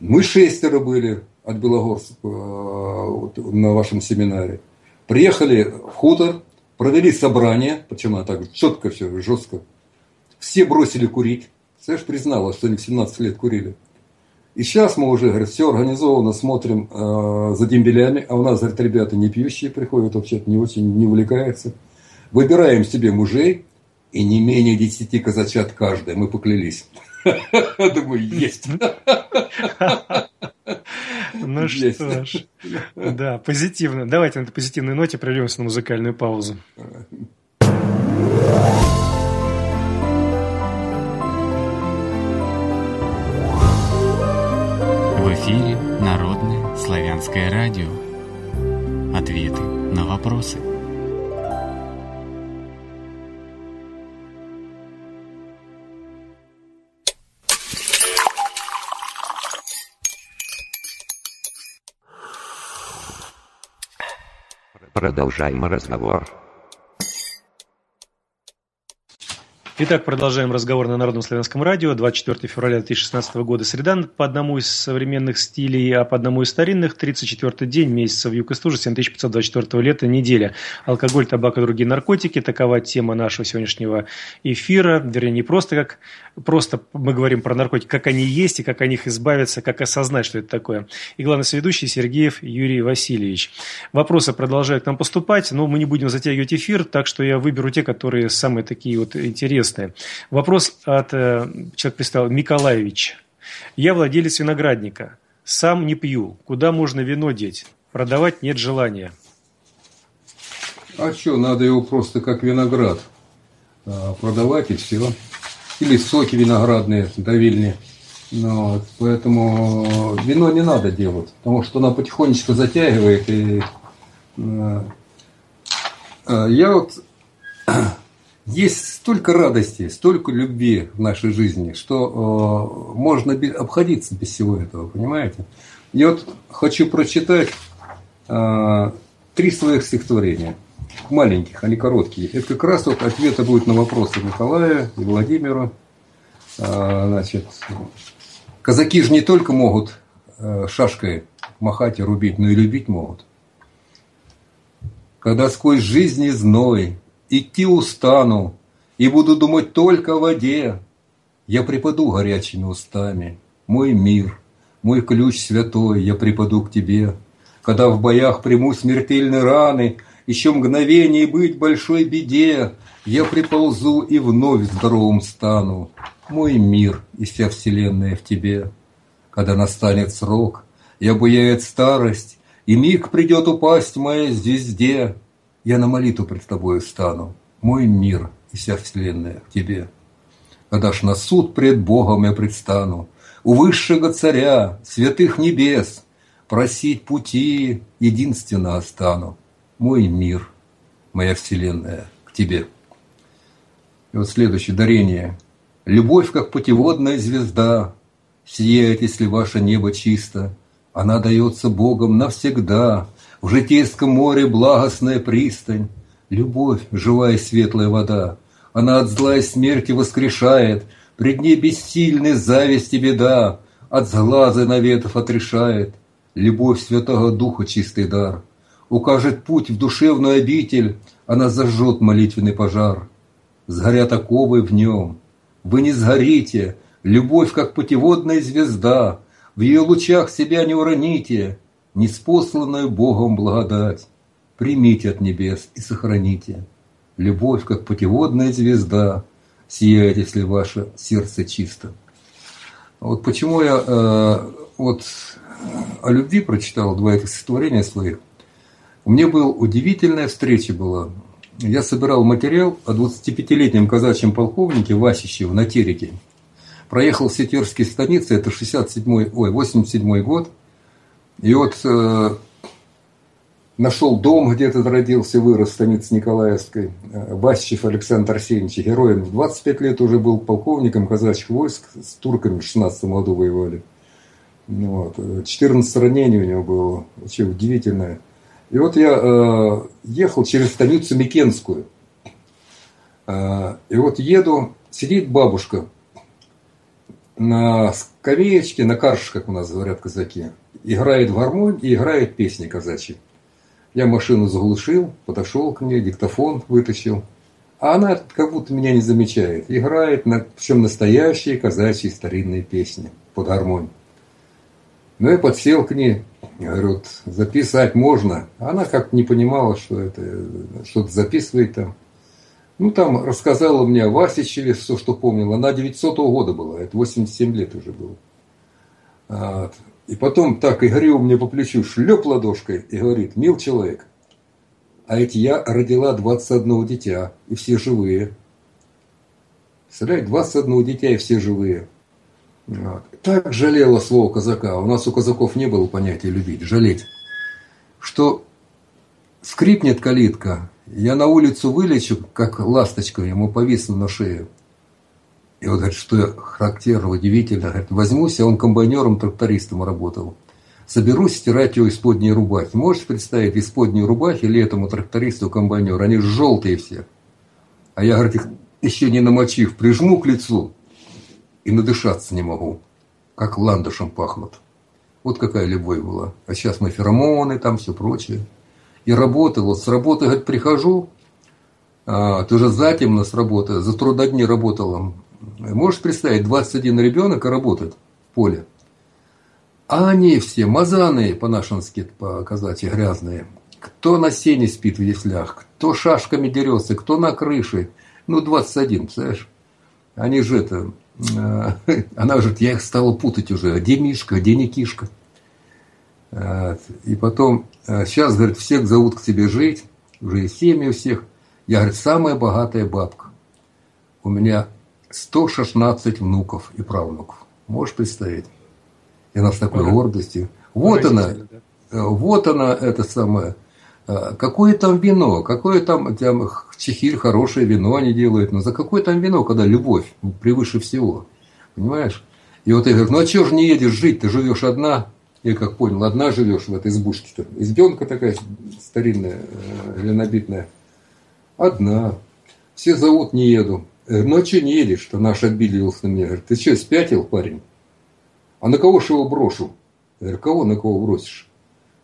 Мы шестеро были, от Белогорска вот, на вашем семинаре. Приехали в хутор, провели собрание, причем она так четко все, жестко. Все бросили курить. Сэш признала, что они в 17 лет курили. И сейчас мы уже, говорит, все организованно смотрим э, за дембелями, а у нас, говорит, ребята не пьющие приходят, вообще-то не очень не увлекаются. Выбираем себе мужей, и не менее десяти казачат каждая. Мы поклялись. Думаю, есть. Ну что ж, да, позитивно. Давайте на этой позитивной ноте прервемся на музыкальную паузу. Эфире Народное славянское радио. Ответы на вопросы. Продолжаем разговор. Итак, продолжаем разговор на Народном славянском радио. 24 февраля 2016 года, среда, по одному из современных стилей, а по одному из старинных, 34 день месяца в юг и стужи, 7524 лета, неделя. Алкоголь, табак и другие наркотики – такова тема нашего сегодняшнего эфира. Вернее, не просто как просто мы говорим про наркотики, как они есть и как о них избавиться, как осознать, что это такое. И главный соведущий Сергеев Юрий Васильевич. Вопросы продолжают к нам поступать, но мы не будем затягивать эфир, так что я выберу те, которые самые такие вот интересные. Вопрос от, э, человек представил, Николаевич. Я владелец виноградника. Сам не пью. Куда можно вино деть? Продавать нет желания. А что, надо его просто как виноград а, продавать и все или соки виноградные, давильни. Ну, вот, поэтому вино не надо делать, потому что оно потихонечку затягивает. И, э, э, я вот есть столько радости, столько любви в нашей жизни, что э, можно обходиться без всего этого, понимаете? Я вот хочу прочитать э, три своих стихотворения маленьких, они короткие. Это как раз вот ответы будет на вопросы Николая и Владимира. А, значит, казаки же не только могут э, шашкой махать и рубить, но и любить могут. Когда сквозь жизни зной идти устану и буду думать только о воде, я припаду горячими устами, мой мир, мой ключ святой, я припаду к тебе. Когда в боях приму смертельные раны – еще мгновение быть большой беде, я приползу и вновь здоровым стану. Мой мир и вся вселенная в тебе. Когда настанет срок, и обуяет старость, и миг придет упасть моей звезде, я на молитву пред тобой встану. Мой мир и вся вселенная в тебе. Когда ж на суд пред Богом я предстану, у высшего царя, святых небес, просить пути единственно стану мой мир, моя вселенная, к тебе. И вот следующее дарение. Любовь, как путеводная звезда, сияет, если ваше небо чисто. Она дается Богом навсегда, в житейском море благостная пристань. Любовь, живая светлая вода, она от зла и смерти воскрешает, Пред ней бессильны зависть и беда, От сглаза наветов отрешает. Любовь Святого Духа чистый дар — укажет путь в душевную обитель, она зажжет молитвенный пожар. Сгорят оковы в нем. Вы не сгорите, любовь, как путеводная звезда, в ее лучах себя не уроните, неспосланную Богом благодать. Примите от небес и сохраните. Любовь, как путеводная звезда, сияет, если ваше сердце чисто. Вот почему я э, вот о любви прочитал два этих стихотворения своих. У меня была удивительная встреча была. Я собирал материал о 25-летнем казачьем полковнике Васищеве на Тереке. Проехал все терские станицы, это 67 ой, 87 год. И вот э, нашел дом, где то родился, вырос в станице Николаевской. Э, Васичев Александр Арсеньевич, героем. В 25 лет уже был полковником казачьих войск, с турками в 16 году воевали. Ну вот. 14 ранений у него было, вообще удивительное. И вот я э, ехал через станицу Микенскую. Э, и вот еду, сидит бабушка на скамеечке, на карше, как у нас говорят казаки. Играет в гармонь и играет песни казачьи. Я машину заглушил, подошел к ней, диктофон вытащил. А она как будто меня не замечает. Играет, на, причем настоящие казачьи старинные песни под гармонь. Ну, я подсел к ней, говорю, записать можно. Она как не понимала, что это, что-то записывает там. Ну, там рассказала мне о Васичеве, все, что помнила. Она 900 -го года была, это 87 лет уже было. Вот. И потом так Игорю мне по плечу шлеп ладошкой и говорит, мил человек, а ведь я родила 21 дитя, и все живые. Представляете, 21 дитя, и все живые. Вот. Так жалела слово казака. У нас у казаков не было понятия любить, жалеть. Что скрипнет калитка, я на улицу вылечу, как ласточка, ему повисну на шею. И вот, говорит, что характерно, удивительно, говорит, возьмусь, а он комбайнером-трактористом работал. Соберусь стирать его исподние рубахи. Можешь представить, исподние рубахи летом у тракториста, у комбайнера, они желтые все. А я, говорит, их еще не намочив, прижму к лицу и надышаться не могу, как ландышем пахнут. Вот какая любовь была. А сейчас мы феромоны, там все прочее. И работал, вот с работы, говорит, прихожу, а, ты уже затемно с работы, за трудодни работала, Можешь представить, 21 ребенок работает в поле. А они все мазаные, по-нашенски, по-казачьи, грязные. Кто на сене спит в яслях, кто шашками дерется, кто на крыше. Ну, 21, представляешь? Они же это... Э, она же, я их стала путать уже. Где Мишка, где Никишка? И потом, сейчас, э, говорит, всех зовут к себе жить, уже и семьи у всех. Я, говорит, самая богатая бабка. У меня 116 внуков и правнуков. Можешь представить? И она с такой ага. гордостью. Вот она, да? Э, вот она, это самое. Э, какое там вино, какое там, там чехиль, хорошее вино они делают. Но за какое там вино, когда любовь превыше всего? Понимаешь? И вот я говорю, ну а чего же не едешь жить? Ты живешь одна. Я как понял, одна живешь в этой избушке-то. Избенка такая старинная, ленобитная. Э, одна. Все зовут, не еду. Э, ну а что не едешь, что наш обиделся на меня? Говорит, ты что, спятил, парень? А на кого же его брошу? Я говорю, кого на кого бросишь?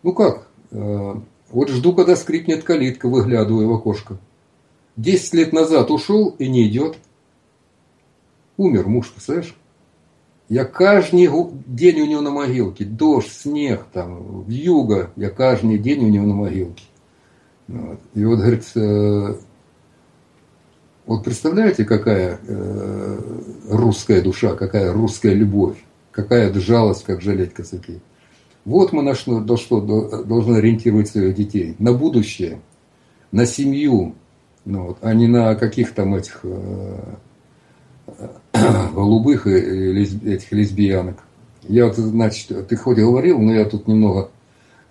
Ну как? Вот жду, когда скрипнет калитка, выглядываю в окошко. Десять лет назад ушел и не идет. Умер муж, представляешь? Я каждый день у него на могилке. Дождь, снег, там, юга. Я каждый день у него на могилке. Вот. И вот, говорит, э, вот представляете, какая э, русская душа, какая русская любовь, какая жалость, как жалеть косяки. Вот мы на что, до что должны ориентировать своих детей. На будущее, на семью, ну, вот, а не на каких там этих э, голубых и этих лесбиянок. Я вот, значит, ты хоть говорил, но я тут немного,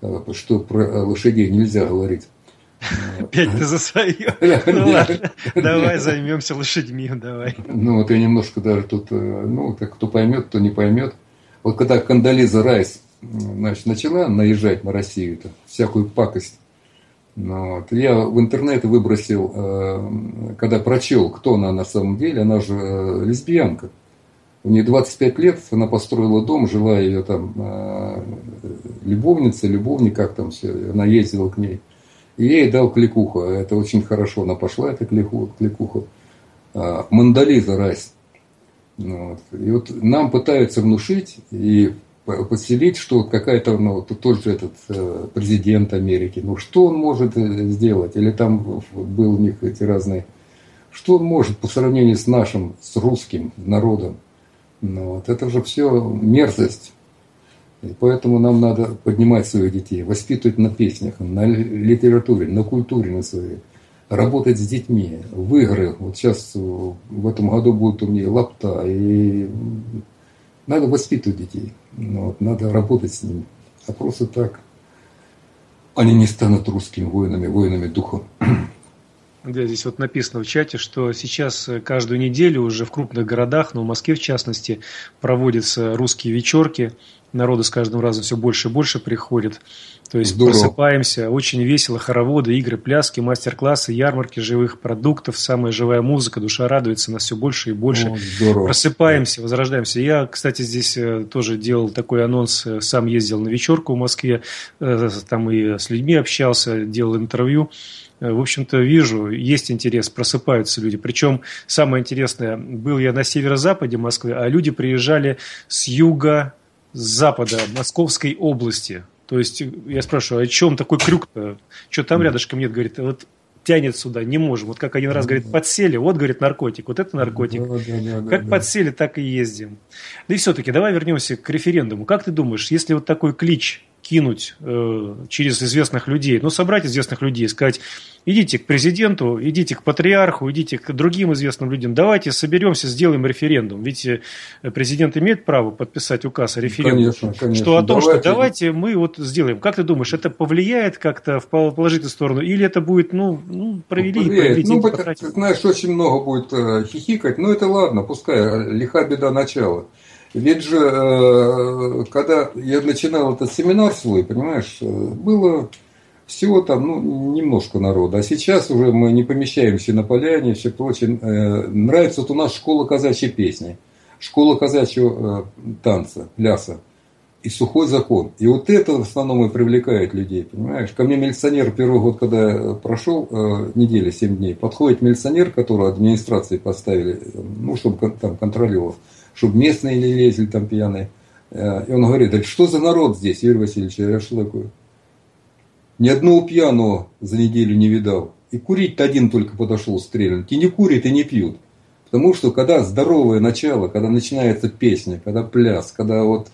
э, что про лошадей нельзя говорить. Опять ты за свое. Ну ладно, давай займемся лошадьми, давай. Ну вот я немножко даже тут, э, ну, так кто поймет, кто не поймет. Вот когда Кандализа Райс значит, начала наезжать на Россию, -то, всякую пакость, ну, вот, я в интернет выбросил, э, когда прочел, кто она на самом деле, она же э, лесбиянка. У нее 25 лет, она построила дом, жила ее там любовница, любовник, как там все, она ездила к ней. И ей дал кликуху. Это очень хорошо. Она пошла, эта кликуха. Мандализа Райс. Вот. И вот нам пытаются внушить, и подселить, что какая-то, ну, тот же этот э, президент Америки, ну, что он может э, сделать? Или там был у них эти разные... Что он может по сравнению с нашим, с русским народом? Ну, вот это же все мерзость. И поэтому нам надо поднимать своих детей, воспитывать на песнях, на литературе, на культуре на своей, работать с детьми, в игры. Вот сейчас в этом году будет у меня лапта, и надо воспитывать детей, ну, вот, надо работать с ними. А просто так они не станут русскими воинами, воинами духа. Да, здесь вот написано в чате, что сейчас каждую неделю уже в крупных городах, но в Москве в частности, проводятся русские вечерки. Народу с каждым разом все больше и больше приходит. То есть Здорово. просыпаемся, очень весело, хороводы, игры, пляски, мастер-классы, ярмарки живых продуктов, самая живая музыка, душа радуется, нас все больше и больше. О, здорово. Просыпаемся, возрождаемся. Я, кстати, здесь э, тоже делал такой анонс, э, сам ездил на вечерку в Москве, э, там и с людьми общался, делал интервью в общем-то, вижу, есть интерес, просыпаются люди. Причем самое интересное, был я на северо-западе Москвы, а люди приезжали с юга, с запада Московской области. То есть я спрашиваю, о чем такой крюк-то? Что там рядышком нет? Говорит, вот тянет сюда, не можем. Вот как один раз говорит, подсели, вот, говорит, наркотик, вот это наркотик. Да, да, да, как да, подсели, так и ездим. Да и все-таки давай вернемся к референдуму. Как ты думаешь, если вот такой клич кинуть э, через известных людей, ну, собрать известных людей, сказать, идите к президенту, идите к патриарху, идите к другим известным людям, давайте соберемся, сделаем референдум. Ведь э, президент имеет право подписать указ о референдуме. Конечно, конечно. Что о том, давайте. что давайте мы вот сделаем. Как ты думаешь, это повлияет как-то в положительную сторону, или это будет, ну, ну провели, ну, провели ну, ты знаешь, очень много будет э, хихикать, но это ладно, пускай, э, лиха беда начала. Ведь же, э, когда я начинал этот семинар свой, понимаешь, э, было всего там, ну, немножко народа. А сейчас уже мы не помещаемся на поляне и все прочее. Э, нравится вот у нас школа казачьей песни, школа казачьего танца, ляса и сухой закон. И вот это в основном и привлекает людей, понимаешь? Ко мне милиционер первый год, когда прошел, э, неделя, 7 дней, подходит милиционер, которого администрации поставили, ну, чтобы там контролировал чтобы местные не лезли там пьяные. Э, и он говорит, что за народ здесь, Юрий Васильевич? Я что такое? Ни одного пьяного за неделю не видал. И курить-то один только подошел стрельнуть. И не курит, и не пьют. Потому что когда здоровое начало, когда начинается песня, когда пляс, когда вот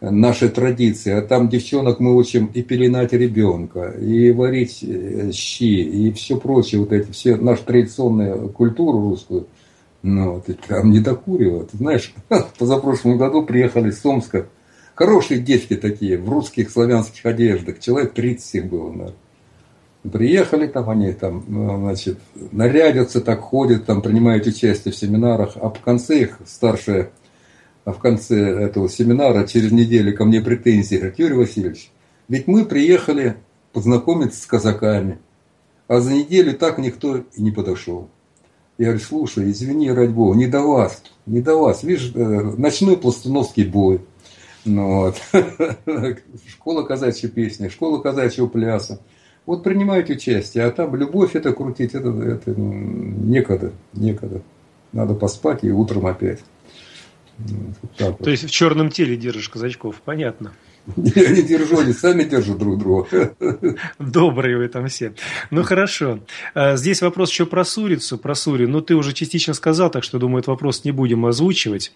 наши традиции, а там девчонок мы учим и пеленать ребенка, и варить э, щи, и все прочее, вот эти все нашу традиционную культуру русскую – ну, вот, там не докуривают. Знаешь, позапрошлом году приехали с Омска. Хорошие девки такие, в русских славянских одеждах. Человек 30 их было, наверное. Приехали там, они там, ну, значит, нарядятся, так ходят, там принимают участие в семинарах, а в конце их старшая, а в конце этого семинара через неделю ко мне претензии, говорит, Юрий Васильевич, ведь мы приехали познакомиться с казаками, а за неделю так никто и не подошел. Я говорю, слушай, извини, ради бога, не до вас, не до вас. Видишь, э, ночной пластуновский бой. Ну, вот. Школа казачьей песни, школа казачьего пляса. Вот принимайте участие, а там любовь это крутить, это, это некогда, некогда. Надо поспать и утром опять. Вот То вот. есть в черном теле держишь казачков, понятно. Я не держу, они сами держат друг друга. Добрые вы там все. Ну хорошо. А, здесь вопрос еще про Сурицу, про Сури. Ну ты уже частично сказал, так что, думаю, этот вопрос не будем озвучивать.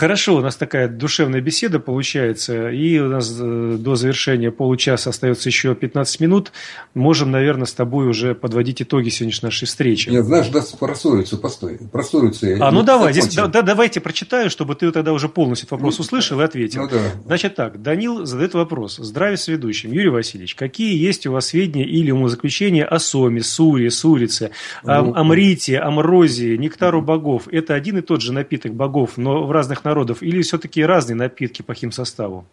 Хорошо, у нас такая душевная беседа получается, и у нас э, до завершения получаса остается еще 15 минут. Можем, наверное, с тобой уже подводить итоги сегодняшней нашей встречи. Нет, знаешь, да, про Сурицу, постой. Про Сурицу я А, ну давай, здесь, да, да, давайте прочитаю, чтобы ты тогда уже полностью этот вопрос ну, услышал и ответил. Ну, да. Значит так, Данил задает вопрос. Здравия с ведущим. Юрий Васильевич, какие есть у вас сведения или умозаключения о Соме, Суре, Сурице, ну, Амрите, Амрозии, Нектару богов? Это один и тот же напиток богов, но в разных разных народов или все-таки разные напитки по химсоставу?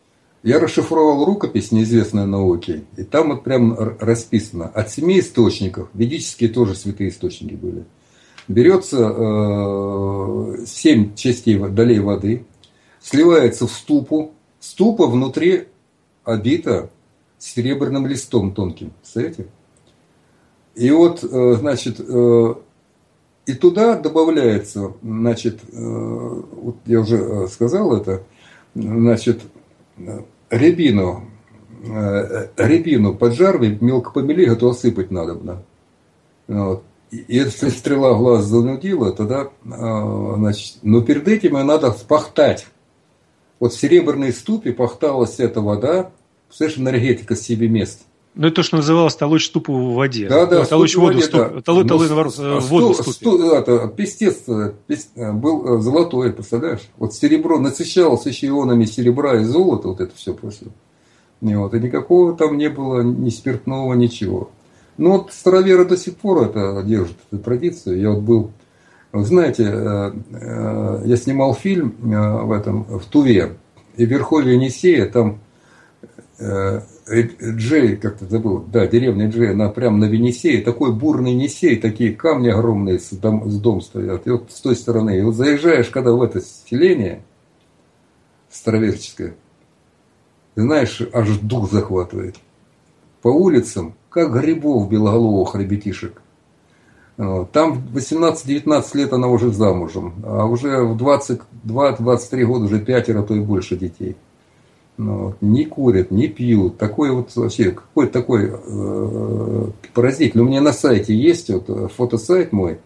Я расшифровал рукопись неизвестной науки, и там вот прям расписано. От семи источников, ведические тоже святые источники были, берется э, семь частей долей воды, сливается в ступу, ступа внутри обита серебряным листом тонким. Представляете? И вот, э, значит, э, и туда добавляется, значит, э, вот я уже э, сказал это, значит, рябину, э, рябину поджарили, мелко помели, готово сыпать надо. Да. Вот. Если стрела глаз занудила, тогда, а, значит, но перед этим ее надо спахтать. Вот в серебряной ступе пахталась эта вода, слышишь, энергетика себе мест. Ну, это то, что называлось толочь ступу в воде. Да, да, толочь воду, ступ, да. толочь ну, в воду сту, сту, это, пестец, пестец был золотой, представляешь? Вот серебро насыщалось еще ионами серебра и золота, вот это все просто. И, вот, и никакого там не было ни спиртного, ничего. Ну вот староверы до сих пор это держат, эту традицию. Я вот был, вы знаете, э, э, я снимал фильм э, в этом, в Туве, и в Верховье Енисея там Джей, как-то забыл, да, деревня Джей, она прям на Венесее, такой бурный Енисей, такие камни огромные с дом, с дом стоят. И вот с той стороны, и вот заезжаешь, когда в это селение староверческое, знаешь, аж дух захватывает. По улицам как грибов белоголовых ребятишек. Там 18-19 лет она уже замужем, а уже в 22-23 года уже пятеро, то и больше детей. Ну, не курят, не пьют. Такой вот вообще, какой такой э, поразительный. У меня на сайте есть вот э, фотосайт мой,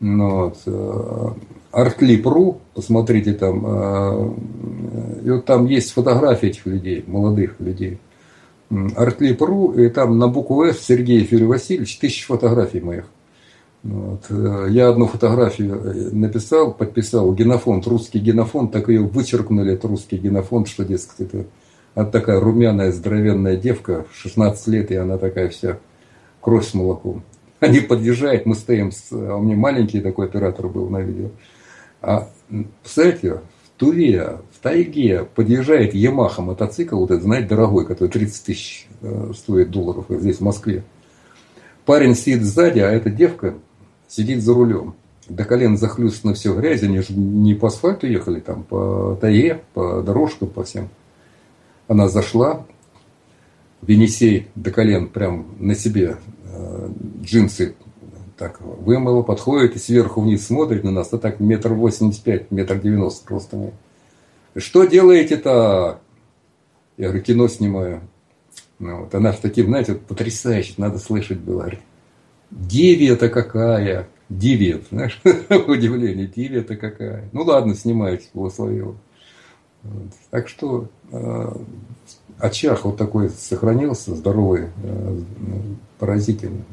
ну, вот, э, artlib.ru, посмотрите там, э, и вот там есть фотографии этих людей, молодых людей. Артлип.ру, и там на букву F Сергей Юрий Васильевич, тысячи фотографий моих. Вот. Я одну фотографию э, написал, подписал, генофонд, русский генофонд, так ее вычеркнули, это русский генофонд, что, дескать, это, это такая румяная, здоровенная девка, 16 лет, и она такая вся кровь с молоком. Они подъезжают, мы стоим, с, а у меня маленький такой оператор был на видео. А, представляете, в Туве, в тайге подъезжает Ямаха мотоцикл, вот этот, знаете, дорогой, который 30 тысяч э, стоит долларов здесь, в Москве. Парень сидит сзади, а эта девка сидит за рулем. До колен захлюстано все грязь, они же не по асфальту ехали, там по тае, по дорожкам, по всем. Она зашла, Венесей до колен прям на себе э, джинсы так вымыла, подходит и сверху вниз смотрит на нас, а так метр восемьдесят пять, метр девяносто просто. Что делаете-то? Я говорю, кино снимаю. Ну, вот она с таким, знаете, потрясающе, надо слышать было. Говорит, Дивия-то какая? Дивия, знаешь, удивление, дивия-то какая? Ну ладно, снимайте, благословил. Вот. Так что э, очаг вот такой сохранился, здоровый, э, поразительный.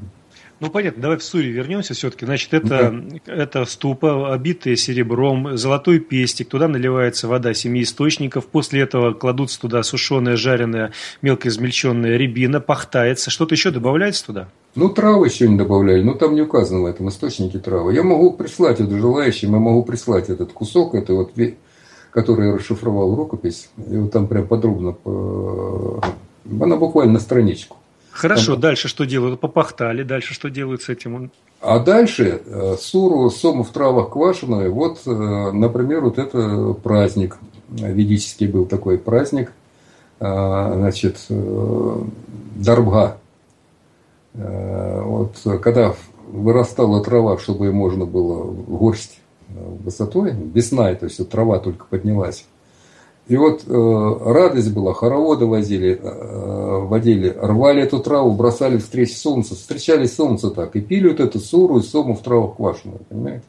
Ну, понятно, давай в Сури вернемся все-таки. Значит, это, да. это ступа, обитые серебром, золотой пестик, туда наливается вода семи источников, после этого кладутся туда сушеная, жареная, мелко измельченная рябина, пахтается. Что-то еще добавляется туда? Ну, травы еще не добавляли, но там не указано в этом источнике травы. Я могу прислать это желающим, я могу прислать этот кусок, это вот, который я расшифровал рукопись, и вот там прям подробно, по... она буквально на страничку. Хорошо, дальше что делают? Попахтали, дальше что делают с этим? А дальше э, суру, сому в травах квашеную, вот, э, например, вот это праздник, ведический был такой праздник, э, значит, Дарбга. Вот, когда вырастала трава, чтобы можно было горсть высотой, весна, то есть трава только поднялась, и вот э, радость была, хороводы возили, э, водили, рвали эту траву, бросали встреч солнца, встречали солнце так, и пили вот эту суру и сому в траву квашеную, понимаете?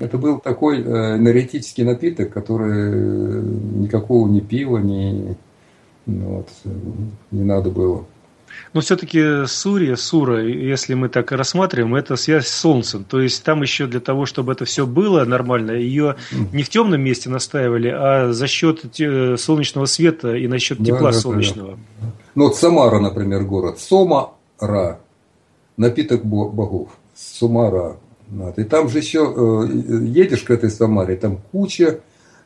Это был такой э, энергетический напиток, который э, никакого ни пива, ни, ну, вот, не надо было. Но все-таки Сурия, Сура, если мы так рассматриваем, это связь с Солнцем. То есть там еще для того, чтобы это все было нормально, ее не в темном месте настаивали, а за счет солнечного света и насчет тепла да, солнечного. Да. Ну вот Самара, например, город. Сома-Ра. Напиток богов. Сумара. И там же еще э, едешь к этой Самаре, там куча Э,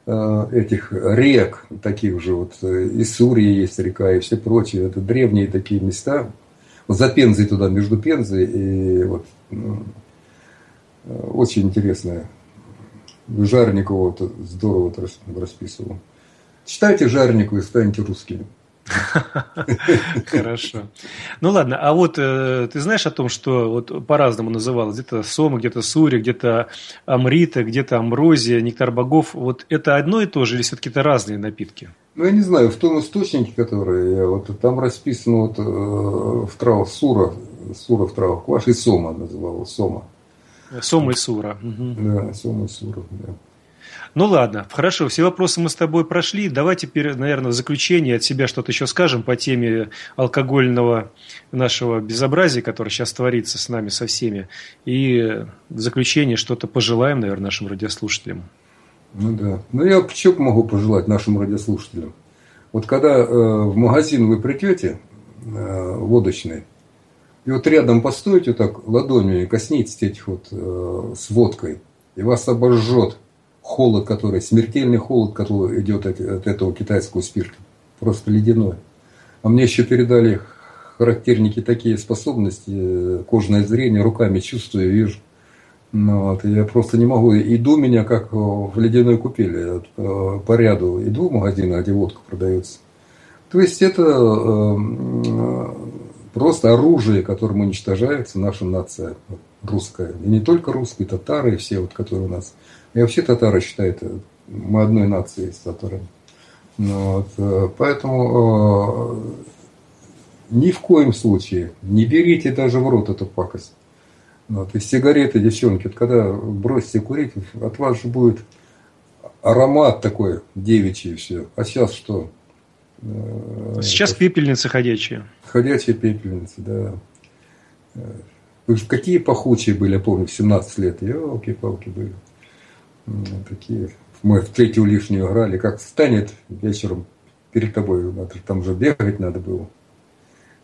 этих рек, таких же вот, э, и Сурия есть река, и все прочее. Это древние такие места. Вот за Пензой туда, между Пензой и вот ну, э, очень интересное. Жарникова вот здорово расписывал. Читайте Жарникова и станьте русскими. Хорошо. Ну ладно, а вот э, ты знаешь о том, что вот по-разному называлось, где-то сома, где-то сури, где-то амрита, где-то амброзия, нектар богов. Вот это одно и то же или все-таки это разные напитки? Ну, я не знаю, в том источнике, который я, вот там расписано вот э, в травах сура, сура в травах, вашей сома называлась, сома. Сома и сура. Да, сома и сура, да. Ну ладно, хорошо, все вопросы мы с тобой прошли. Давай теперь, наверное, в заключение от себя что-то еще скажем по теме алкогольного нашего безобразия, которое сейчас творится с нами, со всеми. И в заключение что-то пожелаем, наверное, нашим радиослушателям. Ну да. Ну я что могу пожелать нашим радиослушателям? Вот когда э, в магазин вы придете, э, водочный, и вот рядом постойте так ладонью и коснитесь этих вот э, с водкой, и вас обожжет холод, который, смертельный холод, который идет от, от этого китайского спирта. Просто ледяной. А мне еще передали характерники такие способности, кожное зрение, руками чувствую, вижу. Ну, вот, я просто не могу. Иду меня как в ледяной купели. Э, по ряду иду в магазин, где водка продается. То есть это э, просто оружие, которым уничтожается наша нация русская. И не только русские, татары, все, вот, которые у нас и вообще татары считают, э, мы одной нации с татарами. Ну, вот, э, поэтому э, ни в коем случае не берите даже в рот эту пакость. Вот, и сигареты, девчонки, вот когда бросите курить, от вас же будет аромат такой девичий все. А сейчас что? Сейчас пепельницы ходячие. Ходячие пепельницы, да. Какие пахучие были, я помню, в 17 лет. Елки-палки были такие. Мы в третью лишнюю играли. Как встанет вечером перед тобой, там же бегать надо было.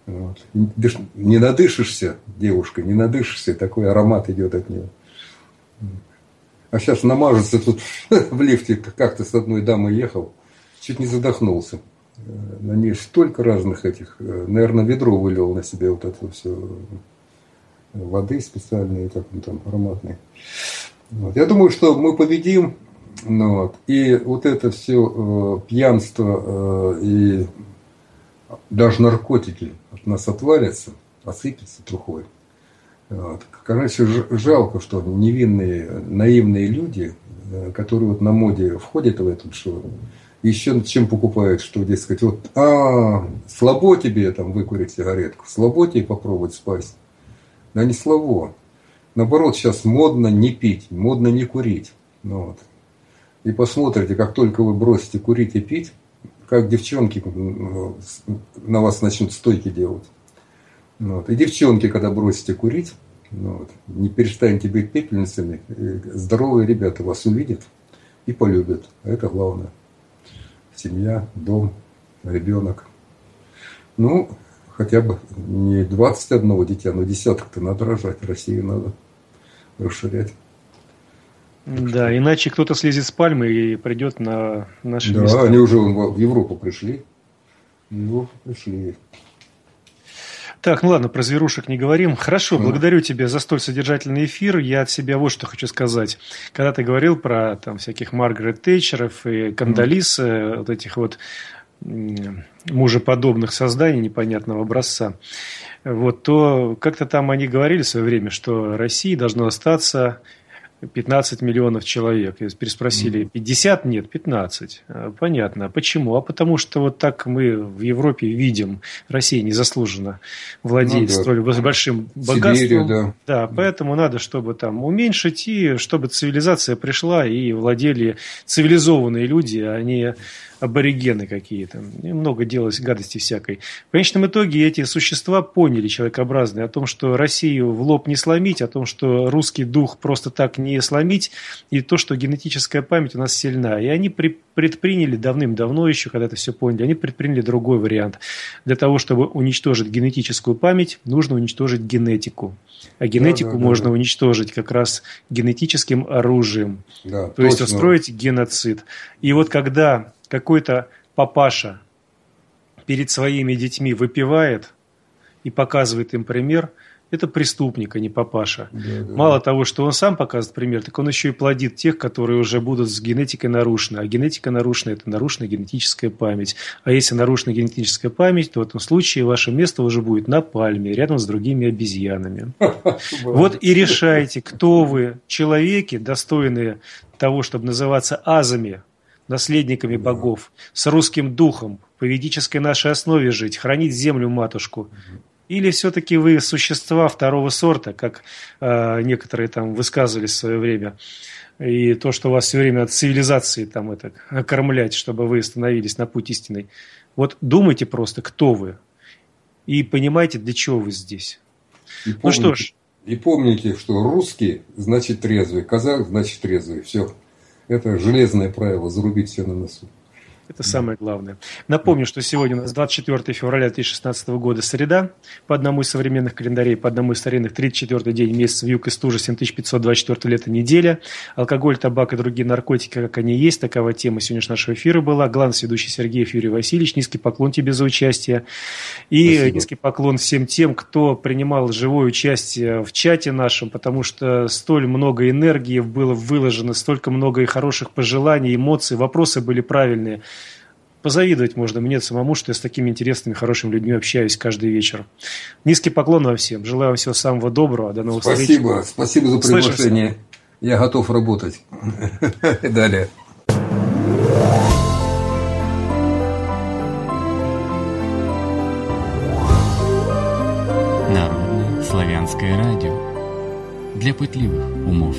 Вот. Не надышишься, девушка, не надышишься, такой аромат идет от нее. А сейчас намажется тут в лифте, как-то с одной дамой ехал, чуть не задохнулся. На ней столько разных этих, наверное, ведро вылил на себя вот это все воды специальные, как он там, ароматные. Вот. Я думаю, что мы победим. Ну, вот. И вот это все э, пьянство э, и даже наркотики от нас отвалятся, осыпятся трухой. Вот. Короче, жалко, что невинные, наивные люди, э, которые вот на моде входят в этот шоу, еще чем покупают, что, дескать, вот, а, слабо тебе там выкурить сигаретку, слабо тебе попробовать спасть. Да не слабо. Наоборот, сейчас модно не пить, модно не курить. Ну, вот. И посмотрите, как только вы бросите курить и пить, как девчонки на вас начнут стойки делать. Ну, вот. И девчонки, когда бросите курить, ну, вот, не перестанете быть пепельницами, здоровые ребята вас увидят и полюбят. А это главное. Семья, дом, ребенок. Ну, хотя бы не 21 дитя, но десяток-то надо рожать. Россию надо расширять. Да, иначе кто-то слезет с пальмы и придет на наши да, места. они уже в Европу пришли. В Европу пришли. Так, ну ладно, про зверушек не говорим. Хорошо, mm. благодарю тебя за столь содержательный эфир. Я от себя вот что хочу сказать. Когда ты говорил про там всяких Маргарет Тэтчеров и Кандалис, mm. вот этих вот мужеподобных созданий непонятного образца, вот, то как-то там они говорили в свое время, что России должно остаться 15 миллионов человек. Переспросили, 50? Нет, 15. А, понятно. А почему? А потому что вот так мы в Европе видим, Россия незаслуженно владеет ну, да. столь большим богатством. Сибирью, да. да, поэтому надо, чтобы там уменьшить, и чтобы цивилизация пришла, и владели цивилизованные люди, а не аборигены какие-то. И много делалось гадости всякой. В конечном итоге эти существа поняли, человекообразные, о том, что Россию в лоб не сломить, о том, что русский дух просто так не сломить, и то, что генетическая память у нас сильна. И они при, предприняли давным-давно еще, когда это все поняли, они предприняли другой вариант. Для того, чтобы уничтожить генетическую память, нужно уничтожить генетику. А генетику да, да, можно да. уничтожить как раз генетическим оружием. Да, то точно. есть устроить геноцид. И вот когда какой-то папаша перед своими детьми выпивает и показывает им пример, это преступник, а не папаша. Да, да. Мало того, что он сам показывает пример, так он еще и плодит тех, которые уже будут с генетикой нарушены. А генетика нарушена – это нарушена генетическая память. А если нарушена генетическая память, то в этом случае ваше место уже будет на пальме, рядом с другими обезьянами. Вот и решайте, кто вы, человеки, достойные того, чтобы называться азами, наследниками богов, с русским духом, по ведической нашей основе жить, хранить землю матушку, или все-таки вы существа второго сорта, как э, некоторые там высказывались в свое время, и то, что вас все время от цивилизации там это окормлять, чтобы вы становились на путь истинный. Вот думайте просто, кто вы, и понимаете, для чего вы здесь. И помните, ну что ж. И помните, что русский значит трезвый, казах значит трезвый. Все. Это железное правило, зарубить все на носу. Это самое главное. Напомню, что сегодня у нас 24 февраля 2016 года, среда. По одному из современных календарей, по одному из старинных, 34 день месяца в юг и стужа, 7524 лето неделя. Алкоголь, табак и другие наркотики, как они есть. Такова тема сегодняшнего нашего эфира была. Главный ведущий Сергей Юрий Васильевич. Низкий поклон тебе за участие. И Спасибо. низкий поклон всем тем, кто принимал живое участие в чате нашем, потому что столь много энергии было выложено, столько много и хороших пожеланий, эмоций, вопросы были правильные позавидовать можно мне самому, что я с такими интересными, хорошими людьми общаюсь каждый вечер. Низкий поклон вам всем. Желаю вам всего самого доброго. До новых спасибо, встреч. Спасибо за приглашение. Слышимся. Я готов работать. Далее. Народное славянское радио для пытливых умов.